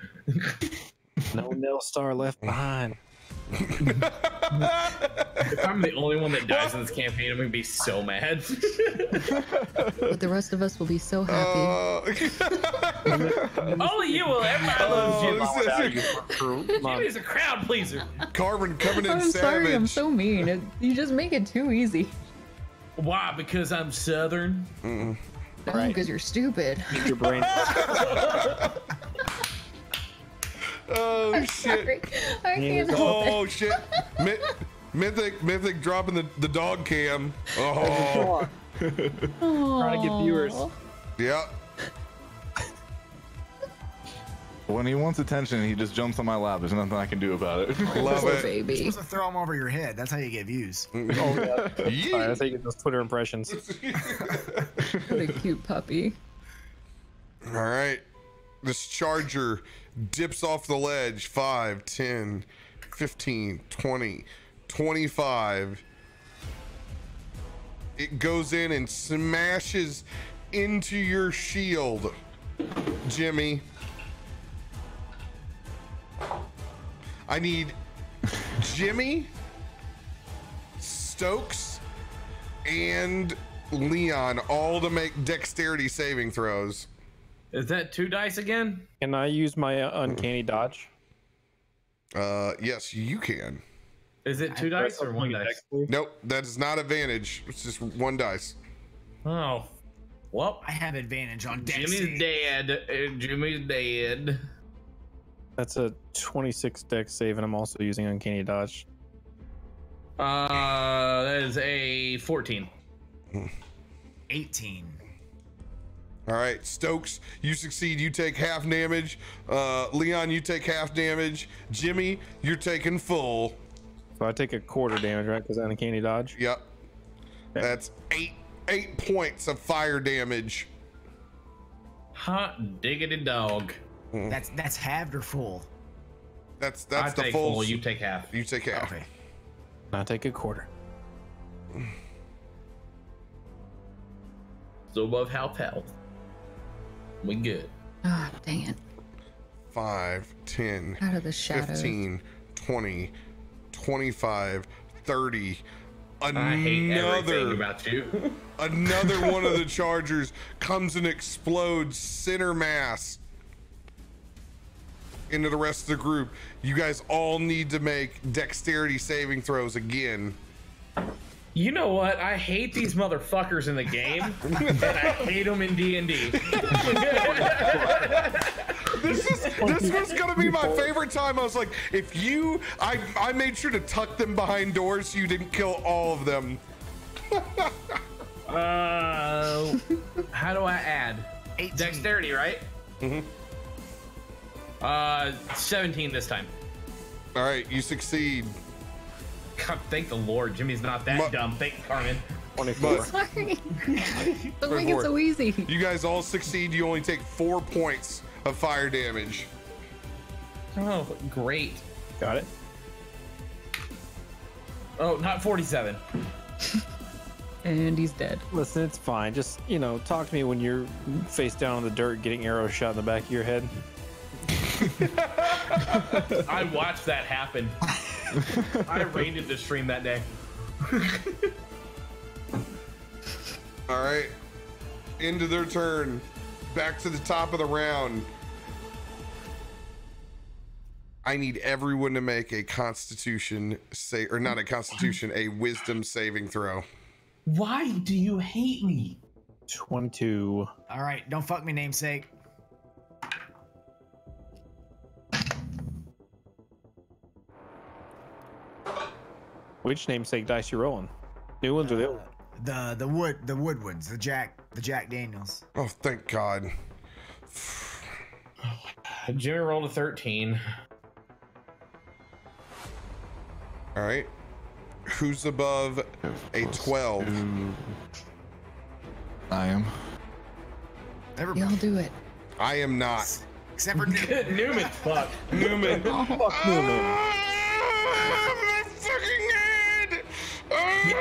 E: No Nelstar left *laughs* behind.
C: If I'm the only one that dies in this campaign, I'm gonna be so mad.
D: But the rest of us will be so happy.
A: uh, *laughs*
C: only you will. Everybody loves Jimmy.
A: Oh, this is-
C: a crowd pleaser.
A: Carvin coming in
D: I'm
A: savage.
D: sorry, I'm so mean. It, you just make it too easy.
C: Why? Because I'm Southern.
D: No,
E: Right.
D: because you're stupid.
E: Your brain. *laughs* *laughs*
A: Oh, oh shit!
D: Sorry. I can't help it.
A: Oh shit! My- Mythic, Mythic dropping the, the dog cam. Oh,
E: Trying to get viewers.
D: Aw.
A: yeah.
G: When he wants attention, he just jumps on my lap. There's nothing I can do about it.
A: Love it.
D: baby.
B: You're supposed to throw them over your head. That's how you get views. *laughs*
E: Oh yeah. Oh, sorry,
A: Yeah.
E: that's how you get those Twitter impressions. *laughs*
D: What a cute puppy.
A: All right. This charger dips off the ledge 5, 10, 15, 20, 25. It goes in and smashes into your shield, Jimmy. I need Jimmy, Stokes, and Leon all to make dexterity saving throws.
C: Is that two dice again?
E: Can I use my uh, uncanny dodge?
A: Uh, yes, you can.
C: Is it two dice or one dice?
A: Nope, that is not advantage. It's just one dice.
C: Oh, well,
B: I have advantage on
C: Jimmy's
B: Dexy.
C: dead. Uh, Jimmy's dead.
E: That's a 26 deck save, and I'm also using uncanny dodge.
C: Uh, that is a 14.
B: 18.
A: All right, Stokes, you succeed. You take half damage. Uh, Leon, you take half damage. Jimmy, you're taking full.
E: So I take a quarter damage, right? Because I uncanny dodge.
A: Yep. That's eight eight points of fire damage.
C: Hot diggity dog.
B: That's that's halved or full.
A: That's that's
C: I
A: the
C: take
A: full.
C: full. You take half.
A: you take half.
B: Okay.
E: I take a quarter.
C: So above half health. We good.
D: Ah, dang it.
A: 5, 10,
D: Out of the shadows.
A: 15, 20, 25, 30.
C: I hate everything
A: Another
C: about you. *laughs*
A: another one of the chargers comes and explodes center mass into the rest of the group. You guys all need to make dexterity saving throws again.
C: You know what? I hate these motherfuckers in the game, *laughs* and I hate them in D and D. *laughs*
A: This is this was gonna be my favorite time. I was like, if you, I I made sure to tuck them behind doors so you didn't kill all of them. *laughs*
C: Uh, how do I add?
B: 18.
C: Dexterity, right? Mm-hmm. Uh, 17 this time.
A: All right, you succeed.
C: God, thank the Lord, Jimmy's not that
A: Mu-
C: dumb. Thank you, Carmen.
E: 24. *laughs*
D: Sorry. Don't make it so easy.
A: you guys all succeed. You only take four points of fire damage.
C: Oh, great.
E: Got it.
C: Oh, not 47. *laughs*
D: And he's dead.
E: Listen, it's fine. Just, you know, talk to me when you're face down in the dirt getting arrows shot in the back of your head. *laughs*
C: I watched that happen. *laughs* I rained raided the stream that day. *laughs*
A: All right, into their turn. Back to the top of the round. I need everyone to make a Constitution say, or not a Constitution, a Wisdom saving throw.
C: Why do you hate me?
E: 22.
B: All right, don't fuck me, namesake.
E: Which namesake dice you rolling? New ones or the old?
B: The the wood the woodwoods the Jack the Jack Daniels.
A: Oh, thank God.
C: Jimmy rolled a 13.
A: All right. Who's above a 12?
G: I am.
B: Everybody
D: Y'all do it.
A: I am not.
B: except for *laughs* Newman.
C: Newman, fuck.
A: Newman. *laughs*
E: Fuck Newman.
A: Ah, my fucking head!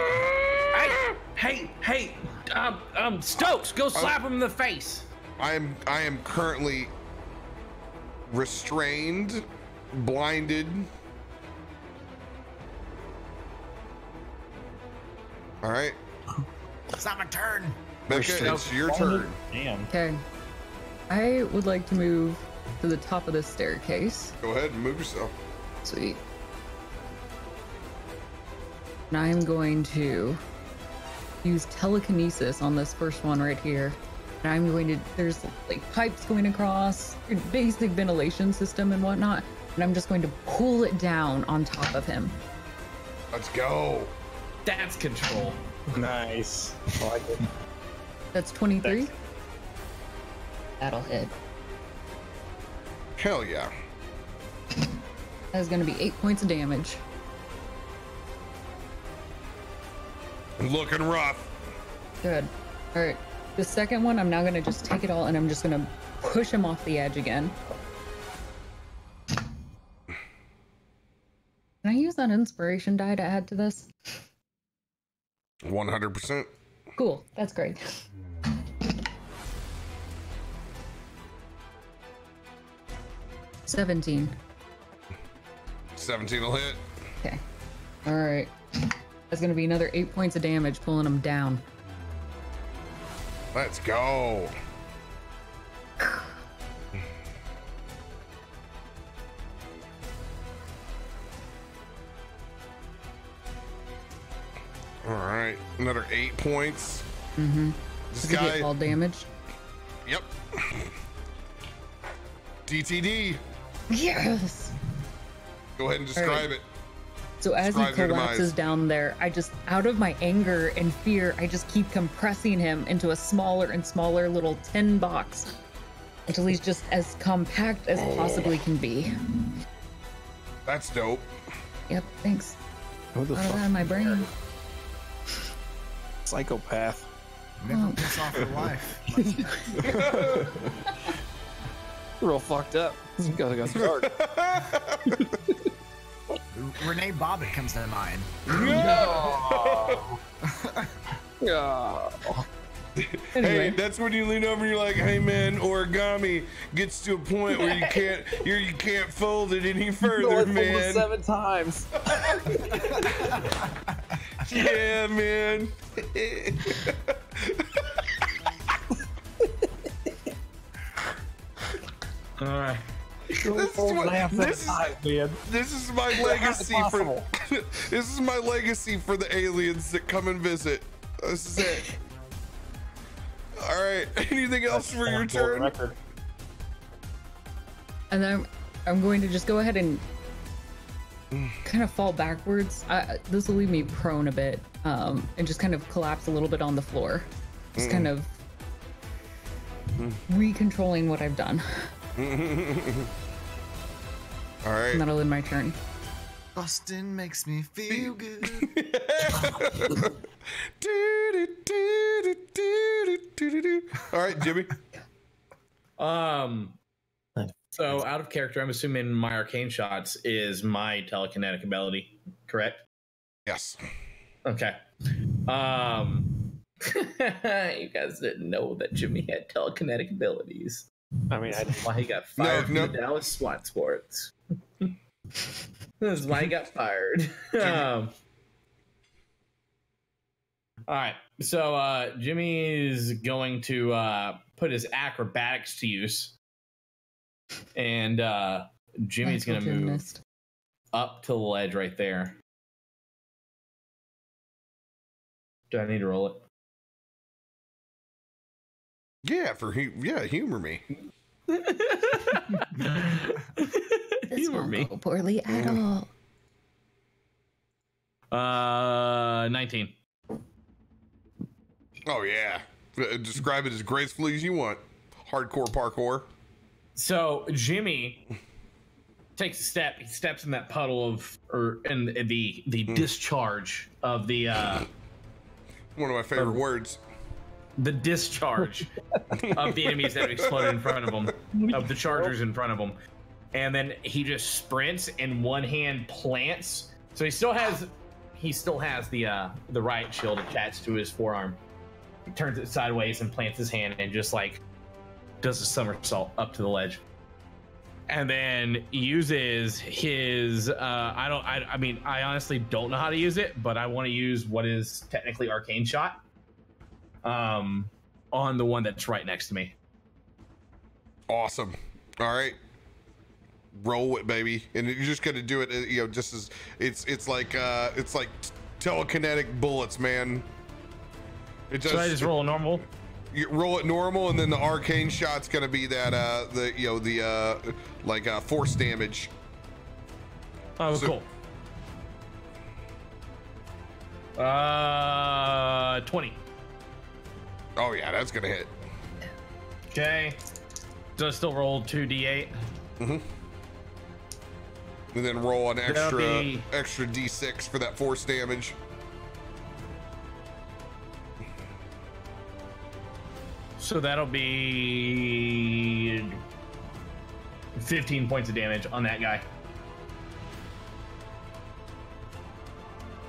A: Ah!
C: Hey, hey, um, um, Stokes, go slap him in the face.
A: I am I am currently restrained, blinded. All right,
B: It's not my turn.
A: Becca, it's your turn.
E: Damn.
D: Okay. I would like to move to the top of this staircase.
A: Go ahead and move yourself.
D: Sweet. And I'm going to use telekinesis on this first one right here. And I'm going to, there's like pipes going across, basic ventilation system and whatnot. And I'm just going to pull it down on top of him.
A: Let's go.
C: That's control. *laughs*
E: Nice. I like it.
D: That's 23.
E: Thanks.
D: That'll hit.
A: Hell yeah.
D: That is going to be eight points of damage.
A: Looking rough.
D: Good. All right. The second one, I'm now going to just take it all and I'm just going to push him off the edge again. Can I use that inspiration die to add to this?
A: 100%.
D: Cool. That's great. Seventeen.
A: 17 will hit.
D: Okay. All right. That's gonna be another eight points of damage, pulling him down.
A: Let's go. *sighs* All right, another eight points.
D: Mm-hmm.
A: This
D: Does
A: guy,
D: fall damage?
A: yep. DTD.
D: Yes.
A: Go ahead and describe it.
D: So as he collapses down there, I just, out of my anger and fear, I just keep compressing him into a smaller and smaller little tin box until he's just as compact as oh. possibly can be.
A: That's dope.
D: Yep, thanks.
E: Who the
D: Out
E: fuck?
D: that in my brain.
E: Psychopath.
B: Never oh. piss off your wife. *laughs* *laughs*
E: Real fucked up. This guy got dark.
B: Lorena Bobbitt comes to mind. *laughs*
E: Yeah.
A: Hey,
D: Anyway,
A: that's when you lean over and you're like, "Hey, man, origami gets to a point where you can't, you're, you can't fold it any further, man."
E: Seven times. *laughs*
A: Yeah, man.
C: All right.
A: This, is what, this, is, this is my legacy for *laughs* this is my legacy for the aliens that come and visit. This is it. *laughs* All right. *laughs* Anything else for your turn?
E: Record.
D: and then I'm, I'm going to just go ahead and *sighs* kind of fall backwards. I, this will leave me prone a bit um, and just kind of collapse a little bit on the floor. Just kind of recontrolling what I've done. *laughs*
A: All
D: And
A: right.
D: that'll end my turn.
B: Bustin' makes me feel *laughs* good.
A: All right, Jimmy.
C: Um. So out of character, I'm assuming my arcane shots is my telekinetic ability, correct?
A: Yes.
C: Okay. Um. *laughs* you guys didn't know that Jimmy had telekinetic abilities.
E: I mean, I *laughs*
C: That's why he got fired
A: no.
C: from the Dallas SWAT Sports. That's why he got fired. um, all right. So uh, Jimmy is going to uh, put his acrobatics to use. And uh, Jimmy's going to move
D: gymnast.
C: up to the ledge right there. Do I need to roll it?
A: Yeah, for hu- yeah, humor me.
D: This
C: Humor
D: won't
C: me.
D: go poorly at all.
C: Uh, 19.
A: Oh yeah. Uh, Describe it as gracefully as you want. Hardcore parkour.
C: So Jimmy takes a step. He steps in that puddle of, or in the the discharge of the uh,
A: One of my favorite words.
C: The discharge *laughs* of the enemies that have exploded in front of him, of the chargers in front of him, and then he just sprints and one hand plants. So he still has, he still has the uh, the riot shield attached to his forearm. He turns it sideways and plants his hand and just like does a somersault up to the ledge. And then uses his uh I don't I, I mean I honestly don't know how to use it, but I want to use what is technically arcane shot um on the one that's right next to me.
A: Awesome. All right. Roll it, baby. And you're just gonna do it. uh, You know, just as it's it's like uh it's like t- telekinetic bullets, man. It does.
C: Should I just roll normal?
A: You roll it normal, and then the arcane shot's gonna be that uh the you know the uh like uh force damage.
C: Oh,
A: So-
C: cool. Uh, 20.
A: Oh yeah, that's gonna hit.
C: Okay. Does still roll 2d8. Mm-hmm.
A: And then roll an extra
C: be-
A: extra d6 for that force damage.
C: So that'll be 15 points of damage on that guy.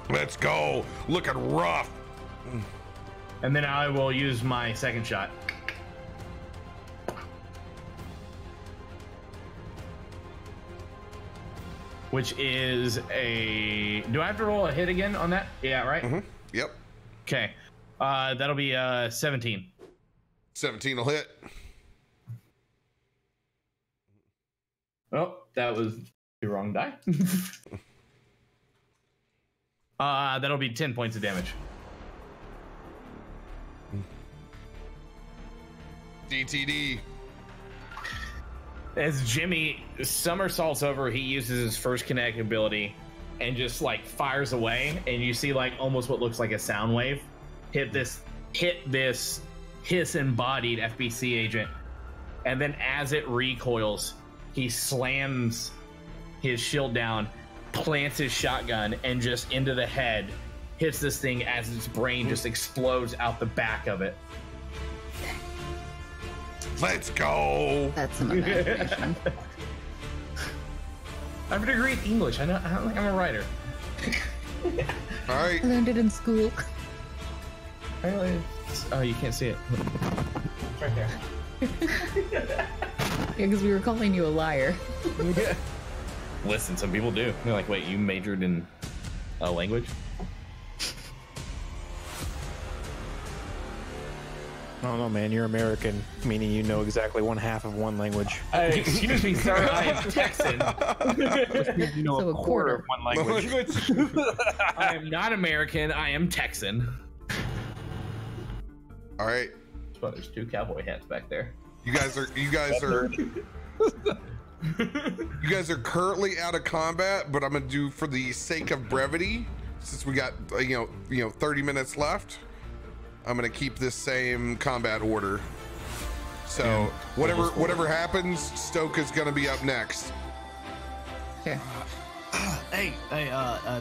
A: Let's go. Looking rough.
C: And then I will use my second shot. Which is a. Do I have to roll a hit again on that? Yeah, right?
A: Yep.
C: Okay. Uh, that'll be uh 17.
A: 17 will hit.
C: Oh, that was the wrong die. *laughs* uh, that'll be 10 points of damage.
A: DTD.
C: As Jimmy somersaults over, he uses his first connect ability and just like fires away, and you see like almost what looks like a sound wave hit this hit this hiss embodied FBC agent, and then as it recoils, he slams his shield down, plants his shotgun, and just into the head hits this thing as its brain just explodes out the back of it.
A: Let's go.
D: That's some imagination. *laughs*
C: I have a degree in English. I know. I don't think I'm a writer. *laughs*
A: All right.
D: I learned it in school.
C: Oh, you can't see it. right there. *laughs*
D: Yeah, because we were calling you a liar. yeah.
C: Listen, some people do. They're like, wait, you majored in a language?
E: I don't know, man. You're American, meaning you know exactly one half of one language.
C: Uh, excuse me, sir. I am Texan. *laughs*
E: You know
D: So
E: a
D: a
E: quarter
D: quarter.
E: of one language. *laughs*
C: I am not American. I am Texan.
A: All right.
C: But there's two cowboy hats back there.
A: You guys are you guys are *laughs* you guys are currently out of combat, but I'm gonna do for the sake of brevity, since we got uh, you know you know 30 minutes left. I'm gonna keep this same combat order. So whatever whatever happens, Stoke is gonna be up next.
D: Okay. *clears throat*
B: Hey, hey, uh, uh,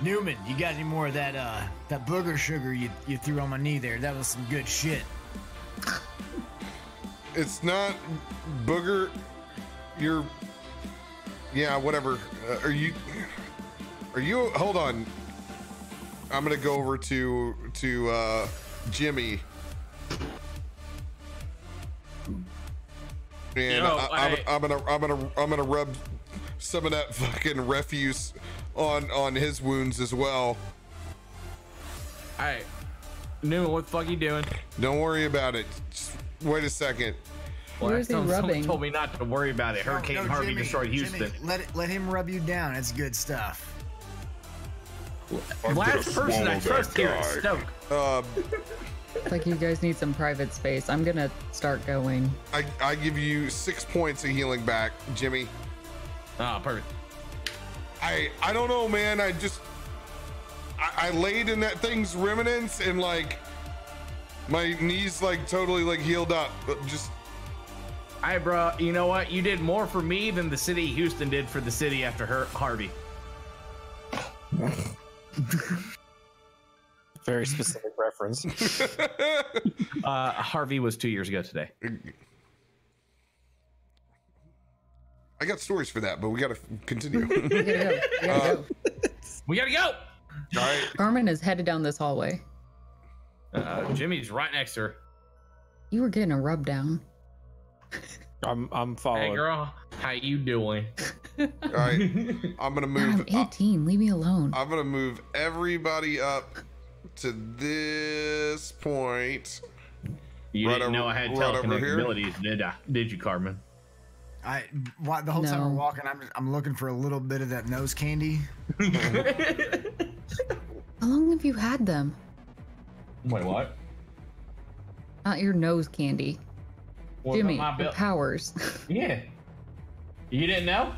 B: Newman, you got any more of that, uh, that booger sugar you, you threw on my knee there? That was some good shit. *laughs*
A: It's not booger. You're yeah whatever. Uh, are you are you hold on. I'm gonna go over to to uh, Jimmy. And
C: Yo,
A: I,
C: I-
A: I'm, I'm gonna I'm gonna I'm gonna rub some of that fucking refuse on on his wounds as well.
C: Alright. Newman, what the fuck you doing?
A: Don't worry about it. Just wait a second.
D: Where is he rubbing?
C: told me not to worry about it. Hurricane
B: No, no,
C: Harvey
B: Jimmy,
C: destroyed
B: Jimmy,
C: Houston.
B: let it, let him rub you down. It's good stuff.
H: I'm
C: Last person I trust
H: that
C: here is
H: guy.
C: Stoke.
A: Uh,
D: It's like you guys need some private space. I'm gonna start going.
A: I I give you six points of healing back, Jimmy.
C: Ah, perfect.
A: I I don't know, man. I just I, I laid in that thing's remnants and like my knees like totally like healed up. But Just
C: Alright, bro. You know what? You did more for me than the city of Houston did for the city after her Harvey. *laughs*
E: Very specific reference. *laughs*
C: Uh, Harvey was two years ago today.
A: I got stories for that, but we gotta continue. *laughs*
D: We gotta go. We gotta go.
C: We gotta go.
A: All right.
D: Carmen is headed down this hallway.
C: Uh, Jimmy's right next to her.
D: You were getting a rub down. *laughs*
E: I'm I'm following.
C: Hey, girl, how you doing?
A: All right. I'm gonna *laughs* move.
D: I'm
A: move. uh,
D: 18. Leave me alone.
A: I'm gonna move everybody up to this point.
C: You
A: Right
C: didn't know I had
A: right
C: telekinetic abilities, did I? Did you, Carmen?
B: I why, the whole time
D: No.
B: we're walking, I'm I'm looking for a little bit of that nose candy. *laughs*
D: How long have you had them?
C: Wait, what?
D: Not your nose candy. Jimmy,
C: my bill-
D: powers. *laughs*
C: Yeah. You didn't know?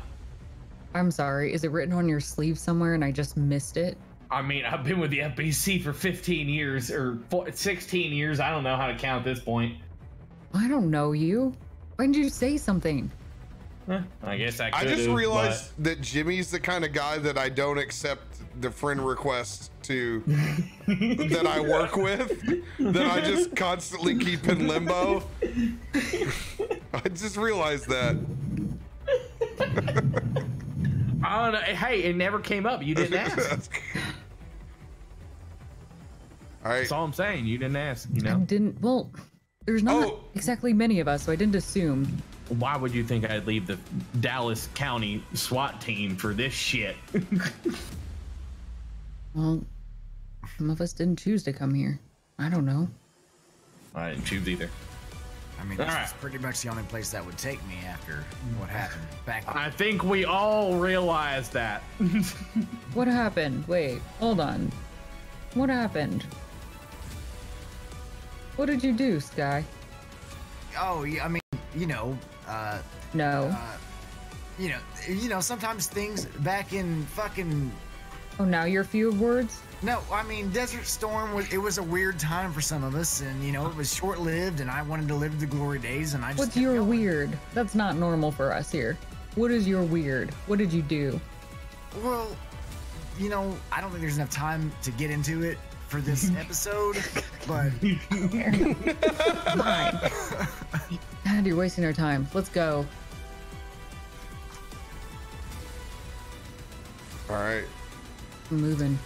D: I'm sorry. Is it written on your sleeve somewhere and I just missed it?
C: I mean, I've been with the FBC for 15 years or 16 years. I don't know how to count at this point.
D: I don't know you. Why didn't you say something?
C: Huh, I guess I
A: I
C: could.
A: just realized that Jimmy's the kind of guy that I don't accept the friend requests to *laughs* that I work with. That I just constantly keep in limbo. I just realized that. *laughs*
C: I don't know. Hey, it never came up. You didn't ask. *laughs*
A: All right.
C: That's all I'm saying. You didn't ask. You know.
D: I didn't. Well, there's not
A: Oh.
D: exactly many of us, so I didn't assume.
C: Why would you think I'd leave the Dallas County SWAT team for this shit? *laughs*
D: Well, some of us didn't choose to come here. I don't know.
C: I didn't choose either.
B: I mean, this
C: All right.
B: is pretty much the only place that would take me after what happened back.
C: I think we all realize that. *laughs*
D: What happened? Wait, hold on. What happened? What did you do, Sky?
B: Oh, yeah, I mean, you know, uh,
D: No.
B: uh, you know, you know, sometimes things back in fucking
D: oh, now you're few of words?
B: No, I mean Desert Storm was it was a weird time for some of us, and you know it was short lived, and I wanted to live the glory days, and I just
D: What's your
B: going.
D: weird? That's not normal for us here. What is your weird? What did you do?
B: Well, you know, I don't think there's enough time to get into it for this *laughs* episode, but *laughs* *laughs*
D: Fine. Dad, you're wasting our time. Let's go.
A: All right.
D: I'm moving.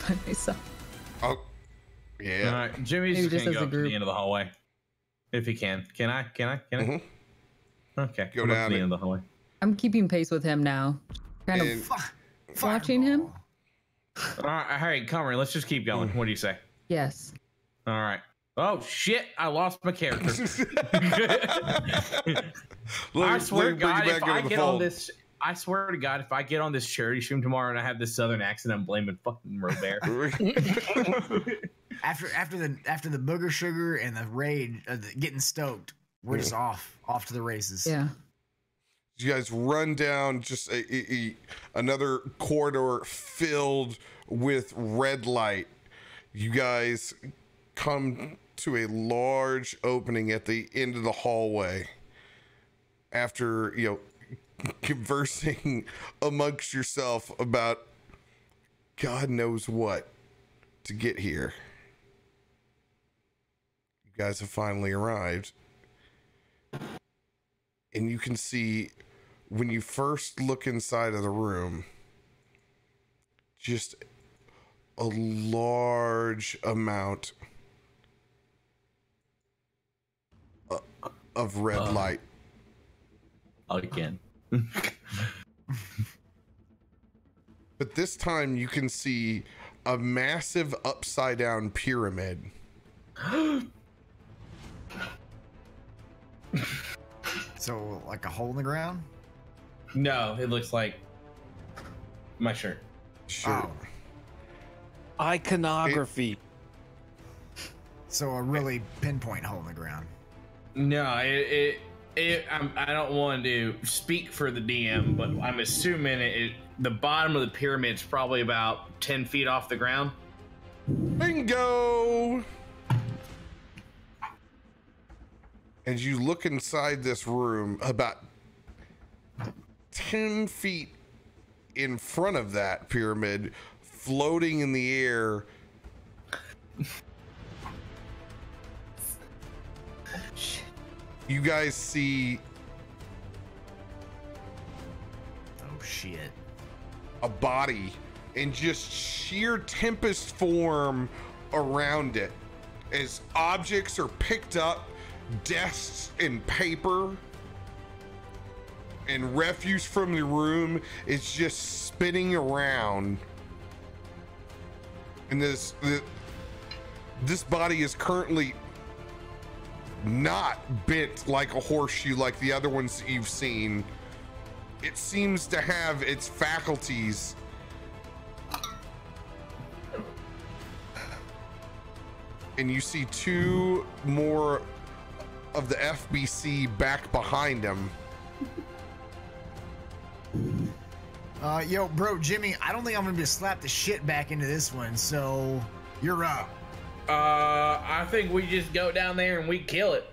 D: *laughs* By myself.
A: Oh, yeah.
C: All right, Jimmy's
D: Maybe
C: just
D: just
C: gonna go
D: a
C: to the end of the hallway, if he can. Can I? Can I? Can I?
A: Mhm.
C: Okay.
A: Go
C: I'm
A: down
C: to the end of the hallway.
D: I'm keeping pace with him now. Kind
A: And-
D: of
B: fuck,
D: watching him.
C: All right, hey, Conrad, let's just keep going. What do you say?
D: Yes.
C: All right. Oh shit! I lost my character. *laughs* *laughs*
A: Let
C: I swear
A: let
C: to God, if I
A: into the
C: get on this, I swear to God, if I get on this charity stream tomorrow and I have this southern accent, I'm blaming fucking Robert. *laughs*
B: after after the after the booger sugar and the raid, uh, the, getting stoked, we're just off off to the races.
D: Yeah.
A: you guys run down just a, a- a- another corridor filled with red light. You guys come to a large opening at the end of the hallway. After you know *laughs* conversing amongst yourself about God knows what to get here. You guys have finally arrived. And you can see when you first look inside of the room, just a large amount of red
C: Uh.
A: light.
C: Again. *laughs*
A: But this time you can see a massive upside down pyramid. *gasps*
B: So like a hole in the ground.
C: No, it looks like my shirt.
A: Sure.
B: Oh,
E: Iconography.
B: so a really pinpoint hole in the ground.
C: No, it. it it, I'm, I don't want to speak for the DM, but I'm assuming it, it. The bottom of the pyramid's probably about ten feet off the ground.
A: Bingo! As you look inside this room, about 10 feet in front of that pyramid, floating in the air, you guys see
B: Oh shit.
A: a body in just sheer tempest form around it as objects are picked up desks and paper and refuse from the room is just spinning around and this the, this body is currently not bent like a horseshoe like the other ones you've seen it seems to have its faculties and you see two more of the FBC back behind him. *laughs*
B: Uh, yo, bro, Jimmy, I don't think I'm gonna be able to slap the shit back into this one. So you're up.
C: Uh, I think we just go down there and we kill it.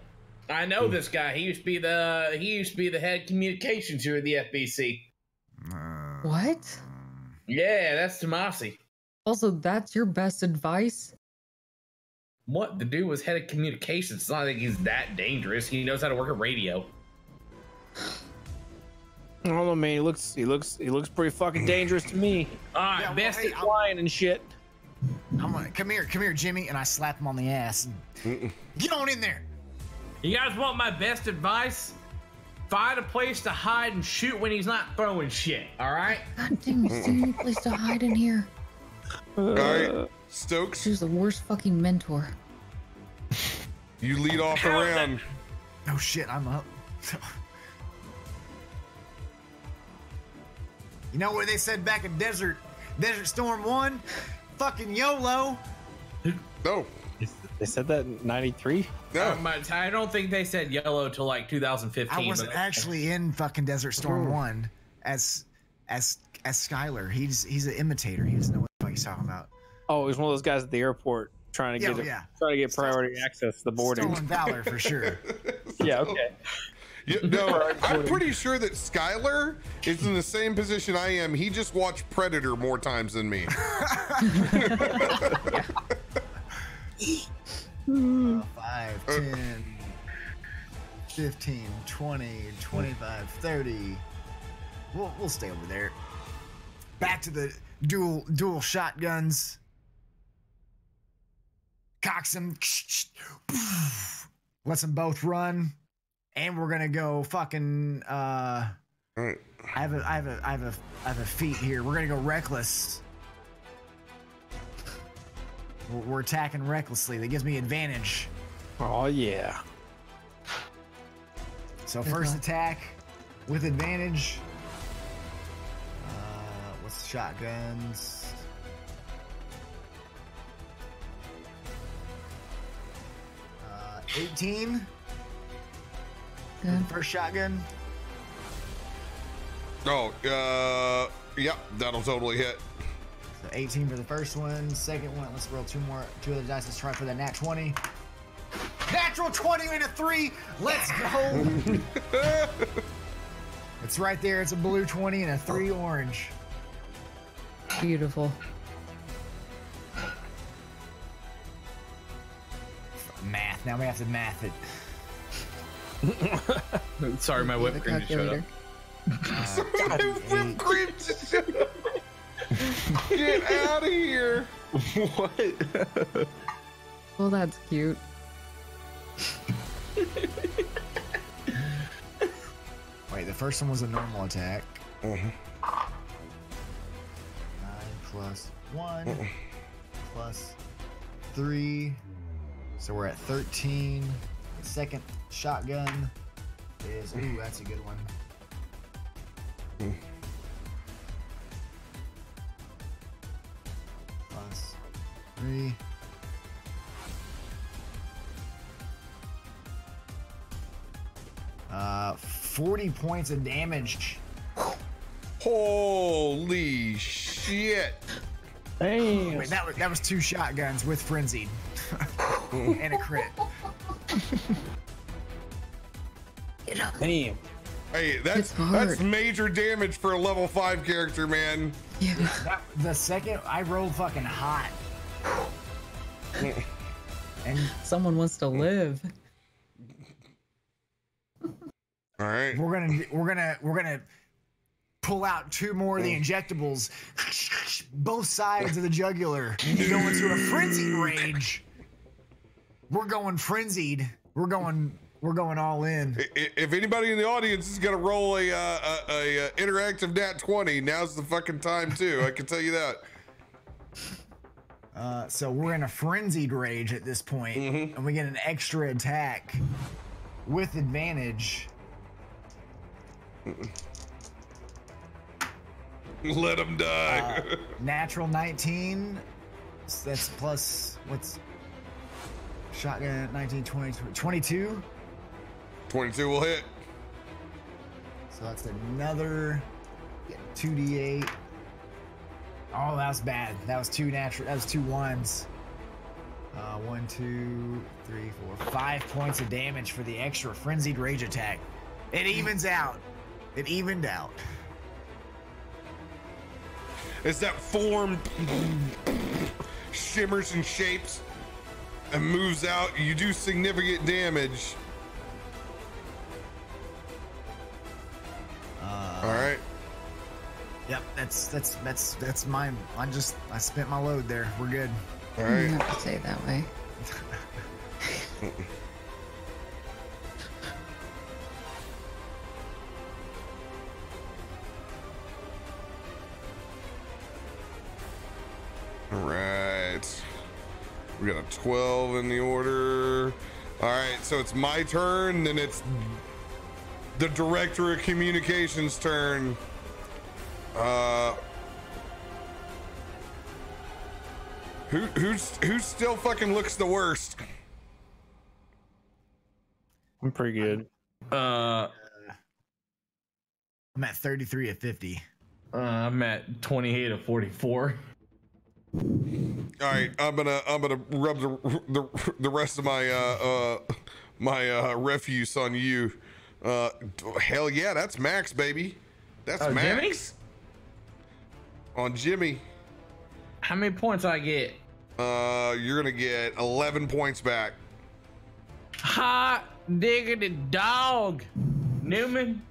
C: I know this guy. He used to be the he used to be the head communications here at the FBC.
D: What?
C: Yeah, that's Tomasi.
D: Also, that's your best advice?
C: What the dude was head of communications. It's not like he's that dangerous. He knows how to work a radio.
E: I don't know, man. He looks, he looks, he looks pretty fucking dangerous to me.
C: All right,
B: Yeah, well,
C: best.
B: hey, I'm-
E: Flying and shit.
B: I'm gonna come here, come here, Jimmy, and I slap him on the ass. And, Get on in there.
C: you guys want my best advice? Find a place to hide and shoot when he's not throwing shit. All right.
D: God damn, you see any place to hide in here?
A: All right, Stokes,
D: She's the worst fucking mentor.
A: you lead off the round.
B: Oh shit, I'm up. you know what they said back in Desert Desert Storm One? Fucking YOLO.
A: No,
E: They said that in '93.
A: no.
C: Um, I don't think they said yellow till like 2015.
B: I wasn't
C: but-
B: actually in fucking Desert Storm One as as as Skyler. He's he's an imitator. He doesn't know what the fuck he's talking about.
E: Oh, he was one of those guys at the airport trying to
B: Yeah,
E: get,
B: yeah.
E: trying to get priority access to the boarding.
B: Stolen valor for sure. *laughs*
E: Yeah, okay. *laughs*
A: Yeah, *laughs* no, I'm pretty sure that Skylar is in the same position I am. He just watched Predator more times than me. *laughs*
B: Uh, 5, 10, 15, 20, 25, 30. We'll, we'll stay over there. Back to the dual dual shotguns. Cocks them. Lets them both run. And we're gonna go fucking uh
A: All right.
B: I have a I have a I have a I have a feat here. We're gonna go reckless. We're, we're attacking recklessly. That gives me advantage.
E: Oh yeah.
B: So first attack with advantage. Uh, what's shotguns? Uh, 18 for first shotgun.
A: Oh, uh, yeah, that'll totally hit.
B: So 18 for the first one. Second one, let's roll two more, two other dice. Let's try for that nat 20. Natural 20 and a three. Let's go. *laughs* it's right there. It's a blue 20 and a three orange.
D: Beautiful.
B: Math. Now we have to math it. *laughs*
C: Sorry, my whipped cream just showed up.
D: calculator.
A: Whipped *laughs* cream just showed up. Get out of here.
G: what?
D: Well, that's cute. *laughs*
B: Wait, the first one was a normal attack.
A: Mhm.
B: Nine plus one plus three. So we're at 13. The second shotgun is. Ooh, that's a good one. Plus three. Uh, 40 points of damage.
A: Holy shit.
E: Damn.
B: Wait, that was that was two shotguns with frenzied *laughs* and a crit.
E: Damn.
A: Hey, that's that's major damage for a level five character, man.
D: Yeah.
B: That, the second I rolled fucking hot. and
D: Someone wants to live.
A: All right.
B: we're gonna we're gonna we're gonna pull out two more of the oh. injectables, both sides of the jugular, and go into a frenzy *laughs* rage. We're going frenzied. We're going we're going all in.
A: If anybody in the audience is gonna roll a, uh, a, a, uh interactive nat twenty, now's the fucking time too. I can tell you that.
B: Uh, so we're in a frenzied rage at this point, and we get an extra attack with advantage.
A: Let him die.
B: Natural 19. That's plus what's Shotgun 19, 20, 22.
A: 22 will hit.
B: So that's another 2d8. Oh, that was bad. That was two natural. That was two ones. Uh, one, two, three, four, five points of damage for the extra frenzied rage attack. It evens out. It evened out.
A: As that form *laughs* shimmers and shapes and moves out, you do significant damage.
B: Uh,
A: All right.
B: Yep, that's that's that's that's mine. I just I spent my load there. We're good.
A: All
D: You
A: right.
D: have to say it that way. *laughs*
A: All right. We got a 12 in the order. All right, so it's my turn, then it's the director of communications turn. Uh Who who's who still fucking looks the worst?
E: I'm pretty good.
C: Uh,
B: I'm at 33 of 50.
C: uh, I'm at 28 of 44.
A: All right, I'm gonna I'm gonna rub the the, the rest of my uh uh my uh refuse on you. Uh, hell yeah, that's Max, baby. That's
C: Oh,
A: Max
C: Jimmy?
A: on Jimmy.
C: How many points I get?
A: Uh, you're gonna get 11 points back.
C: Hot diggity dog, Newman.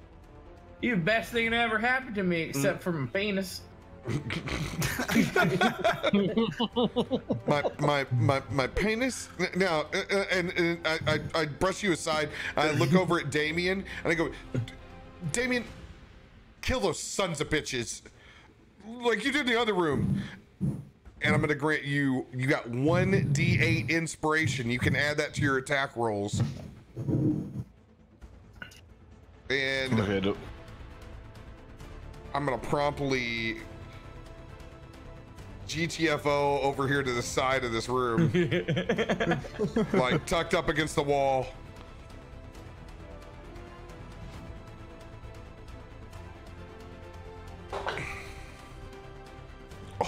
C: You the best thing that ever happened to me, except for my penis.
A: My my my my penis. Now, uh, uh, and, and I, I I brush you aside. I look over at Damien and I go, Damien, kill those sons of bitches, like you did in the other room. And I'm gonna grant you. You got one D8 inspiration. You can add that to your attack rolls. And I'm gonna promptly GTFO over here to the side of this room, *laughs* like tucked up against the wall.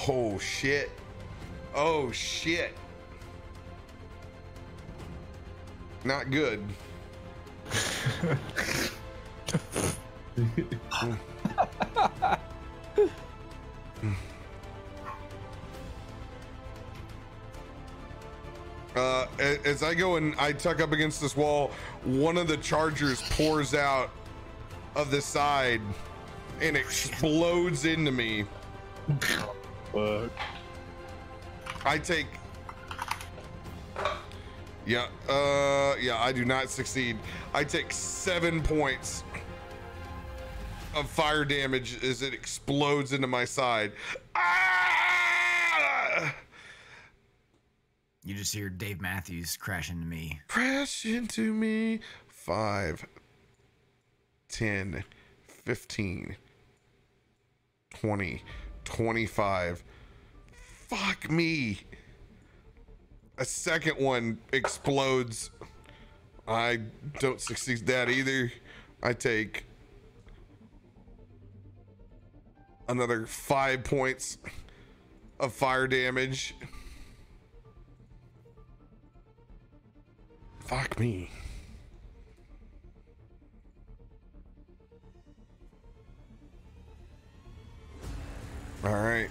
A: Oh shit. Oh shit. Not good. *laughs* *laughs* Uh, as I go and I tuck up against this wall, one of the chargers pours out of the side and explodes into me.
E: Fuck.
A: I take. Yeah, uh, yeah, I do not succeed. I take seven points of fire damage as it explodes into my side. Ah!
B: You just hear Dave Matthews crash into me.
A: Crash into me. Five, 10, 15, 20, 25. Fuck me. A second one explodes. I don't succeed that either. I take another five points of fire damage. Fuck me. All right.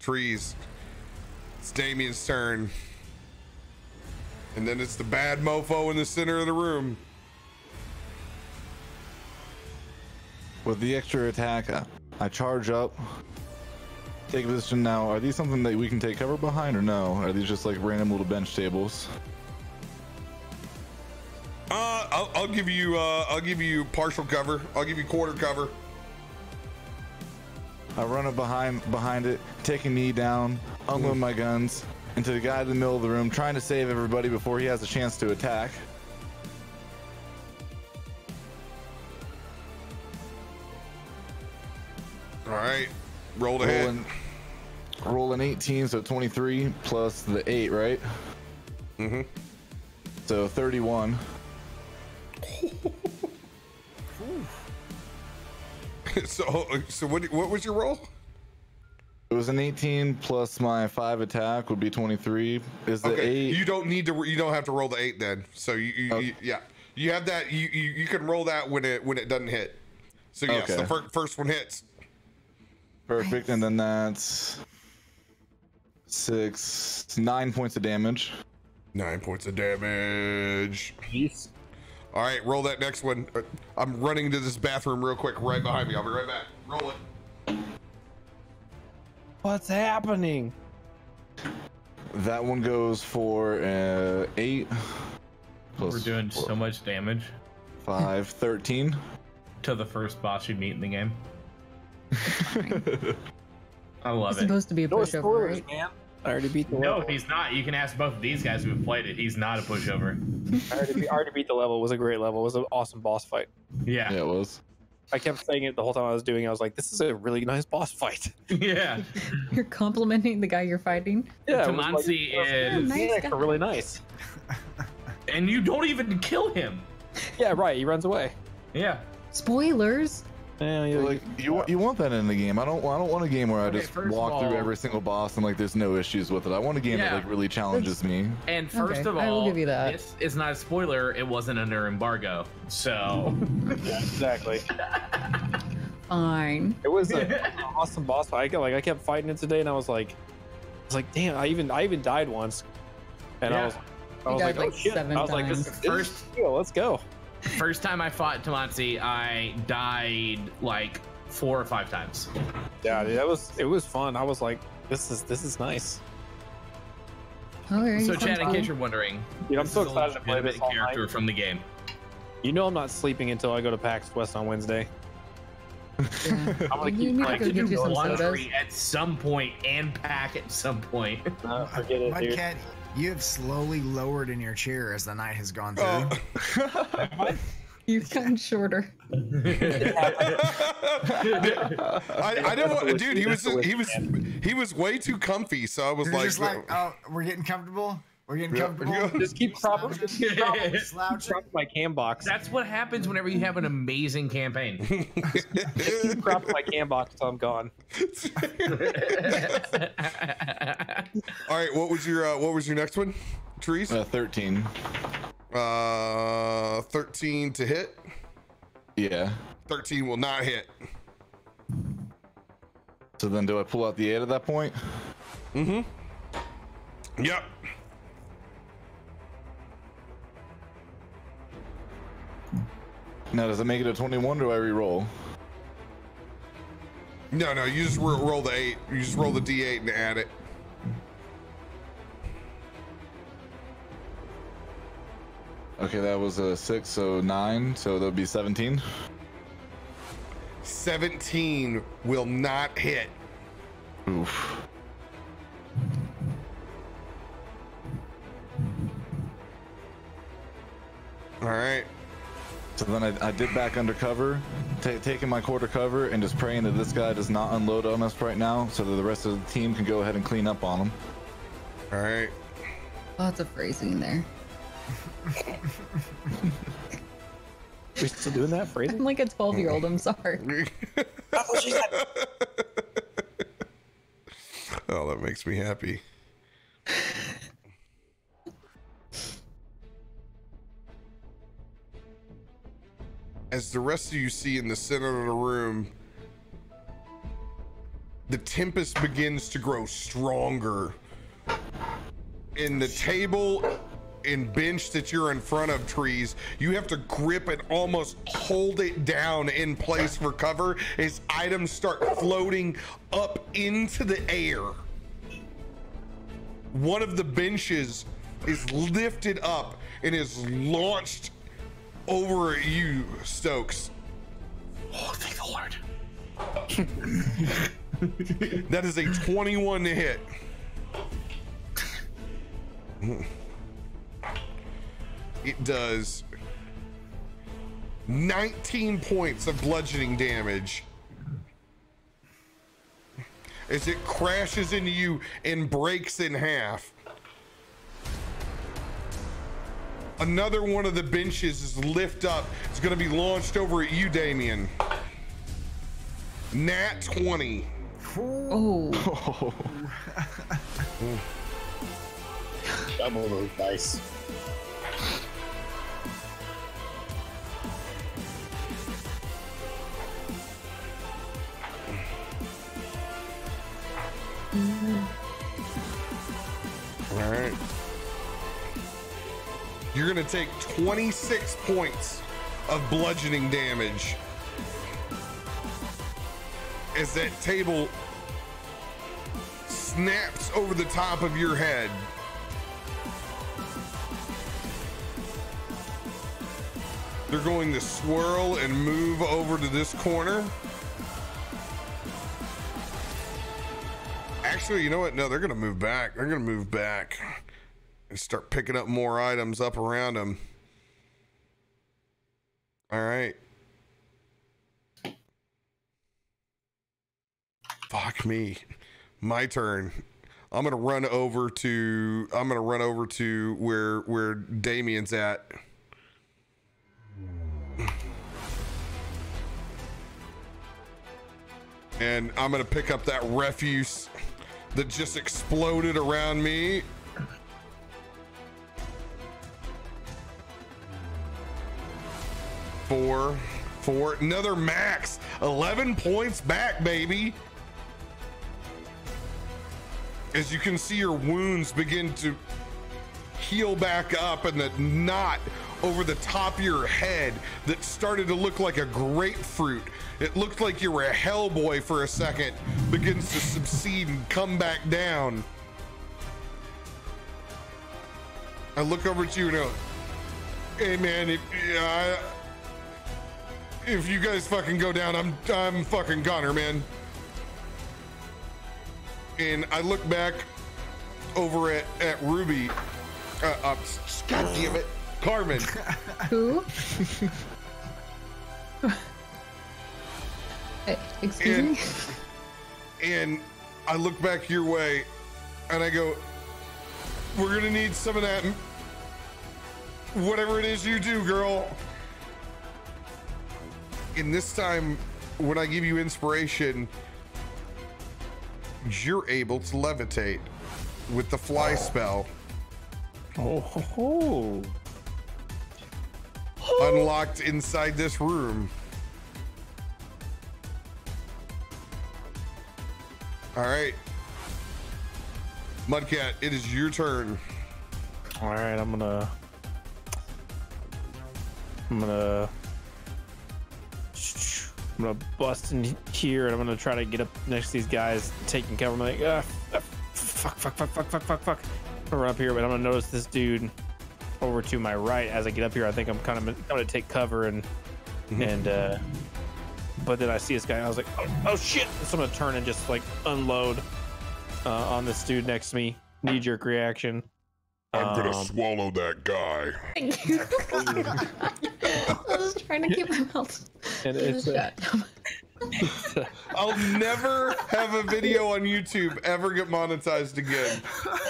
A: Trees. It's Damien's turn. And then it's the bad mofo in the center of the room.
G: With the extra attack, I- charge up. Take a position now. Are these something that we can take cover behind or no? Are these just like random little bench tables?
A: Uh, I'll, I'll give you. Uh, I'll give you partial cover. I'll give you quarter cover.
G: I run up behind behind it, take a knee down, unload my guns into the guy in the middle of the room, trying to save everybody before he has a chance to attack.
A: All right. Roll to hit.
G: Rolling, rolling 18, so 23 plus the 8, right?
A: Mm-hmm.
G: So 31. *laughs*
A: so, so what? What was your roll?
G: It was an 18 plus my five attack would be 23. Is the
A: Okay,
G: eight?
A: you don't need to. You don't have to roll the eight then. So you, you, you yeah, you have that. You, you you can roll that when it when it doesn't hit. So yes, the
G: Okay.
A: fir- first one hits.
G: Perfect. And then that's six, nine points of damage.
A: Nine points of damage.
E: Peace.
A: All right, roll that next one. Uh, I'm running into this bathroom real quick, right behind me. I'll be right back. Roll it.
E: What's happening?
G: That one goes for uh, eight. plus
C: We're doing
G: four,
C: so much damage
G: five, *laughs* 13.
C: to the first boss you meet in the game. *laughs* *laughs* I love
D: It's
C: it.
D: supposed to be a
E: No
D: pushover, right?
E: man. I already beat the
C: No,
E: level.
C: he's not. You can ask both of these guys who have played it. He's not a pushover.
E: I already, beat, I already beat the level. It was a great level. It was an awesome boss fight.
C: Yeah.
G: Yeah, it was.
E: I kept saying it the whole time I was doing. it. I was like, "This is a really nice boss fight." *laughs*
C: Yeah. *laughs*
D: You're complimenting the guy you're fighting.
E: Yeah, it was like-
C: Tommasi
E: it
C: is-
D: Nice
E: yeah, really nice.
C: And you don't even kill him.
E: Yeah, right. He runs away.
C: Yeah.
D: Spoilers.
E: Yeah, you,
G: Like you, want you want that in the game. I don't. I don't want a game where I
C: Okay,
G: just walk
C: all-
G: through every single boss and like there's no issues with it. I want a game
C: Yeah.
G: that like really challenges me.
C: And first
D: Okay,
C: of
D: I will
C: all,
D: give you that.
C: this is not a spoiler. It wasn't under embargo. So, *laughs* yeah,
E: exactly.
D: Fine.
E: It was an *laughs* awesome boss fight. I, kept- like I kept fighting it today, and I was like, I was like, damn. I even I even died once, and
C: Yeah.
E: I was, I was like,
D: like
E: oh shit.
D: seven
E: I was like, this,
D: times.
C: First-
E: is cool. Let's go.
C: First time I fought Tommasi, I died like four or five times.
E: Yeah, dude, that was it was fun. I was like, this is this is nice.
D: Okay.
C: So,
D: sounds
C: Chad, in case you're wondering,
E: Dude, I'm so excited to play
C: legitimate
E: this all night.
C: character from the game.
E: You know, I'm not sleeping until I go to PAX West on Wednesday.
D: Yeah. *laughs*
E: I'm gonna
D: you
E: keep
D: need
E: like
D: to go
C: to
D: get
C: do
D: you some sodas.
C: laundry at some point and pack at some point.
E: Uh, forget it, dude.
B: Mudcat, you have slowly lowered in your chair as the night has gone through.
A: Oh. *laughs*
D: You've gotten shorter. *laughs*
A: I, I don't want, to dude. He was he was he was way too comfy. So I was
B: You're
A: like,
B: just like, oh, we're getting comfortable. We're getting
A: Yeah,
B: comfortable.
A: yeah. *laughs*
E: Just keep propping, just keep propping,
B: Slouching.
E: propping my cam box.
C: That's what happens whenever you have an amazing campaign. *laughs*
E: Just keep propping my cam box until I'm gone. *laughs*
A: all right. What was your uh, what was your next one, Trees?
G: Uh, 13.
A: Uh, thirteen to hit.
G: Yeah.
A: Thirteen will not hit.
G: So then, do I pull out the eight at that point? Mm-hmm.
A: Yep.
G: Now, does it make it a 21? Do I re-roll?
A: No, no. You just ro- roll the eight. You just roll the d8 and add it.
G: Okay, that was a six, so nine, so that would be 17.
A: Seventeen will not hit.
G: Oof.
A: All right.
G: So then I, I did back undercover, ta taking my quarter cover and just praying that this guy does not unload on us right now so that the rest of the team can go ahead and clean up on him.
A: All right.
D: Lots of phrasing there.
E: We still doing that phrasing?
D: I'm like a 12 year old. I'm sorry. *laughs*
A: oh, that makes me happy. As the rest of you see in the center of the room, the tempest begins to grow stronger. In the table and bench that you're in front of trees, you have to grip and almost hold it down in place for cover as items start floating up into the air. One of the benches is lifted up and is launched over at you, Stokes.
C: oh, thank the Lord. *laughs*
A: That is a 21 to hit. It does 19 points of bludgeoning damage as it crashes into you and breaks in half. Another one of the benches is lift up. It's going to be launched over at you, Damien. Nat 20.
D: Oh,
I: Double those dice.
A: All right. You're going to take 26 points of bludgeoning damage as that table snaps over the top of your head. They're going to swirl and move over to this corner. Actually, you know what? No, they're going to move back. They're going to move back and start picking up more items up around them. All right. Fuck me. My turn. I'm gonna run over to I'm gonna run over to where where Damien's at. And I'm gonna pick up that refuse that just exploded around me. Four, four, another max. 11 points back, baby. As you can see, your wounds begin to heal back up, and the knot over the top of your head that started to look like a grapefruit. It looked like you were a Hellboy for a second, begins to subside and come back down. I look over at you and go, "Hey, man, if yeah, I, if you guys fucking go down, I'm I'm fucking goner, man." And I look back over at at Ruby. Uh, uh, God damn it, Carmen. *laughs*
D: who? Excuse
A: And-
D: me?
A: and I look back your way and I go, We're gonna need some of that. Whatever it is you do, girl. And this time, when I give you inspiration, you're able to levitate with the fly spell
E: Oh, ho, ho.
A: unlocked inside this room. All right. Mudcat, it is your turn.
E: All right, I'm gonna. I'm gonna. I'm gonna bust in here, and I'm gonna try to get up next to these guys, taking cover. I'm like, ah, ah, fuck, fuck, fuck, fuck, fuck, fuck, fuck. I'm gonna run up here, but I'm gonna notice this dude over to my right as I get up here. I think I'm kind of gonna take cover and and. uh But then I see this guy, and I was like, oh, oh shit! So I'm gonna turn and just like unload uh, on this dude next to me. Knee jerk reaction.
H: I'm gonna
E: Um,
H: swallow that guy. *laughs*
D: Thank you. I was trying to keep my mouth. *laughs*
E: And it's
D: shut. *laughs*
A: I'll never have a video on YouTube ever get monetized again.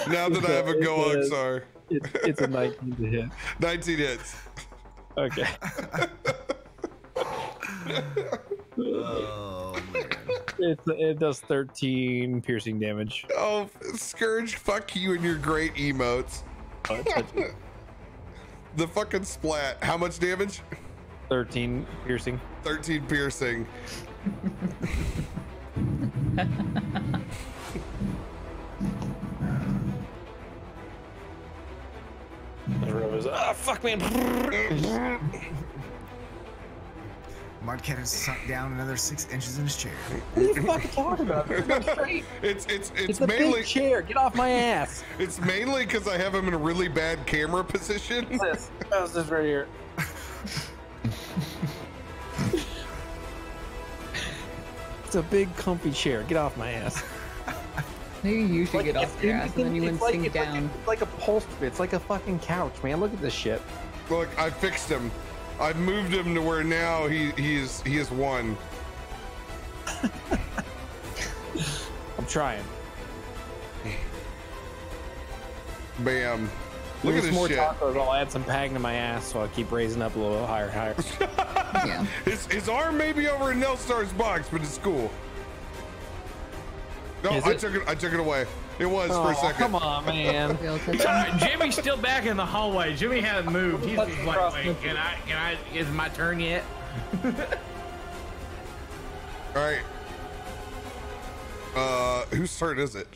A: Now that I have a Go
E: It is.
A: Oxar.
E: it's, it's a 19 to hit. *laughs*
A: 19 hits.
E: Okay.
B: Oh man.
E: It's, it does 13 piercing damage.
A: Oh, Scourge, fuck you and your great emotes.
E: Oh, Touch-
A: The fucking splat. How much damage?
E: 13 piercing.
A: 13 piercing.
E: Everyone was, ah, fuck, man. *laughs*
B: Mudcat has sunk down another six inches in his chair.
E: What are you fucking talking about?
A: It's it's it's,
E: It's a
A: mainly
E: big chair. Get off my ass.
A: it's mainly because I have him in a really bad camera position.
E: this. How's this right here? it's a big, comfy chair. Get off my ass.
D: Maybe you should get off your ass and then you
E: it's
D: wouldn't
E: like,
D: sink
E: it's like-
D: down.
E: it's like a upholstery. It's like a fucking couch, man. Look at this shit.
A: Look, I fixed him. I moved him to where now he he is he is one.
E: I'm trying.
A: Bam. Look at this
E: more
A: shit.
E: tacos. I'll add some pang to my ass, so I'll keep raising up a little higher, higher. *laughs*
D: Yeah.
A: His, his arm may be over in Nelstar's box, but it's cool. No,
E: Is
A: I
E: it?
A: took it. I took it away. It was for a
E: Oh,
A: second.
E: come on, man.
D: We all touch
C: Uh, Jimmy's still back in the hallway. Jimmy hasn't moved. He's, he's like,
E: Cross
C: wait,
E: country.
C: can I? Can I? Is my turn yet? *laughs*
A: All right. Uh, whose turn is it?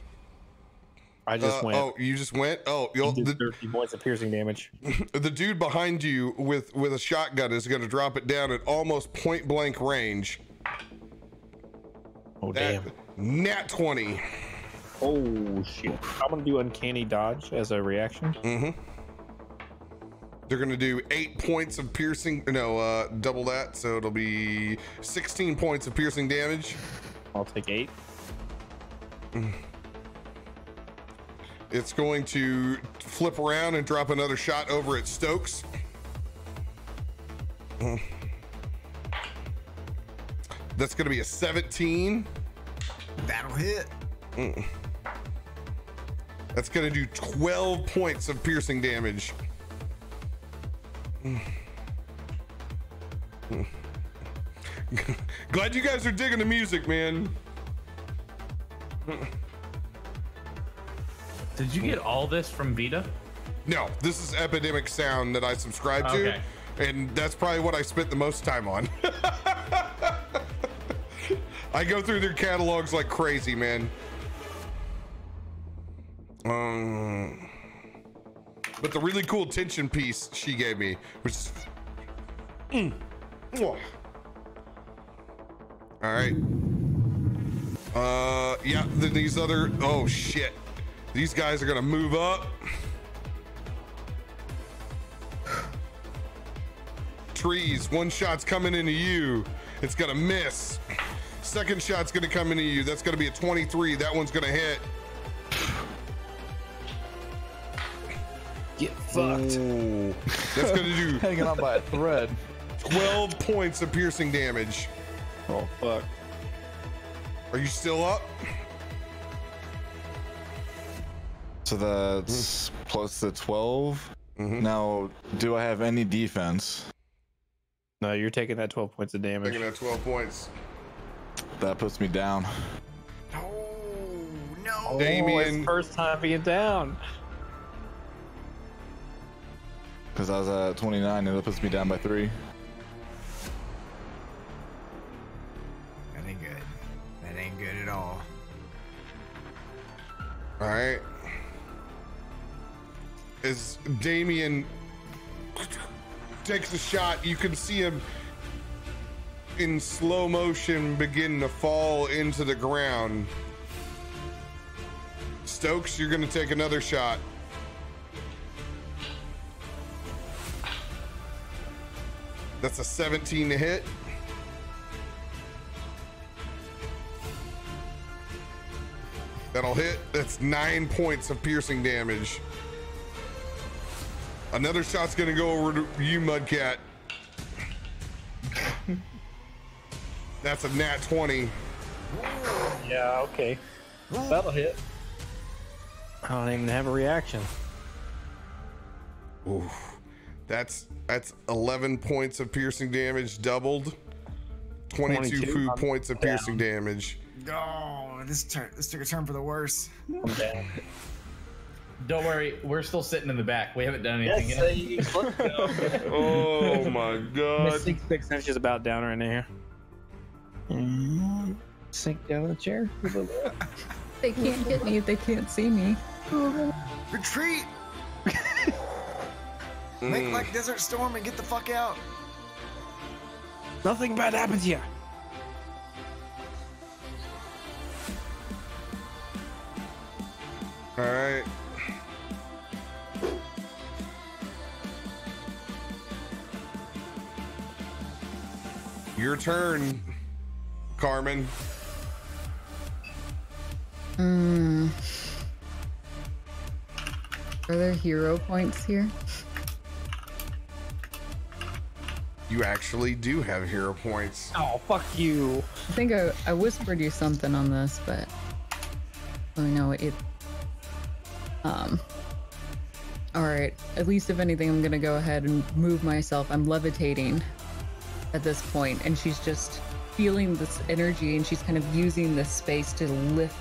E: I just
A: Uh,
E: went.
A: Oh, you just went. Oh, you'll,
E: Did
A: the,
E: 30 points of piercing damage. *laughs*
A: the dude behind you with with a shotgun is going to drop it down at almost point blank range.
E: Oh
A: That
E: damn.
A: nat twenty.
E: Oh shit. I'm gonna do uncanny dodge as a reaction.
A: Mm-hmm. They're gonna do eight points of piercing. No, uh, double that, so it'll be sixteen points of piercing damage.
E: I'll take eight.
A: It's going to flip around and drop another shot over at Stokes. Mm. That's going to be a 17.
B: That'll hit.
A: That's going to do 12 points of piercing damage. *sighs* Glad you guys are digging the music, man.
C: Did you get all this from Vida?
A: No, this is Epidemic Sound that I subscribe to, and that's probably what I spent the most time on. *laughs* I go through their catalogs like crazy, man. Um, but the really cool tension piece she gave me, which is, Mm. All right. Uh, yeah. These other, oh shit, these guys are gonna move up. Trees, one shot's coming into you. It's gonna miss. Second shot's gonna come into you. That's gonna be a 23. That one's gonna hit.
E: Get fucked.
A: Ooh. That's gonna do *laughs*
G: Hanging on by a thread.
A: 12 points of piercing damage.
E: Oh fuck.
A: Are you still up?
G: So that's plus the 12.
A: Mhm.
G: Now, do I have any defense?
E: No, you're taking that 12 points of damage.
A: Taking that 12 points.
G: That puts me down.
B: Oh no.
E: Oh,
A: Damien-
E: it's first time being down.
G: Because I was at 29 and that puts me down by three.
B: That ain't good. That ain't good at all.
A: All right. As Damien takes a shot, you can see him in slow motion begin to fall into the ground. Stokes, you're going to take another shot. That's a 17 to hit. That'll hit. That's nine points of piercing damage. Another shot's gonna go over to you, Mudcat. *laughs* That's a nat 20.
E: Yeah, okay. That'll hit. I don't even have a reaction.
A: Oof. That's that's 11 points of piercing damage doubled. 22,
E: 22,
A: points of
E: down.
A: piercing damage.
B: Oh, this turn. This took a turn for the worse.
C: Don't worry, we're still sitting in the back. We haven't done anything yet.
E: let's. *laughs*
A: Oh my god.
E: Six, six inches about down right now. Mm, Sink down in the chair.
D: They can't get me if they can't see me.
B: Retreat. *laughs* Make
A: Mm.
B: like Desert Storm and get the fuck out.
E: Nothing bad happens here.
A: All right. Your turn, Carmen.
D: Hmm. Are there hero points here?
A: You actually do have hero points.
E: Oh, fuck you.
D: I think I, I whispered you something on this, but let me know it. Um, All right. At least if anything, I'm gonna go ahead and move myself. I'm levitating at this point, and she's just feeling this energy, and she's kind of using this space to lift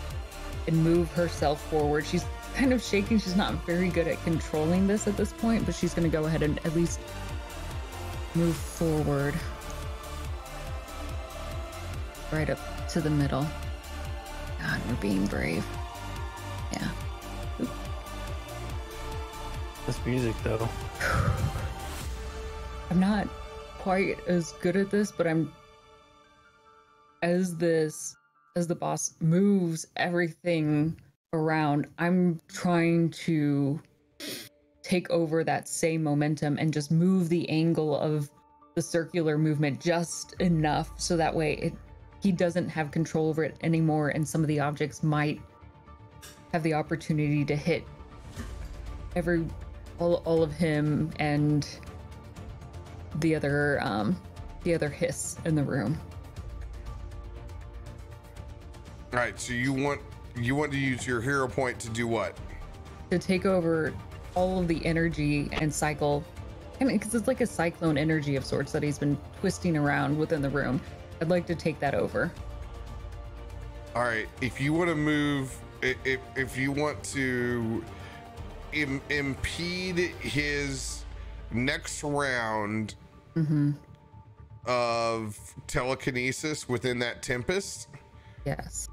D: and move herself forward. She's kind of shaking. She's not very good at controlling this at this point, but she's gonna go ahead and at least move forward, right up to the middle. God, we're being brave. Yeah.
E: This music though. *sighs*
D: I'm not quite as good at this, but I'm as this as the boss moves everything around, I'm trying to take over that same momentum and just move the angle of the circular movement just enough so that way it he doesn't have control over it anymore and some of the objects might have the opportunity to hit every all, all of him and the other um the other hiss in the room
A: All right, so you want you want to use your hero point to do what?
D: to take over all of the energy and cycle I mean, because it's like a cyclone energy of sorts that he's been twisting around within the room. I'd like to take that over.
A: All right, if you want to move, if if you want to Im- impede his next round
D: Mm-hmm.
A: of telekinesis within that tempest,
D: Yes.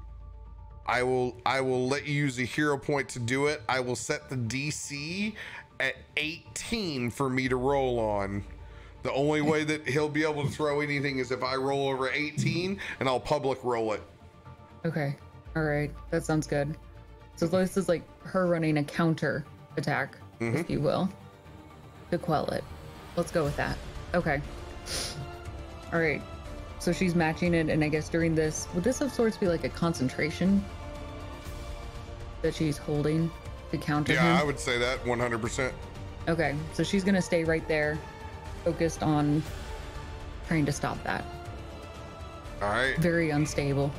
A: I will I will let you use a hero point to do it. I will set the DC at 18 for me to roll on. The only way that he'll be able to throw anything is if I roll over 18 and I'll public roll it.
D: Okay. All right. That sounds good. So this is like her running a counter attack, if mm-hmm. you will, to quell it. Let's go with that. Okay. All right. So she's matching it, and I guess during this, would this of sorts be like a concentration that she's holding to counter
A: Yeah,
D: him?
A: I would say that 100%.
D: Okay. So she's gonna stay right there, focused on trying to stop that.
A: All right.
D: Very unstable.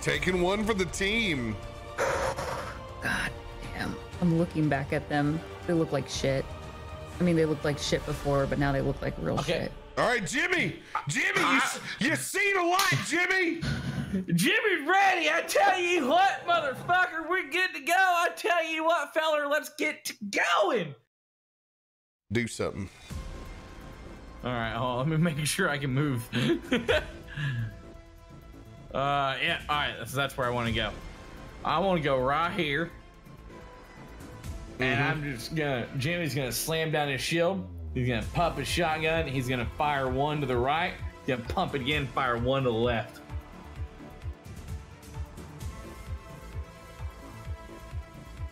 A: Taking one for the team.
D: God damn. I'm looking back at them. They look like shit. I mean, they looked like shit before, but now they look like real
C: Okay.
D: shit.
A: All right, Jimmy. Jimmy, you, s- you seen a lot, Jimmy.
C: Jimmy's ready. I tell you what, motherfucker, we're good to go. I tell you what, feller, let's get to going.
A: Do something.
C: All right, hold on, let me make sure I can move. *laughs* uh, yeah, all right, so that's where I want to go. I want to go right here. And I'm just gonna, Jimmy's gonna slam down his shield. He's gonna pump his shotgun. He's gonna fire one to the right. He's gonna pump it again, fire one to the left.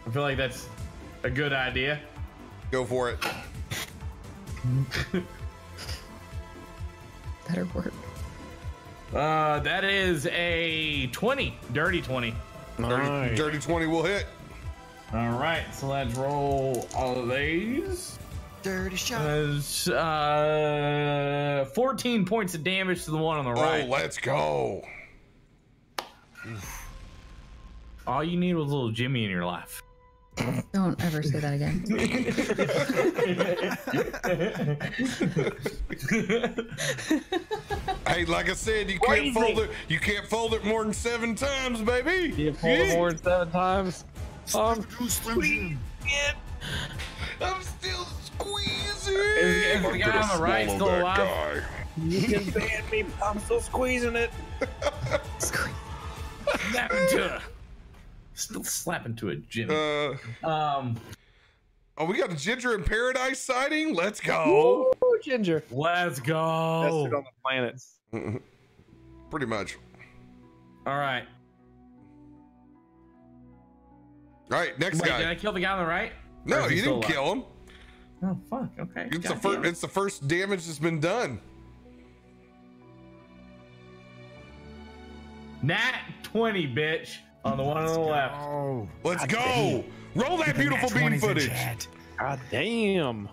C: I feel like that's a good idea.
A: Go for it. *laughs*
D: Better work.
C: Uh, that is a 20, dirty 20.
A: Dirty, dirty 20 will hit.
C: All right, so let's roll all of these.
B: Dirty shot.
C: That's uh, 14 points of damage to the one on the right.
A: Oh, let's go.
C: All you need was a little Jimmy in your life.
D: Don't ever say that again. *laughs*
A: Hey, like I said, you can't fold it. You can't fold it more than seven times, baby.
E: You pull it more than seven times. Um,
A: I'm still squeezing.
C: Is, is the
H: I'm
C: guy on the right still alive?
H: guy.
E: you can ban me. I'm still squeezing it.
C: Snap into a, still slap into a Jimmy.
A: Uh,
C: Um,
A: oh, we got a Ginger in Paradise sighting. Let's go.
E: Ooh, Ginger.
C: let's go.
E: dude on the planet. *laughs*
A: Pretty much.
C: All right.
A: All right, next
C: Wait,
A: guy.
C: did I kill the guy on the right?
A: No, you didn't
C: alive?
A: kill him.
C: Oh fuck. Okay.
A: It's the
C: Goddamn.
A: first. It's the first damage that's been done.
C: Nat 20, bitch, on the one on the left.
B: Oh,
A: Let's go. Roll that beautiful beam footage.
E: God damn.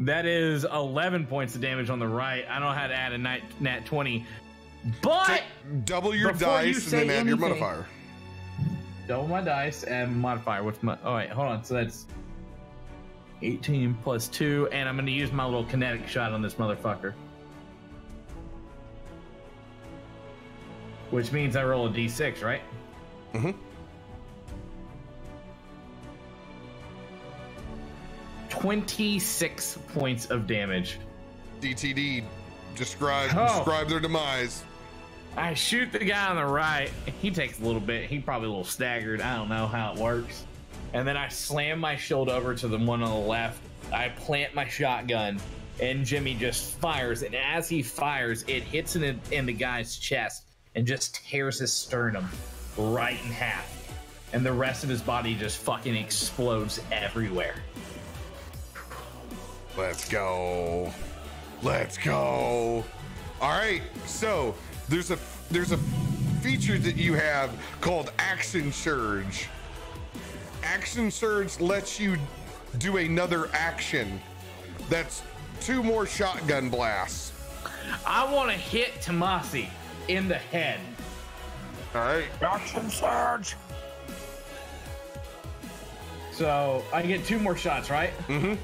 C: That is 11 points of damage on the right. I don't know how to add a nat, nat 20. But
A: Double your
C: Before you
A: dice and
C: say
A: then add your modifier.
C: Double my dice and modifier. What's my? Oh wait, hold on. So that's 18 plus two, and I'm going to use my little kinetic shot on this motherfucker. Which means I roll a d6, right?
A: Mm-hmm.
C: 26 points of damage.
A: DTD. Describe
C: Oh.
A: describe their demise.
C: I shoot the guy on the right. He takes a little bit. He probably a little staggered. I don't know how it works. And then I slam my shield over to the one on the left. I plant my shotgun, and Jimmy just fires. And as he fires, it hits in, in the guy's chest and just tears his sternum right in half. And the rest of his body just fucking explodes everywhere.
A: Let's go. Let's go. All right. So there's a there's a feature that you have called Action Surge. Action Surge lets you do another action. That's two more shotgun blasts.
C: I want to hit Tommasi in the head.
A: All right.
E: Action surge.
C: So I get two more shots, right?
A: Mm-hmm.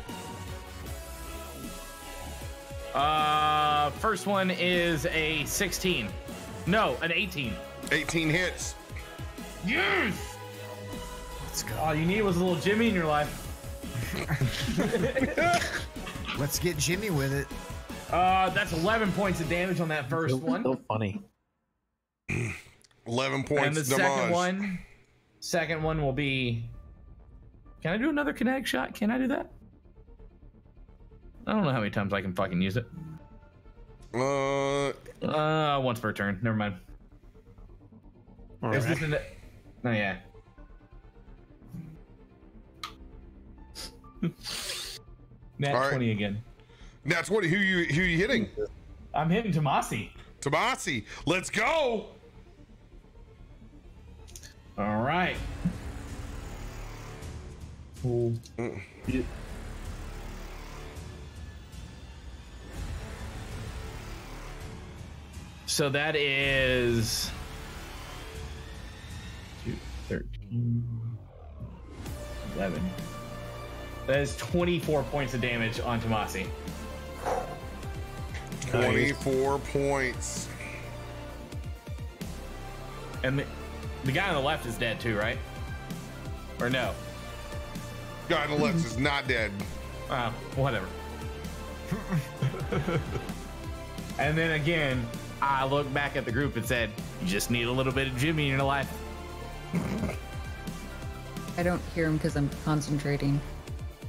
C: Uh, first one is a 16. No, an 18.
A: 18 hits.
C: Yes!
B: Let's go.
C: All you need was a little Jimmy in your life. *laughs*
B: Let's get Jimmy with it.
C: Uh, that's 11 points of damage on that first one.
E: So funny.
A: 11 points
C: And the
A: damage.
C: second one, second one will be. Can I do another kinetic shot? Can I do that? I don't know how many times I can fucking use it.
A: Uh,
C: Uh, once per turn. Never mind. Is this an- Oh yeah. *laughs* Nat
A: All right.
C: 20 again.
A: that's twenty. who you who you hitting?
C: I'm hitting Tommasi.
A: Tommasi. Let's go.
C: All right. So that is two, 13, 11. That is 24 points of damage on Tommasi.
A: 24 points.
C: And the, the guy on the left is dead too, right? Or no?
A: Guy on the left is not dead.
C: Uh, *laughs* whatever. *laughs* and then again, I looked back at the group and said, "You just need a little bit of Jimmy in your life."
D: I don't hear him because I'm concentrating.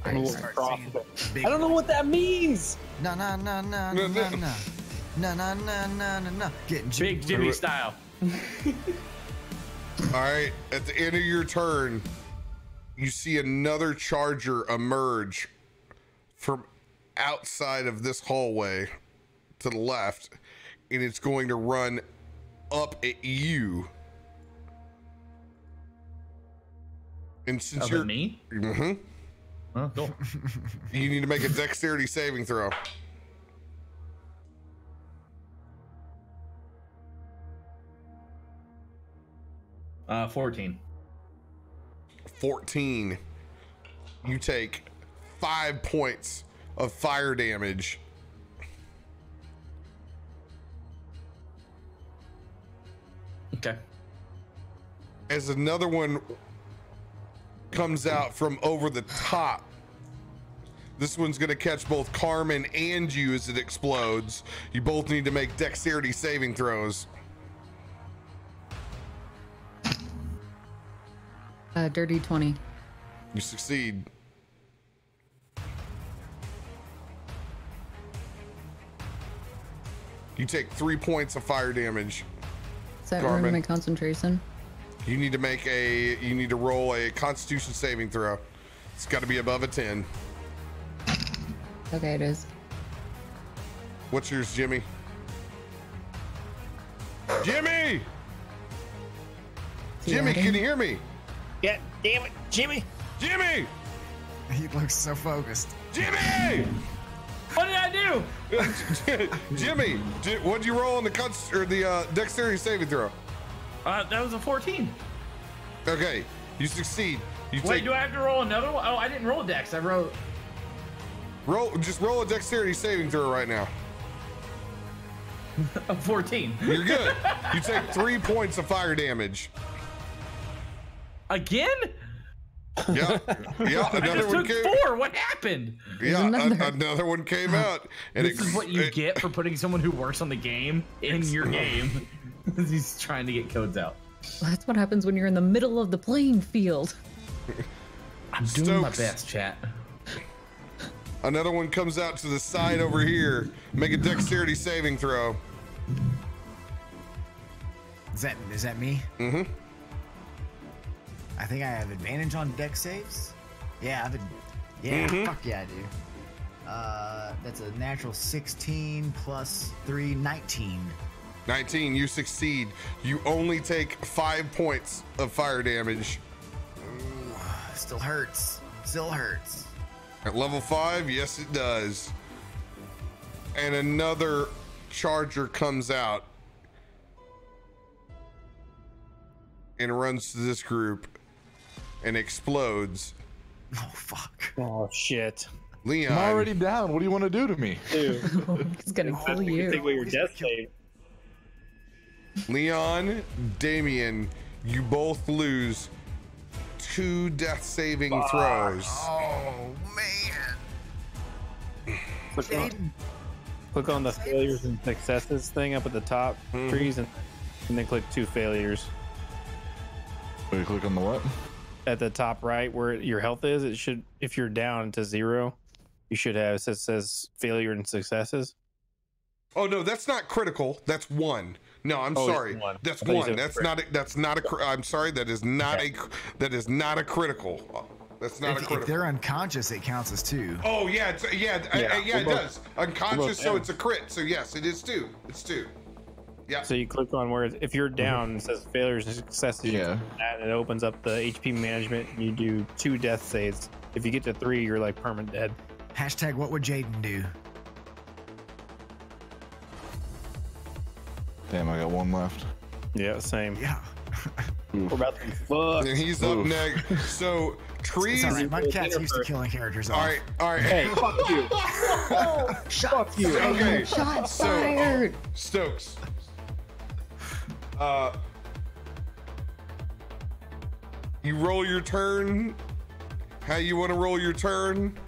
B: I
E: little
B: start
E: cross
B: singing
E: it.
B: big
E: I don't know what that means.
B: Na na na na na na na *laughs* na na na na na na. Getting Jimmy.
C: Big Jimmy style. *laughs*
A: All right, at the end of your turn, you see another charger emerge from outside of this hallway to the left, and it's going to run up at you. And since you're
C: me?
A: hmm
C: Oh, cool. *laughs*
A: you need to make a dexterity saving throw.
C: Uh, 14.
A: 14. You take five points of fire damage.
C: Okay.
A: As another one comes out from over the top. This one's going to catch both Carmen and you as it explodes. You both need to make dexterity saving throws.
D: Uh, dirty 20.
A: You succeed. You take three points of fire damage.
D: Is that
A: Garmin.
D: ruining my concentration?
A: You need to make a. You need to roll a Constitution saving throw. It's got to be above a ten.
D: Okay, it is.
A: What's yours, Jimmy? Jimmy! Jimmy, can you hear me?
E: Yeah, damn it, Jimmy.
A: Jimmy!
B: He looks so focused.
A: Jimmy!
C: What did I do? *laughs*
A: Jimmy, what'd you roll on the cuts or the uh, dexterity saving throw?
C: Uh, that was a 14.
A: Okay, you succeed. You
C: Wait,
A: take
C: do I have to roll another one? Oh, I didn't roll dex. I wrote
A: roll. Just roll a dexterity saving throw right now. *laughs*
C: a 14.
A: You're good. *laughs* you take three points of fire damage.
C: Again?
A: Yeah, *laughs* yeah.
C: I
A: Another
C: just
A: one
C: took
A: came.
C: four. What happened?
A: Yeah, a-
D: another.
A: another one came *laughs* out, and
C: This
A: it,
C: is what you
A: it-
C: get for putting someone who works on the game in your *laughs* game. He's trying to get codes out.
D: That's what happens when you're in the middle of the playing field.
C: I'm doing my best, chat.
A: Another one comes out to the side over here. Make a dexterity saving throw.
B: Is that is that me?
A: Mm-hmm.
B: I think I have advantage on dex saves. Yeah, I've been, yeah,
A: Mhm.
B: fuck yeah, I do. Uh, that's a natural 16 plus 3, 19.
A: 19, you succeed. You only take five points of fire damage.
B: Still hurts. Still hurts.
A: At level five, yes, it does. And another charger comes out and runs to this group and explodes.
B: Oh fuck.
E: Oh shit.
A: Leon,
G: I'm already down. What do you want to do to me?
E: Dude, *laughs*
D: He's gonna kill
E: think you think
D: you.
E: we were death save.
A: Leon, Damien, you both lose two death saving throws.
B: Oh man.
E: Click on, click on the failures and successes thing up at the top
A: Mhm.
E: trees and, and then click two failures.
G: Wait, click on the what?
E: At the top right where your health is, it should if you're down to zero, you should have it says, says failure and successes.
A: Oh no, that's not critical. That's one. No, I'm
E: Oh,
A: sorry.
E: one.
A: That's
E: I thought you
A: one. That's
E: crit.
A: not. A, that's not a. cri- I'm sorry. That is not a. That is not a critical. That's not a
B: If, if they're unconscious, it counts as two.
A: Oh yeah, it's, yeah, yeah,
E: Yeah,
A: yeah. It
E: we're
A: does. Unconscious,
E: both
A: so
E: down.
A: it's a crit. So yes, it is two. It's two. Yeah.
E: So you click on where if you're mm-hmm. down, it says failures and successes.
G: Yeah.
E: that, and it opens up the HP management. And you do two death saves. If you get to three, you're like permanent dead.
B: Hashtag what would Jaden do?
G: Damn, I got one left.
E: Yeah, same.
B: Yeah. *laughs*
E: We're about to be fucked.
A: And he's up next. So trees.
B: It's all right. My cat's used to killing characters.
A: All right. All right.
E: Hey, fuck you. *laughs*
B: Shut
E: you.
A: Okay.
D: Shots
A: So-
D: fired.
A: Stokes. Uh. You roll your turn. How you want to roll your turn?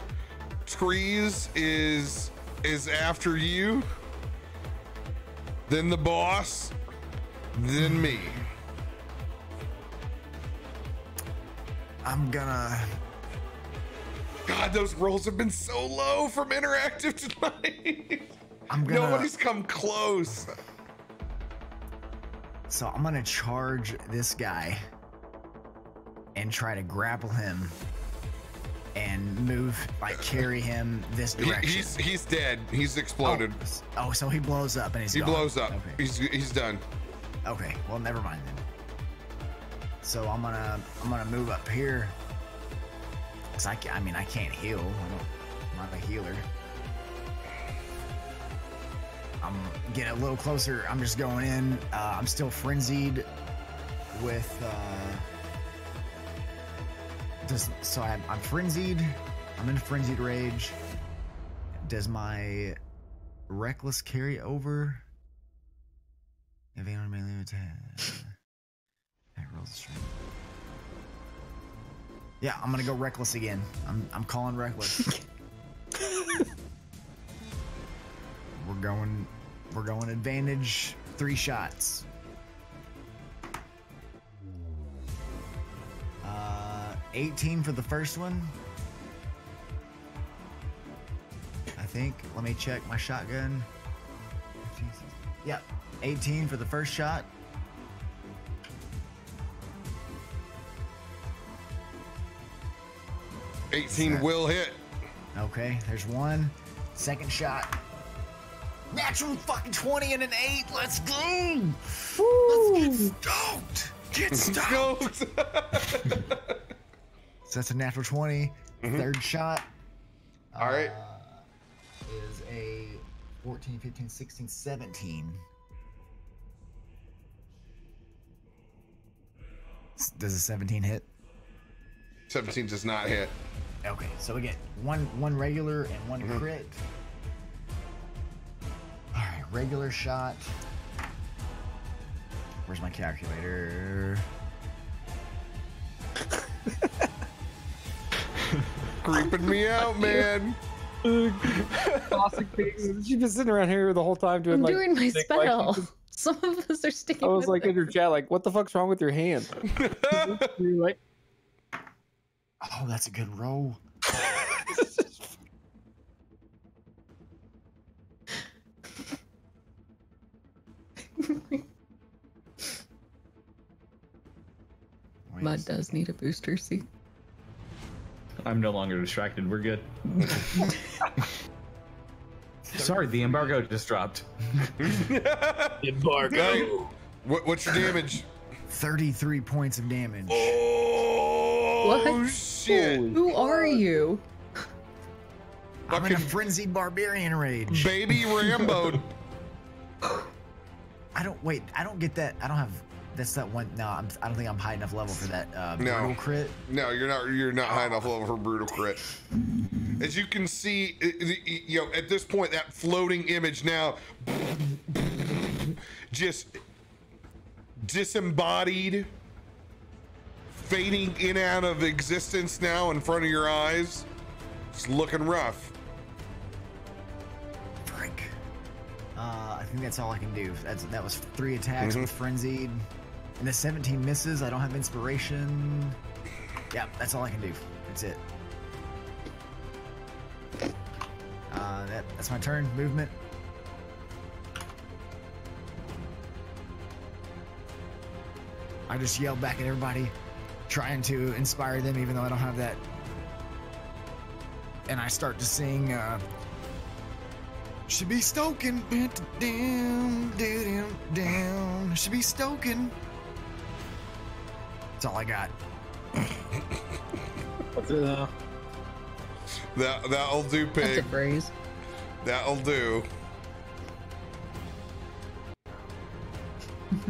A: Trees is is after you. Then the boss. Then me.
B: I'm gonna.
A: God, those rolls have been so low from interactive tonight.
B: I'm gonna.
A: Nobody's come close.
B: So I'm gonna charge this guy and try to grapple him and move, like carry him this
A: He-
B: direction.
A: he's he's dead. He's exploded.
B: Oh, oh, so he blows up and he's
A: he
B: gone.
A: blows up.
B: Okay.
A: He's he's done.
B: Okay, well, never mind then. So I'm gonna I'm gonna move up here. Cause I, ca- I mean I can't heal. I don't, I'm not a healer. I'm getting a little closer. I'm just going in. Uh, I'm still frenzied with. Uh, does so I'm, I'm frenzied. I'm in frenzied rage. Does my reckless carry over? If anyone melee attack. *laughs* That rolls strength. Yeah, I'm gonna go reckless again. I'm I'm calling reckless. *laughs* we're going we're going advantage three shots. Uh 18 for the first one. I think. Let me check my shotgun. Yep. 18 for the first shot.
A: Eighteen will hit.
B: Okay, there's one. Second shot. Natural fucking 20 and an 8. Let's go. Let's get stoked. Get *laughs* stoked. *laughs* So that's a natural 20. Third shot.
A: All right.
B: uh, is a 14, 15, 16, 17. Does a 17 hit?
A: 17 does not hit.
B: Okay, so we get one one regular and one
A: Mhm.
B: crit. All right, regular shot. Where's my calculator? *laughs*
A: Creeping me out, man.
E: Classic things. *laughs* She's been sitting around here the whole time doing
D: I'm
E: like.
D: doing my
E: thick
D: spell.
E: lectures. *laughs*
D: Some of us are sticking.
E: I was
D: with
E: like
D: it.
E: in your chat, like, what the fuck's wrong with your hand? Like,
B: Oh, that's a good roll. Wait a *laughs*
D: Mud does need a booster seat.
C: I'm no longer distracted. We're good. *laughs* Sorry, the embargo just dropped. *laughs*
A: embargo. what, what's your damage?
B: 33 points of damage.
A: Oh,
D: What?
A: shit.
D: Who are you?
B: I'm in a frenzied barbarian rage.
A: Baby Rambo.
B: I don't wait. I don't get that. I don't have. That's that one. No, I'm, I don't think I'm high enough level for that uh,
A: No.
B: brutal crit.
A: No, you're not. You're not high enough level for brutal crit. As you can see, you know, at this point, that floating image now just disembodied, fading in and out of existence now in front of your eyes. It's looking rough.
B: Uh, I think that's all I can do. That's that was three attacks
A: Mhm.
B: with frenzied, and the 17 misses. I don't have inspiration. Yeah, that's all I can do. That's it. Uh, that, that's my turn. Movement. I just yell back at everybody, trying to inspire them, even though I don't have that. And I start to sing. Uh, should be stoking. Down, down, down. Should be stoking. That's all I got.
E: uh,
A: That that'll do, pig.
D: That's a phrase.
A: That'll do. *laughs*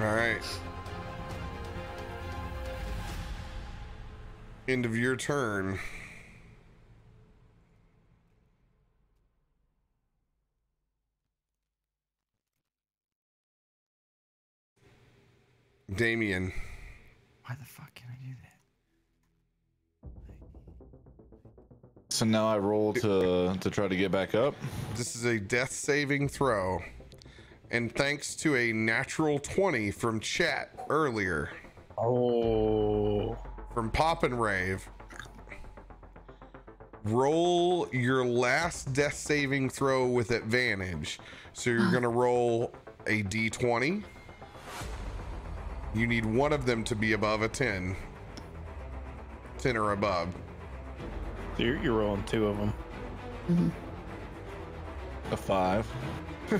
A: All right. End of your turn. Damien.
B: Why the fuck can I do that?
G: So now I roll to to try to get back up.
A: This is a death saving throw. And thanks to a natural 20 from chat earlier,
E: oh,
A: from Pop and Rave, roll your last death saving throw with advantage. So you're going to roll a d20. You need one of them to be above a 10. 10 or above.
E: so you're, you're rolling two of them. Mm-hmm.
G: A five. *laughs*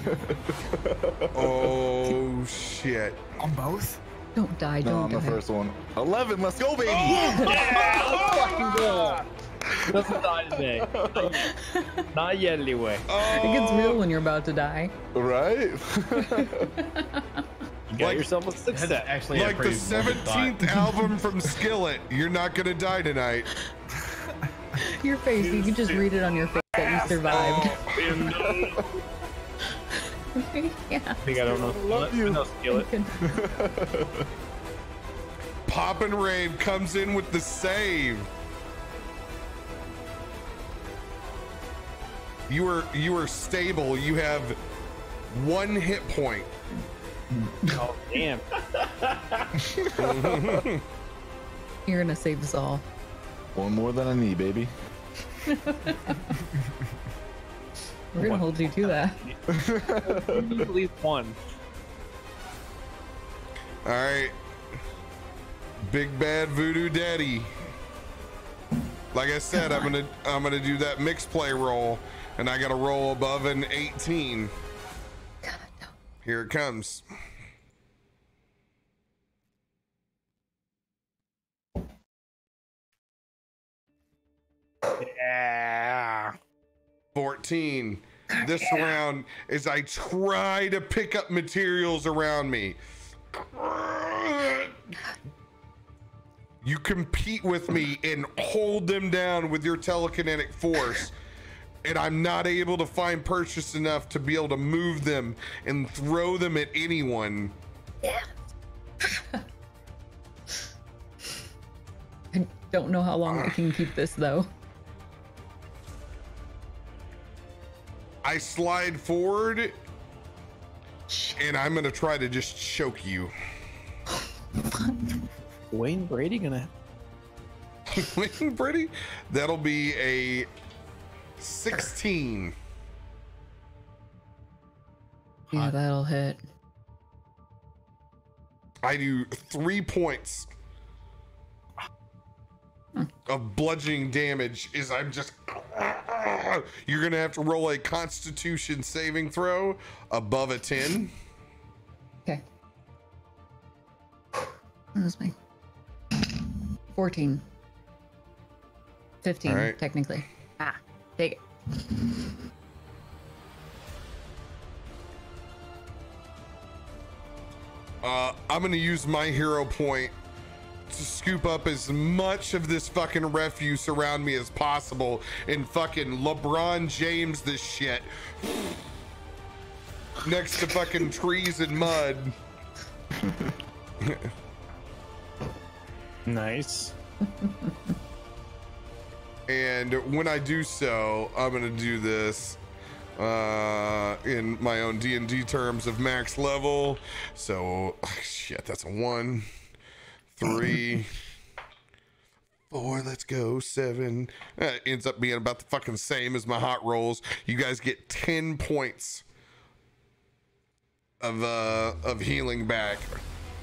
A: Oh, shit.
B: On both?
D: Don't die,
G: No,
D: don't
G: on the
D: die.
G: first one. Eleven. Let's go, baby.
E: Oh, *laughs* Doesn't die today. *laughs* Not yet, anyway. Oh.
D: It gets real when you're about to die.
G: Right?
E: You got
A: Like-
E: yourself a success.
C: That's actually a
A: Like the
C: pretty morbid thought.
A: 17th album from Skillet. You're not going to die tonight. *laughs*
D: Your face, you can just read it on your face that you survived. *laughs* yeah.
E: I think I don't know. Love you. No skillet. *laughs*
D: you
A: Pop and Rave comes in with the save. You are you are stable. You have one hit point.
E: Oh damn. *laughs*
D: You're gonna save us all.
G: One more than I need, baby.
D: We're gonna hold you to that.
E: At least one.
A: All right. Big bad voodoo daddy. Like I said, I'm gonna I'm gonna do that mixed play roll, and I gotta roll above an 18. Here it comes.
E: Yeah.
A: 14. This round as I try to pick up materials around me. You compete with me and hold them down with your telekinetic force. And I'm not able to find purchase enough to be able to move them and throw them at anyone. Yeah.
D: I don't know how long I can keep this though.
A: I slide forward and I'm gonna try to just choke you.
E: Wayne Brady gonna *laughs*
A: Wayne Brady? That'll be a 16.
D: Yeah, that'll hit.
A: I do three points of bludgeoning damage. Is I'm just. You're gonna have to roll a Constitution saving throw above a 10.
D: Okay. that was my 14. 15,
A: All right.
D: technically. Take it.
A: Uh, I'm gonna use my hero point to scoop up as much of this fucking refuse around me as possible and fucking LeBron James this shit next to fucking trees and mud. *laughs*
E: nice. *laughs*
A: And when I do so, I'm gonna do this uh, in my own D and D terms of max level. So shit, that's a one, three, four. Let's go seven. Uh, ends up being about the fucking same as my hot rolls. You guys get ten points of uh of healing back.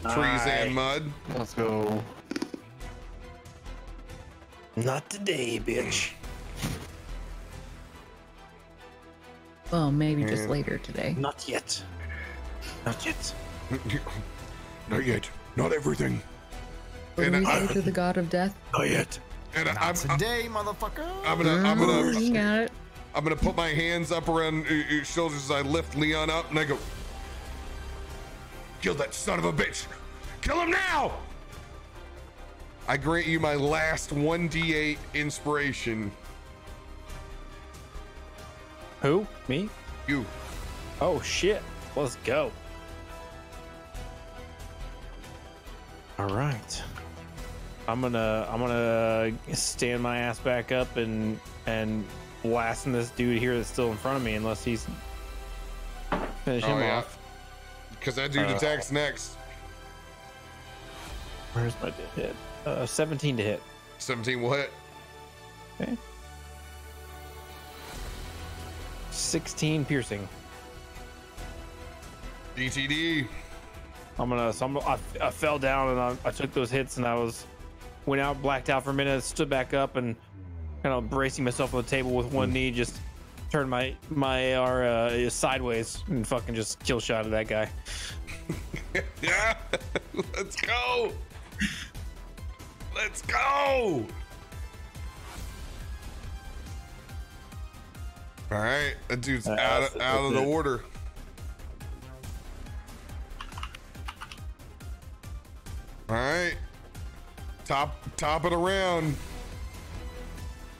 A: Trees and mud.
G: Let's go.
E: Not today, bitch.
D: Well, maybe just
A: Yeah.
D: later today.
E: Not yet. Not yet. *laughs*
H: Not yet. Not everything.
D: What do
A: And
D: we
A: I-
D: to the god of death?
E: Not yet.
A: And I'm, I'm,
B: Today, motherfucker.
A: I'm gonna I'm gonna
D: You got it.
A: I'm gonna put my hands up around uh, uh, shoulders as I lift Leon up, and I go, "Kill that son of a bitch! Kill him now!" I grant you my last 1d8 inspiration.
E: Who? Me?
A: You.
E: Oh shit. Let's go. All right. I'm gonna I'm gonna stand my ass back up and and blasting this dude here that's still in front of me unless he's finish him
A: Oh, yeah.
E: off.
A: Because that dude
E: Uh,
A: attacks next.
E: Where's my hit? Uh, 17 to hit.
A: 17 will hit.
E: Okay. 16 piercing.
A: DTD.
E: I'm gonna. So I'm, I, I fell down and I, I took those hits and I was went out, blacked out for a minute, stood back up and kind of bracing myself on the table with one knee, just turned my my AR uh, sideways and fucking just kill shot at that guy. *laughs*
A: Yeah. *laughs* Let's go. Let's go. All right, that dude's
E: Uh,
A: out of, out of the
E: it.
A: order. All right, top top of the round.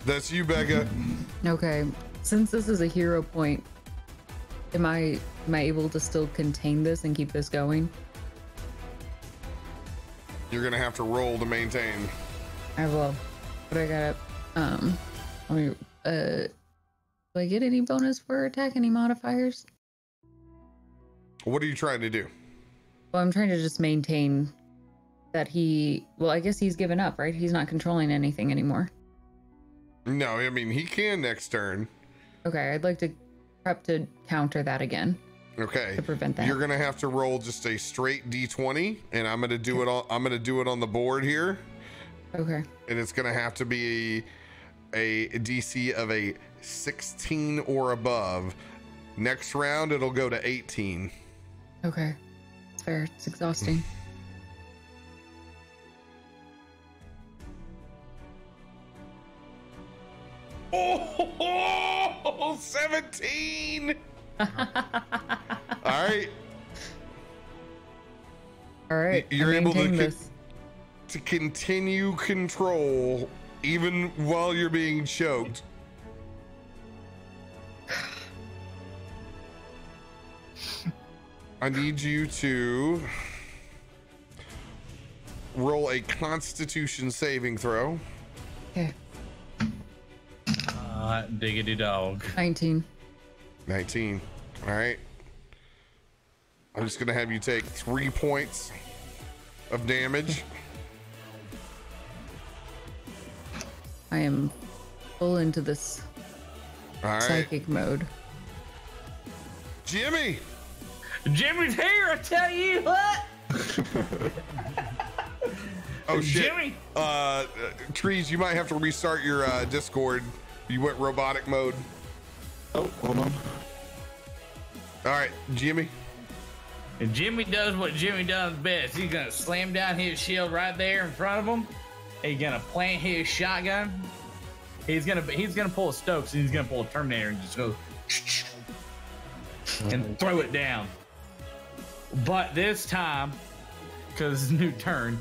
A: That's you, Becca.
D: Okay. Since this is a hero point, am I am I able to still contain this and keep this going?
A: You're gonna have to roll to maintain.
D: I will. But I gotta um let me uh do I get any bonus for attack, any modifiers?
A: What are you trying to do?
D: Well, I'm trying to just maintain that he well, I guess he's given up, right? He's not controlling anything anymore.
A: No, I mean he can next turn.
D: Okay, I'd like to prep to counter that again
A: Okay.
D: to prevent that.
A: You're gonna have to roll just a straight d20, and I'm gonna do it on. I'm gonna do it on the board here,
D: Okay.
A: and it's gonna have to be a, DC of a 16 or above. Next round, it'll go to 18.
D: Okay. It's fair. It's exhausting. *laughs*
A: Oh, *laughs* 17! *laughs* All right,
D: All right.
A: you're able to
D: maintain
A: co-
D: this.
A: to continue control even while you're being choked. I need you to roll a constitution saving throw.
D: Okay.
C: Uh, diggity dog.
D: 19.
A: 19. All right. I'm just going to have you take three points of damage.
D: I am full into this
A: All right.
D: psychic mode.
A: Jimmy!
C: Jimmy's here, I tell you what.
A: Oh, shit.
C: Jimmy!
A: Uh, uh, Trees, you might have to restart your uh, Discord. You went robotic mode.
G: Oh, hold on.
A: All right, Jimmy.
C: And Jimmy does what Jimmy does best. He's gonna slam down his shield right there in front of him. He's gonna plant his shotgun. He's gonna he's gonna pull a Stokes and he's gonna pull a Terminator and just go *laughs* and throw it down. But this time, because it's a new turn,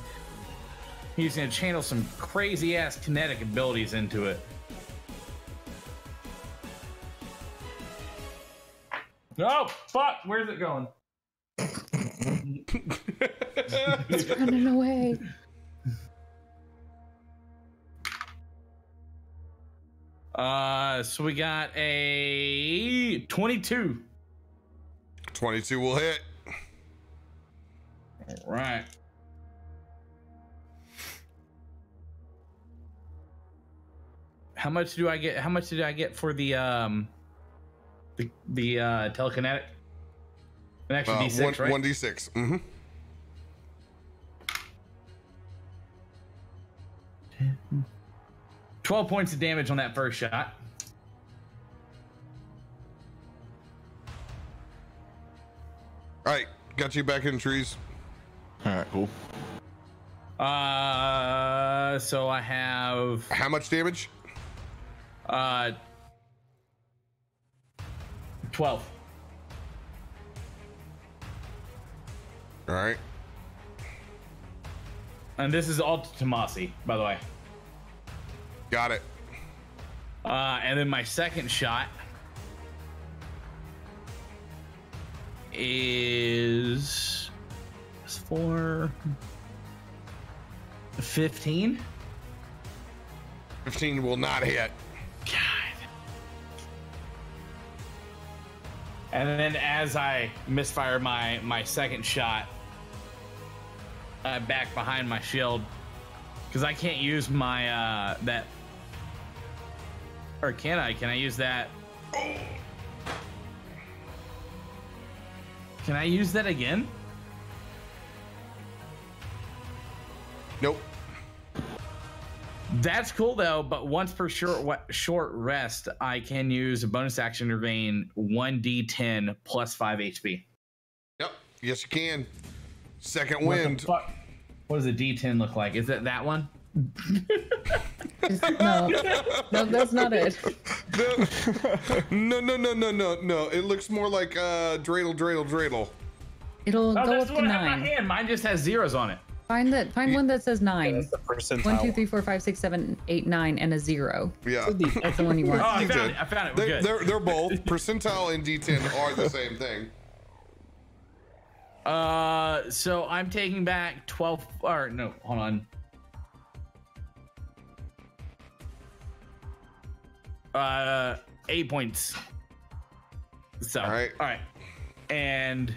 C: he's gonna channel some crazy ass kinetic abilities into it. No, fuck, where's it going?
D: It's *laughs* running away.
C: Uh, so we got a 22.
A: 22 will hit.
C: All right. How much do I get? How much did I get for the um the the uh telekinetic? An extra
A: Uh,
C: D6,
A: one,
C: right?
A: 1d6. Mm-hmm.
C: Twelve points of damage on that first shot.
A: All right, got you back in trees.
G: All right, cool.
C: Uh, so I have
A: How much damage?
C: uh twelve.
A: All right.
C: And this is all to Tommasi, by the way.
A: Got it.
C: Uh, and then my second shot is is for 15.
A: 15 will not hit.
C: And then as I misfire my my second shot, uh, back behind my shield, because I can't use my uh, that. Or can I? Can I use that? Can I use that again?
A: Nope.
C: That's cool though, but once per short wa- short rest, I can use a bonus action intervene 1d10 plus 5 HP.
A: Yep. Yes, you can. Second
C: What the
A: wind.
C: fuck? What does a d10 look like? Is it that one?
D: No, *laughs* no, that's not it. *laughs*
A: No, no, no, no, no, no. It looks more like uh, dreidel, dreidel, dreidel.
D: It'll
C: Oh,
D: go
C: that's
D: up
C: what
D: to
C: I have my
D: nine.
C: hand. Mine just has zeros on it.
D: Find that. Find one that says nine.
E: That's the percentile.
D: One, two, three, four, five, six, seven, eight, nine, and a zero.
A: Yeah.
D: That's the one you
C: Oh,
D: want.
C: I found it. I found it. We're
A: They're,
C: good.
A: they're, they're both. *laughs* Percentile and D10 are the same thing.
C: Uh, so I'm taking back 12. Or no, hold on. Uh, eight points. So,
A: All right.
C: all right, and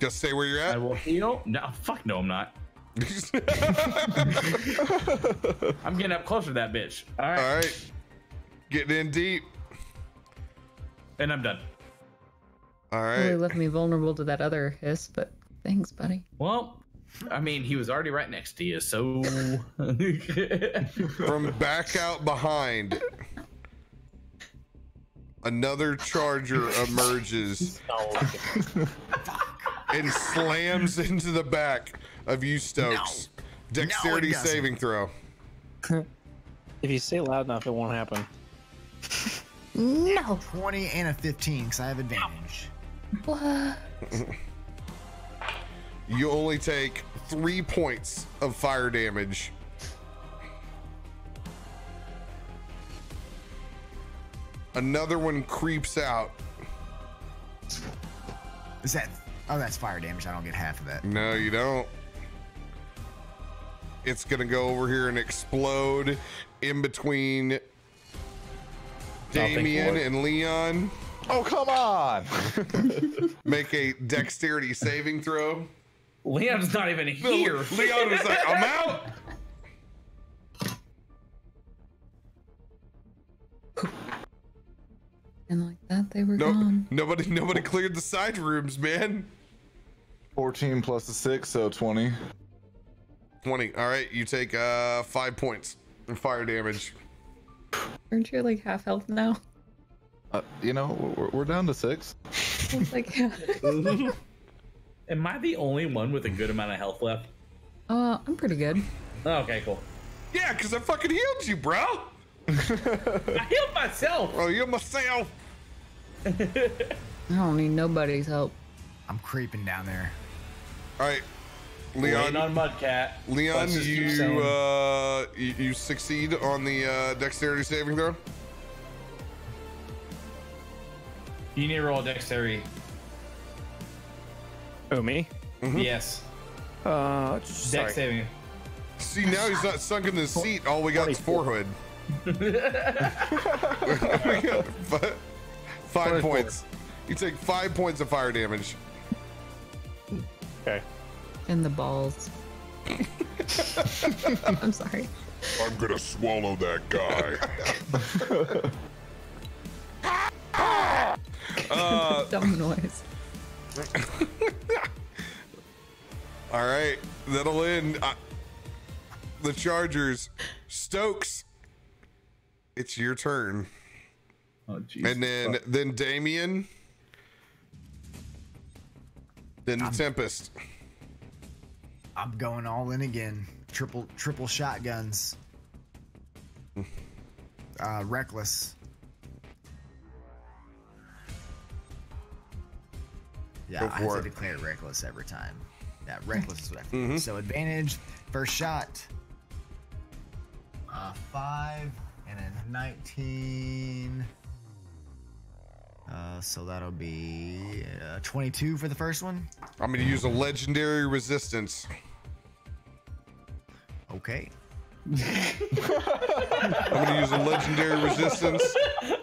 A: Just stay where you're at.
C: I will heal. No, fuck no, I'm not. I'm getting up closer to that bitch. All right,
A: All right. Getting in deep.
C: and I'm done.
A: All right.
D: Really left me vulnerable to that other hiss, but thanks, buddy.
C: Well, I mean, he was already right next to you, so. *laughs*
A: From back out behind, another charger emerges *laughs* oh, and slams into the back of you, Stokes. Dexterity
B: doesn't.
A: saving throw.
E: If you say loud enough, it won't happen.
D: No.
B: 20 and a 15 because I have advantage.
D: What? *laughs*
A: you only take three points of fire damage. Another one creeps out.
B: Is that? Oh, that's fire damage. I don't get half of that.
A: No, you don't. It's gonna go over here and explode in between
E: thank
A: Damien and Leon.
G: Oh, come on! *laughs* *laughs*
A: Make a dexterity saving throw.
C: Leon's not even here.
A: Leon was like, I'm out.
D: And like that, they were
A: No,
D: gone.
A: nobody, nobody cleared the side rooms, man.
G: 14 plus a 6, so 20.
A: 20. All right, you take uh five points of fire damage.
D: Aren't you like half health now?
G: Uh, you know, we're, we're down to 6.
D: Like, yeah. *laughs*
C: Am I the only one with a good amount of health left?
D: Uh, I'm pretty good.
C: Okay, cool.
A: Yeah, because I fucking healed you, bro. *laughs*
C: I healed myself.
A: Oh, you myself. *laughs*
D: I don't need nobody's help.
B: I'm creeping down there.
A: All right,
C: Waiting on Mudcat.
A: Leon,
C: Let's just keep
A: you uh, you, you succeed on the uh, dexterity saving throw.
C: You need to roll a dexterity.
E: Oh, me?
C: Yes.
E: Uh, sorry.
C: Dex saving.
A: See, now he's not sunk in the seat. All we got is forehead. Got fi- five
E: 24.
A: points. You take five points of fire damage.
E: Okay.
D: In the balls. *laughs* I'm sorry.
H: I'm gonna swallow that guy. *laughs*
A: Uh,
D: Dumb noise. *laughs*
A: all right, that'll end uh, the Chargers. Stokes, it's your turn,
C: Oh, jeez.
A: and then then Damien, then the Tempest.
B: I'm going all in again. Triple triple shotguns. Uh, reckless. Yeah, I have to declare reckless every time. Yeah, reckless is what I think. So advantage, first shot. Uh, five and a 19. Uh, so that'll be uh, 22 for the first one.
A: I'm gonna use a legendary resistance.
B: Okay.
A: I'm gonna use a legendary resistance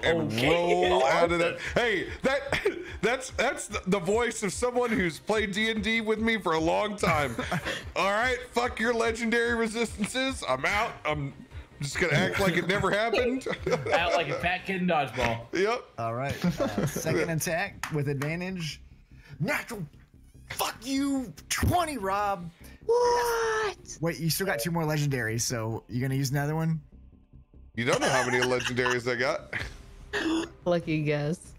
A: and roll out of that. Hey, that *laughs* that's that's the- the voice of someone who's played D and D with me for a long time. *laughs* All right, fuck your legendary resistances. I'm out. I'm just gonna act like it never happened. *laughs*
C: Out like a fat kid in dodgeball.
A: yep.
B: All right. Uh, second attack with advantage. Natural. Fuck you. 20, Rob.
D: What?
B: Wait, you still got two more legendaries, so you're gonna use another one?
A: You don't know how many legendaries I got. *gasps*
D: Lucky guess.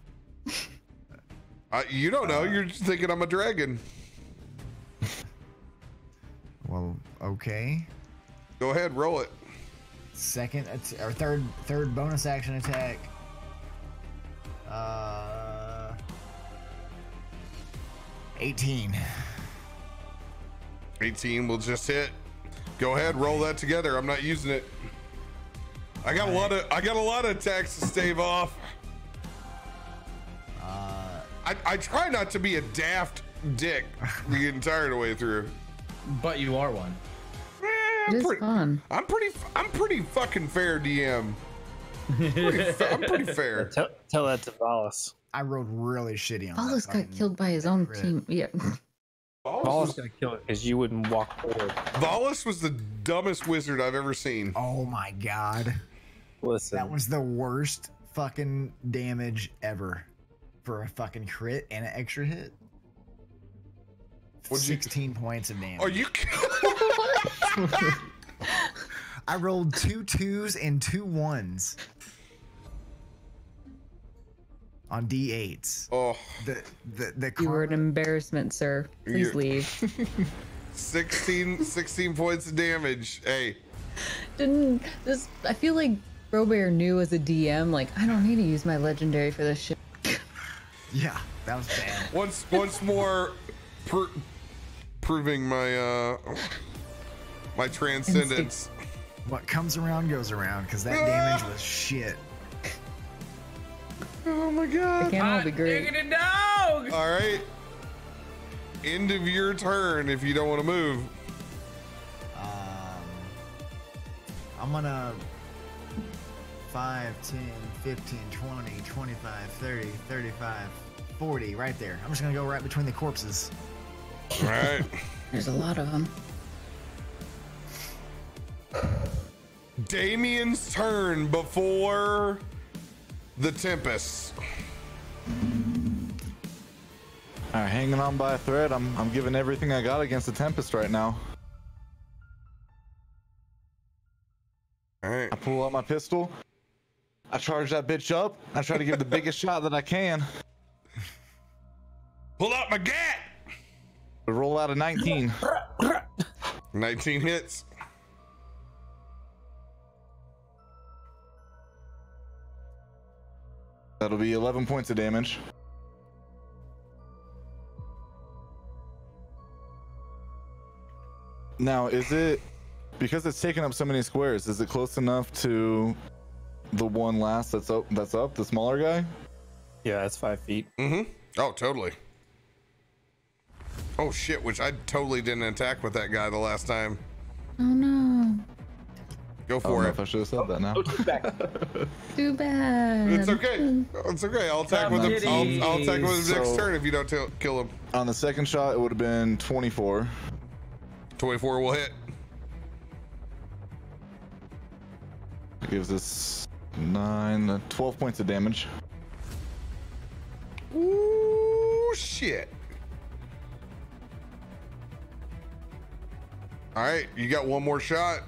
A: Uh, you don't know. You're just thinking I'm a dragon.
B: Well, okay.
A: Go ahead, roll it.
B: Second at- or third third bonus action attack. Uh 18.
A: 18 will just hit. Go ahead, roll that together. I'm not using it. I got a lot of I got a lot of attacks to stave off.
B: Uh
A: I, I try not to be a daft dick the *laughs* entire way through.
C: But you are one.
A: Eh,
D: It
A: I'm, pretty,
D: fun.
A: I'm pretty I'm pretty fucking fair, DM. Pretty *laughs* fa- I'm pretty fair.
E: Tell, tell that to Valis.
B: I rolled really shitty on
D: Wallace
B: that
D: got
B: fucking-
D: killed by his own
B: crit.
D: team. Yeah. *laughs*
A: Valis
E: Valis
A: was,
E: gonna kill it because you wouldn't walk forward.
A: Valis was the dumbest wizard I've ever seen.
B: Oh my god.
E: Listen,
B: That was the worst fucking damage ever for a fucking crit and an extra hit.
A: What'd you-
B: 16 points of damage.
A: Are you *laughs* *laughs*
B: I rolled two twos and two ones on d8s.
A: Oh,
B: The the the
D: You were an embarrassment, sir. Please
A: You're-
D: leave. *laughs*
A: 16 16 points of damage. Hey,
D: Didn't this? I feel like Robert knew as a DM, like I don't need to use my legendary for this shit. *laughs*
B: yeah, that was bad.
A: once once more per, proving my uh my transcendence.
B: What comes around goes around because that damage was shit.
A: Oh my god.
D: Can't all be great.
C: Digging a dog.
A: All right. End of your turn if you don't want to move.
B: Um, I'm gonna 5, 10, 15, 20, 25, 30, 35, 40, right there. I'm just gonna go right between the corpses.
A: All right. *laughs*
D: There's a lot of them.
A: Damien's turn before the Tempest.
G: All right, hanging on by a thread. I'm I'm giving everything I got against the Tempest right now.
A: All right.
G: I pull out my pistol. I charge that bitch up. I try to give the biggest *laughs* shot that I can.
A: Pull out my gat.
G: I roll out a 19. *laughs*
A: 19 hits.
G: That'll be 11 points of damage. Now, is it because it's taking up so many squares? Is it close enough to the one last that's up? That's up, the smaller guy.
E: Yeah, that's five feet.
A: Mm-hmm. Oh, totally. Oh shit, which I totally didn't attack with that guy the last time.
D: Oh no.
A: Go
G: I don't
A: for
G: know
A: it.
G: if I should have said that now. *laughs*
D: Too bad.
A: It's okay. It's okay. I'll attack with him. I'll, I'll attack with him next turn if you don't kill him.
G: On the second shot, it would have been 24.
A: 24 will hit.
G: It gives us nine, uh, 12 points of damage.
A: Ooh, shit. All right, you got one more shot.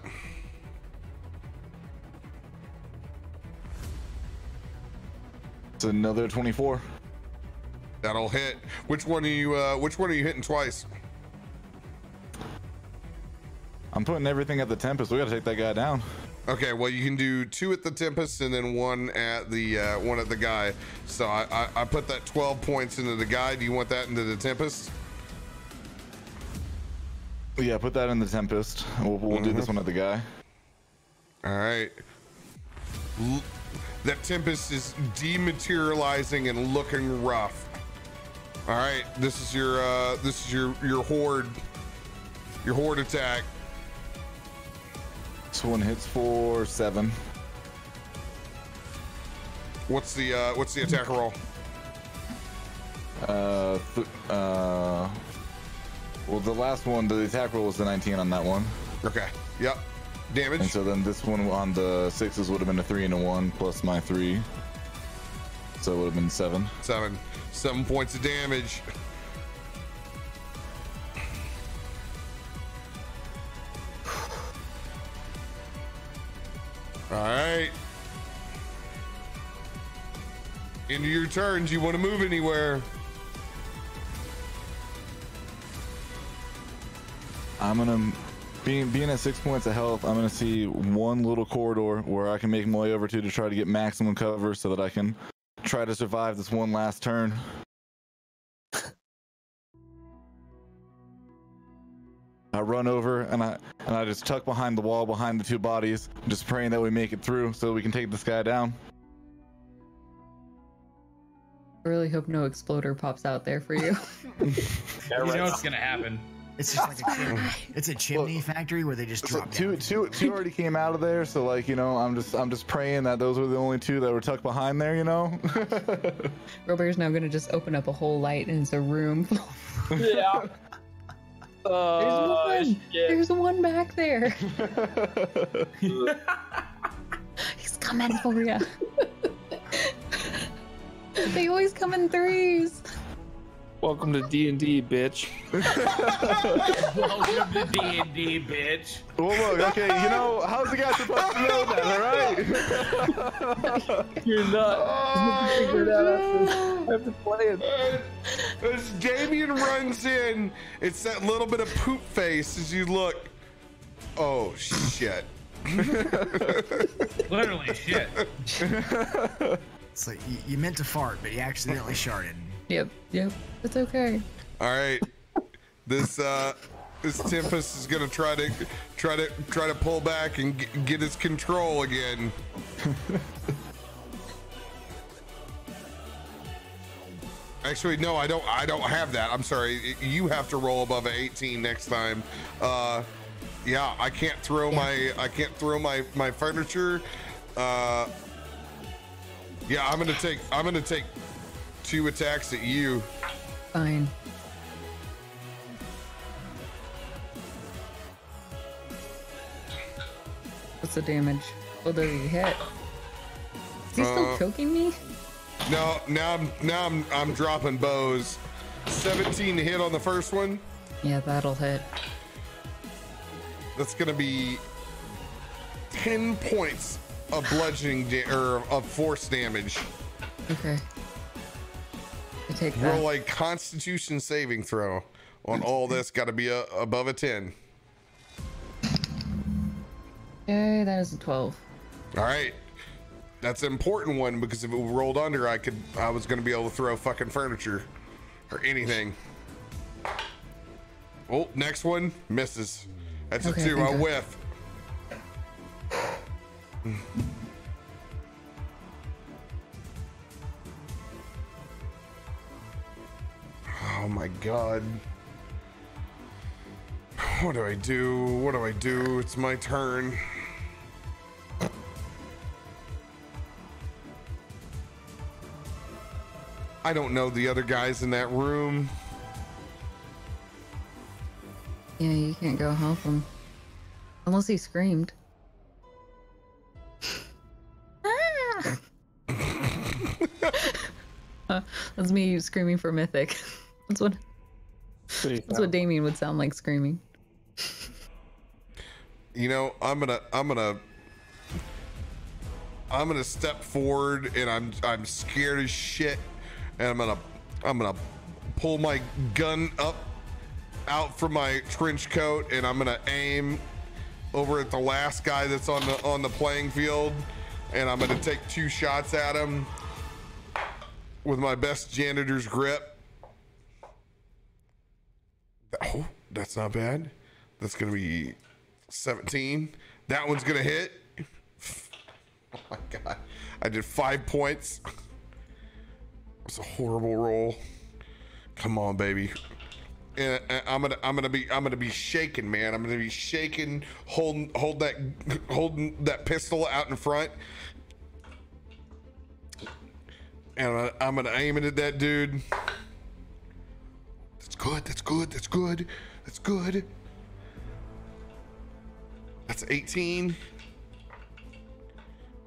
G: It's another 24.
A: That'll hit. Which one are you? Uh, which one are you hitting twice?
G: I'm putting everything at the Tempest. We gotta take that guy down.
A: Okay, well you can do two at the Tempest and then one at the uh, one at the guy. So I, I I put that 12 points into the guy. Do you want that into the Tempest?
G: Yeah, put that in the Tempest. We'll, we'll do this one at the guy.
A: All right. L- that Tempest is dematerializing and looking rough. All right, this is your uh this is your your horde your horde attack.
G: This one hits for seven.
A: What's the uh what's the attack roll?
G: Uh, th- uh, well, the last one, the attack roll was the 19 on that one.
A: Okay. Yep. Damage.
G: And so then this one on the sixes would have been a three and a one plus my three. So it would have been seven.
A: Seven. Seven points of damage. All right. Into your turns. You want to move anywhere?
G: I'm gonna, being being at six points of health, I'm gonna see one little corridor where I can make my way over to to try to get maximum cover so that I can try to survive this one last turn. I run over and I and I just tuck behind the wall behind the two bodies, just praying that we make it through so we can take this guy down.
D: I really hope no exploder pops out there for you. *laughs*
C: You know what's gonna happen.
B: It's just like a chimney. It's a chimney factory where they just
G: So
B: drop
G: two,
B: down.
G: two, two already came out of there, so like you know, I'm just I'm just praying that those were the only two that were tucked behind there, you know. *laughs*
D: Robert's now gonna just open up a whole light and it's a room. full-
E: Yeah. *laughs*
D: There's
E: Uh,
D: one.
E: shit.
D: There's one back there. *laughs* He's coming for you. they always come in threes.
E: Welcome to D and D, bitch.
C: Welcome to D and D, bitch.
G: well, look, okay, you know, how's the guy supposed to know that? All right.
E: You're not. Figure it out after, after playing.
A: As Damien runs in, it's that little bit of poop face as you look. Oh shit.
C: Literally shit. *laughs*
B: It's like you, you meant to fart, but you accidentally sharted.
D: Yep, yep. It's okay.
A: All right. This uh, this Tempest is gonna try to try to try to pull back and g- get his control again. *laughs* Actually, no, I don't. I don't have that. I'm sorry. You have to roll above an 18 next time. Uh, yeah, I can't throw my I can't throw my my furniture. Uh, yeah, I'm gonna take I'm gonna take two attacks at you.
D: Fine. What's the damage? Oh, does he hit? Is he still
A: Uh,
D: choking me?
A: No, now I'm now I'm I'm dropping bows. 17 to hit on the first one.
D: Yeah, that'll hit.
A: That's gonna be 10 points of bludgeoning or of force damage.
D: Okay. I take that.
A: Roll a Constitution saving throw on all this. Got to be a, above a 10.
D: Okay, that is a 12.
A: All right. That's an important one because if it rolled under, I could I was gonna be able to throw fucking furniture or anything. Oh, next one misses. That's
D: Okay,
A: a two. I whiff. Oh my god. What do I do? What do I do? It's my turn. I don't know the other guys in that room.
D: Yeah, you can't go help him. Unless he screamed. Ah! *laughs* Uh, *laughs* That's me screaming for Mythic. *laughs* That's what that's what Damien would sound like screaming. *laughs*
A: You know, I'm gonna, I'm gonna, I'm gonna step forward, and I'm, I'm scared as shit, and I'm gonna, I'm gonna pull my gun up out from my trench coat, and I'm gonna aim over at the last guy that's on the on the playing field, and I'm gonna take two shots at him with my best janitor's grip. Oh, that's not bad. That's gonna be 17. That one's gonna hit. *laughs* Oh my god. I did five points. *laughs* It's a horrible roll. Come on, baby. I'm gonna I'm gonna be I'm gonna be shaking, man. I'm gonna be shaking, holding hold that *laughs* holding that pistol out in front. And I'm gonna aim it at that dude. That's good, that's good, that's good, that's good. That's 18.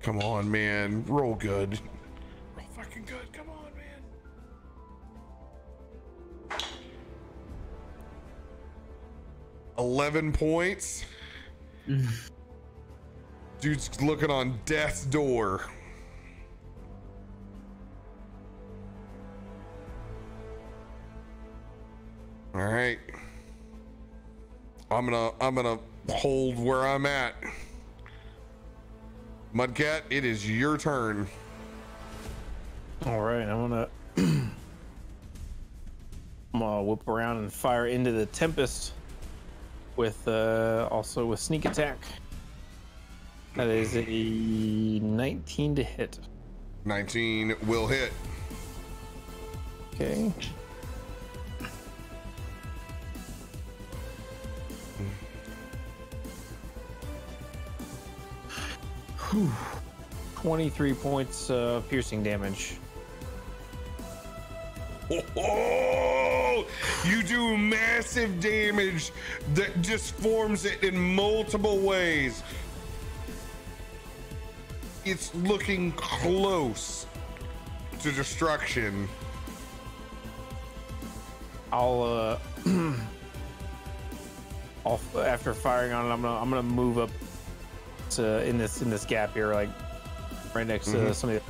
A: Come on, man. Roll good. Roll fucking good. Come on, man. Eleven points. *laughs* Dude's looking on death's door. All right. I'm gonna I'm gonna hold where I'm at. Mudcat, it is your turn.
E: All right, I'm gonna *clears throat* I'm gonna whip around and fire into the Tempest with uh also with sneak attack. That is a 19 to hit.
A: 19 will hit.
E: Okay. Whew. 23 points uh, piercing damage.
A: Oh, you do massive damage that just forms it in multiple ways. It's looking close to destruction.
E: I'll uh *clears throat* I'll, after firing on it, I'm gonna I'm gonna move up to in this in this gap here, like right next to
A: Mhm.
E: some of the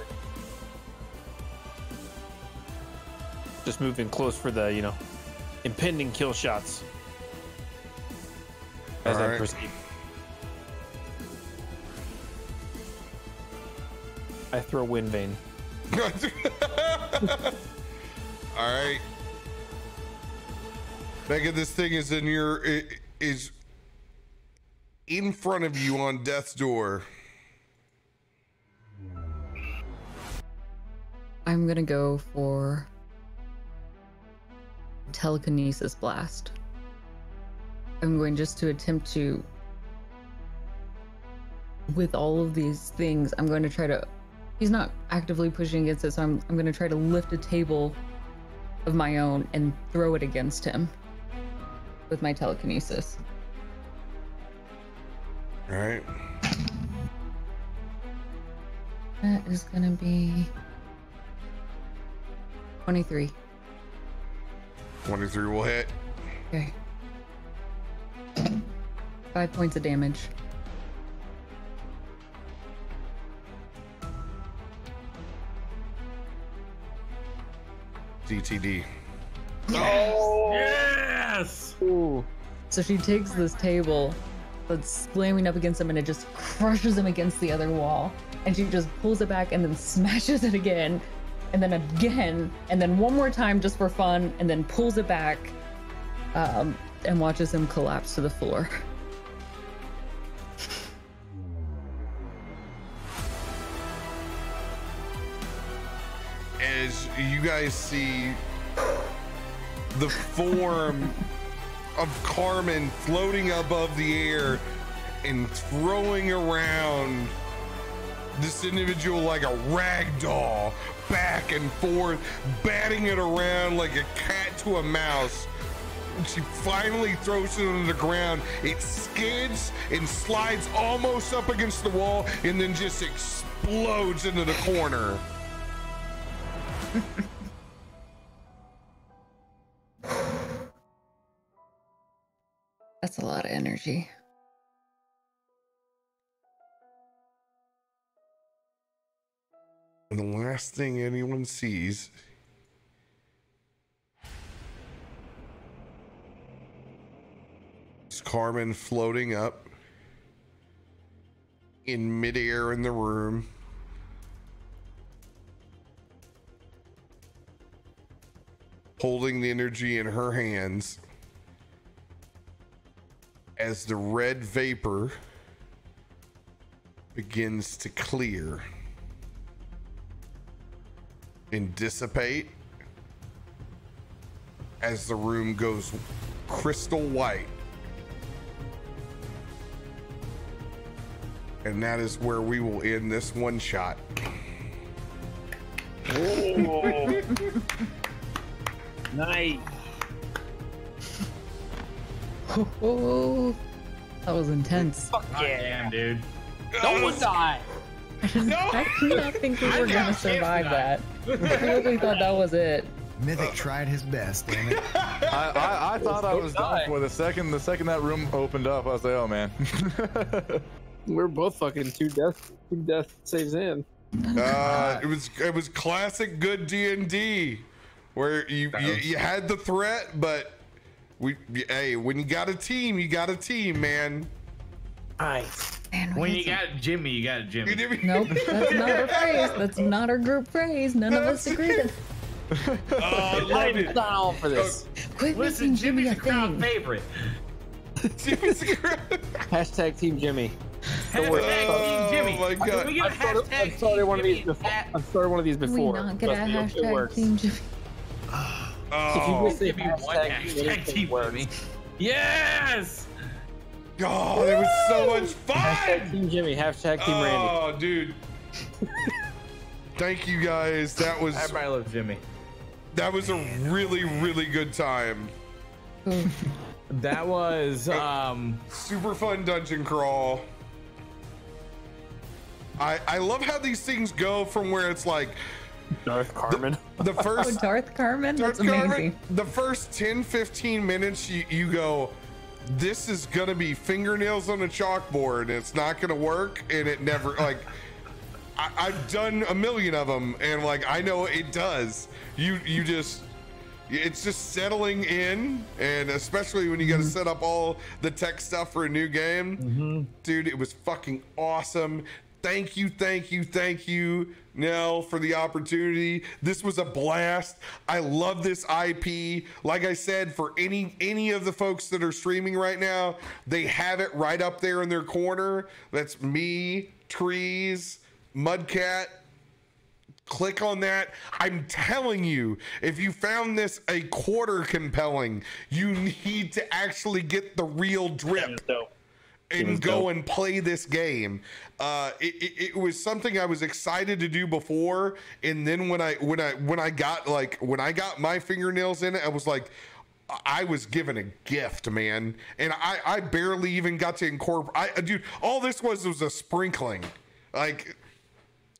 E: just moving close for the you know impending kill shots as I
A: Alright.
E: proceed. I throw wind vane. *laughs*
A: All right. Megan, this thing is in your is in front of you on death's door.
D: I'm gonna go for telekinesis blast. I'm going just to attempt to, with all of these things, I'm going to try to. He's not actively pushing against it, so I'm, I'm going to try to lift a table of my own and throw it against him with my telekinesis.
A: All right.
D: That is going to be 23.
A: 23 will hit.
D: Okay. Five points of damage.
A: DTD.
C: Yes.
E: Ooh.
D: So she takes this table that's slamming up against him and it just crushes him against the other wall. And she just pulls it back and then smashes it again. And then again. And then one more time just for fun. And then pulls it back um, and watches him collapse to the floor.
A: As you guys see the form of Carmen floating above the air and throwing around this individual like a rag doll back and forth, batting it around like a cat to a mouse. She finally throws it on the ground. It skids and slides almost up against the wall and then just explodes into the corner. *laughs*
D: That's a lot of energy.
A: And the last thing anyone sees is Carmen floating up in midair in the room. Holding the energy in her hands as the red vapor begins to clear and dissipate as the room goes crystal white. And that is where we will end this one shot. *laughs*
E: Nice.
D: Oh, that was intense.
E: Fuck yeah.
C: Damn, dude.
E: No one died.
D: I did not think we were gonna survive that. I really thought that was it.
B: Mythic tried his best, damn it. *laughs*
G: I, I, I thought I was done for the second. The second that room opened up, I was like, oh man. *laughs*
E: We're both fucking two death, two death saves in.
A: Uh, *laughs* it was it was classic good D and D, where you, you you had the threat, but we hey when you got a team, you got a team, man.
E: Nice.
D: Man,
C: When you got Jimmy, you got Jimmy.
A: You
D: Nope, that's not our phrase. That's not our group phrase. None of us agree. to-
A: Oh, I *laughs*
E: I'm not all for this.
D: Quit
C: Listen,
D: making Jimmy
C: Jimmy's
D: a
C: a crowd
D: thing.
C: favorite.
A: Jimmy's a-
E: Hashtag Team Jimmy.
C: Hashtag
A: Oh,
C: Team Jimmy.
A: my God.
C: Can we get a
E: I've started,
C: hashtag
E: I've started one of these before.
C: Jimmy
E: I've started one of these
D: Can we
E: before.
D: not get a
E: Trust me, it
D: hashtag. Team Jimmy? Ah.
E: If you
A: Oh,
E: say
C: Give me one
E: hashtag,
C: hashtag
E: anything
C: Team
E: works.
C: Jimmy. Yes!
A: oh, that was so much
E: Hashtag
A: fun.
E: Team Jimmy. Hashtag Team Randy.
A: Oh, dude. Thank you guys. That was
C: Everybody loves Jimmy.
A: that was a really really good time. *laughs*
C: That was um
A: Super fun dungeon crawl. I I love how these things go from where it's like
E: Darth Carmen.
A: the *laughs*
D: Oh,
A: first
D: Darth Carmen? That's
A: Carmen,
D: amazing.
A: the first 10 15 minutes you, you go this is gonna be fingernails on a chalkboard and it's not gonna work and it never like I, I've done a million of them and like I know it does you you just it's just settling in and especially when you got to mm-hmm. set up all the tech stuff for a new game mm-hmm. dude it was fucking awesome thank you, thank you, thank you, Nell, for the opportunity. This was a blast. I love this IP. Like I said, for any any of the folks that are streaming right now, they have it right up there in their corner. That's me, Trees, Mudcat, click on that. I'm telling you, if you found this a quarter compelling, you need to actually get the real drip. And go
E: dope.
A: and play this game. Uh, it, it, it was something I was excited to do before, and then when I when I when I got like when I got my fingernails in it, I was like. I was given a gift, man, and I, I barely even got to incorporate. I, dude, all this was was a sprinkling, like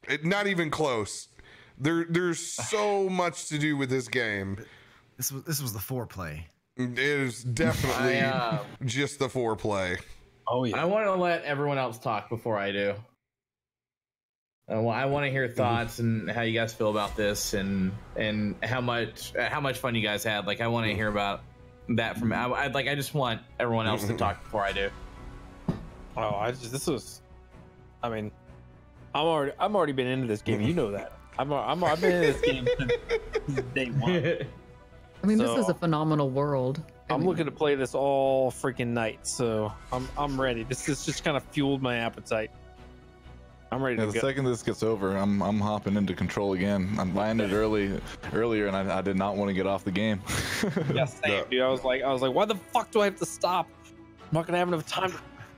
A: it, not even close. There, there's so *sighs* much to do with this game.
B: This was this was the foreplay.
A: It is definitely
C: I, uh,
A: just the foreplay.
E: Oh yeah.
C: I want to let everyone else talk before I do. Uh, well, I want to hear thoughts and how you guys feel about this, and and how much how much fun you guys had. Like, I want to hear about that from. I, I like. I just want everyone else to talk before I do.
E: Oh, I just this was. I mean, I'm already I'm already been into this game. You know that. I'm I'm I've been in this game since day one. *laughs*
D: I mean, this is a phenomenal world. I
E: I'm
D: mean,
E: looking to play this all freaking night, so I'm I'm ready. This this just kind of fueled my appetite. I'm ready
G: Yeah,
E: to
G: the
E: go.
G: second this gets over, I'm I'm hopping into control again. I'm buying it early earlier, and I, I did not want to get off the game. *laughs*
E: Yeah, same, dude. I was like, I was like, why the fuck do I have to stop? I'm not gonna have enough time.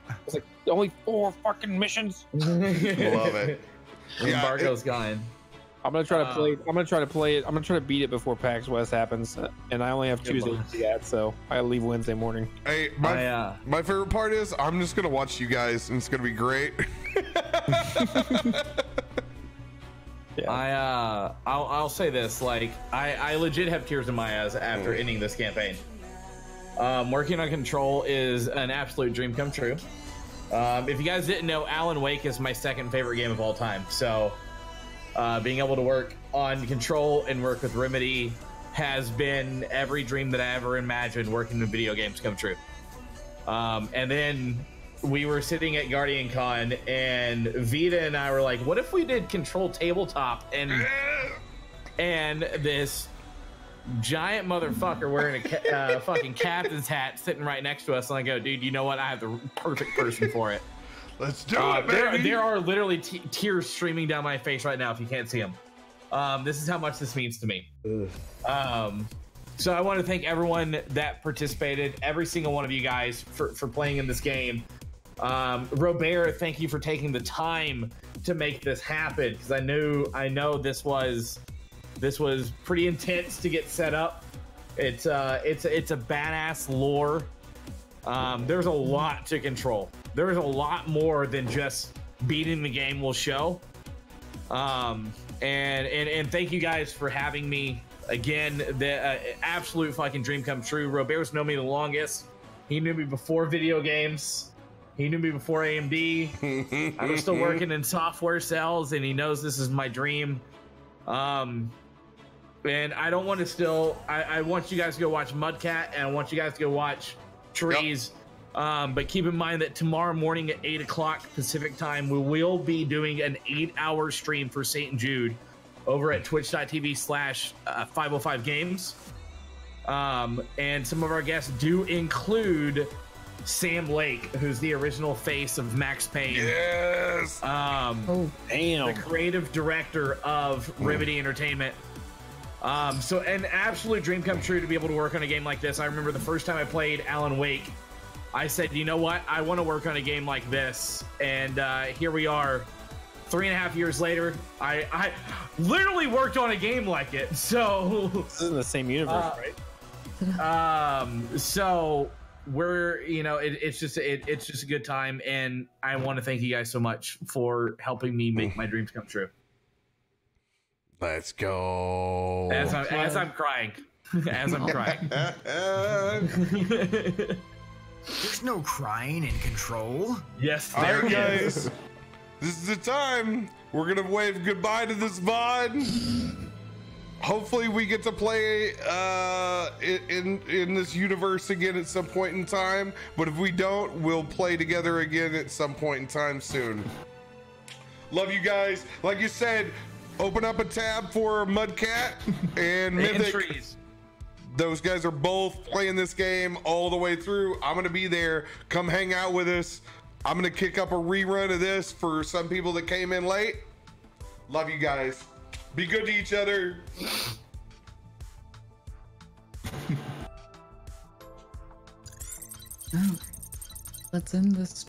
E: I was like, only four fucking missions. *laughs*
A: Love it. Yeah,
C: Embargo's gone.
E: I'm gonna try to play. I'm gonna try to play it. I'm gonna try to beat it before PAX West happens, and I only have
C: Good
E: Tuesday
C: luck.
E: to do that, so I leave Wednesday morning.
A: Hey, my
C: I, uh,
A: my favorite part is I'm just gonna watch you guys, and it's gonna be great. *laughs*
C: I uh, I'll, I'll say this: like, I, I legit have tears in my eyes
A: Mm.
C: after ending this campaign. Um, working on Control is an absolute dream come true. Um, if you guys didn't know, Alan Wake is my second favorite game of all time. So, uh, being able to work on Control and work with Remedy has been every dream that I ever imagined working in video games come true. Um, and then we were sitting at Guardian Con, and Vida and I were like, "What if we did Control tabletop and and this giant motherfucker wearing a uh, fucking captain's hat sitting right next to us?" And I go, "Dude, you know what? I have the perfect person for it."
A: Let's do
C: Uh,
A: it,
C: there,
A: baby.
C: there are literally t- tears streaming down my face right now if you can't see them. Um, this is how much this means to me. Um, so I want to thank everyone that participated, every single one of you guys for, for playing in this game. Um, Robert, thank you for taking the time to make this happen because I knew I know this was this was pretty intense to get set up. It's uh, it's it's a badass lore. Um, there's a lot to control. There's a lot more than just beating the game will show. Um, and and and thank you guys for having me again. The uh, absolute fucking dream come true. Robert's known me the longest. He knew me before video games. He knew me before AMD. I was still working in software sales, and he knows this is my dream. Um, and I don't want to still. I, I want you guys to go watch Mudcat, and I want you guys to go watch Trees. Um, but keep in mind that tomorrow morning at eight o'clock Pacific time, we will be doing an eight-hour stream for Saint Jude over at Twitch.tv slash uh, 505 Games. Um, and some of our guests do include Sam Lake, who's the original face of Max Payne.
A: yes.
C: Um,
D: Oh,
E: Damn.
C: the creative director of Remedy Entertainment. Um, so an absolute dream come true to be able to work on a game like this. I remember the first time I played Alan Wake, I said, you know what, I want to work on a game like this, and uh, here we are. Three and a half years later, I, I literally worked on a game like it. *laughs* So
E: This is in the same universe,
C: Uh,
E: right? *laughs*
C: um so we're you know it, it's just it, it's just a good time and i want to thank you guys so much for helping me make my dreams come true
A: Let's go.
C: as i'm, as I'm crying *laughs* as i'm crying
B: There's no crying in control.
C: yes
A: All
C: there
A: right,
C: it is.
A: guys. This is the time. We're gonna wave goodbye to this VOD. Hopefully, we get to play uh, in, in in this universe again at some point in time. But if we don't, we'll play together again at some point in time soon. Love you guys. Like you said, open up a tab for Mudcat and Mythic.
C: Entries.
A: Those guys are both playing this game all the way through. I'm going to be there. Come hang out with us. I'm going to kick up a rerun of this for some people that came in late. Love you guys. Be good to each other. *laughs*
D: Oh. Let's end this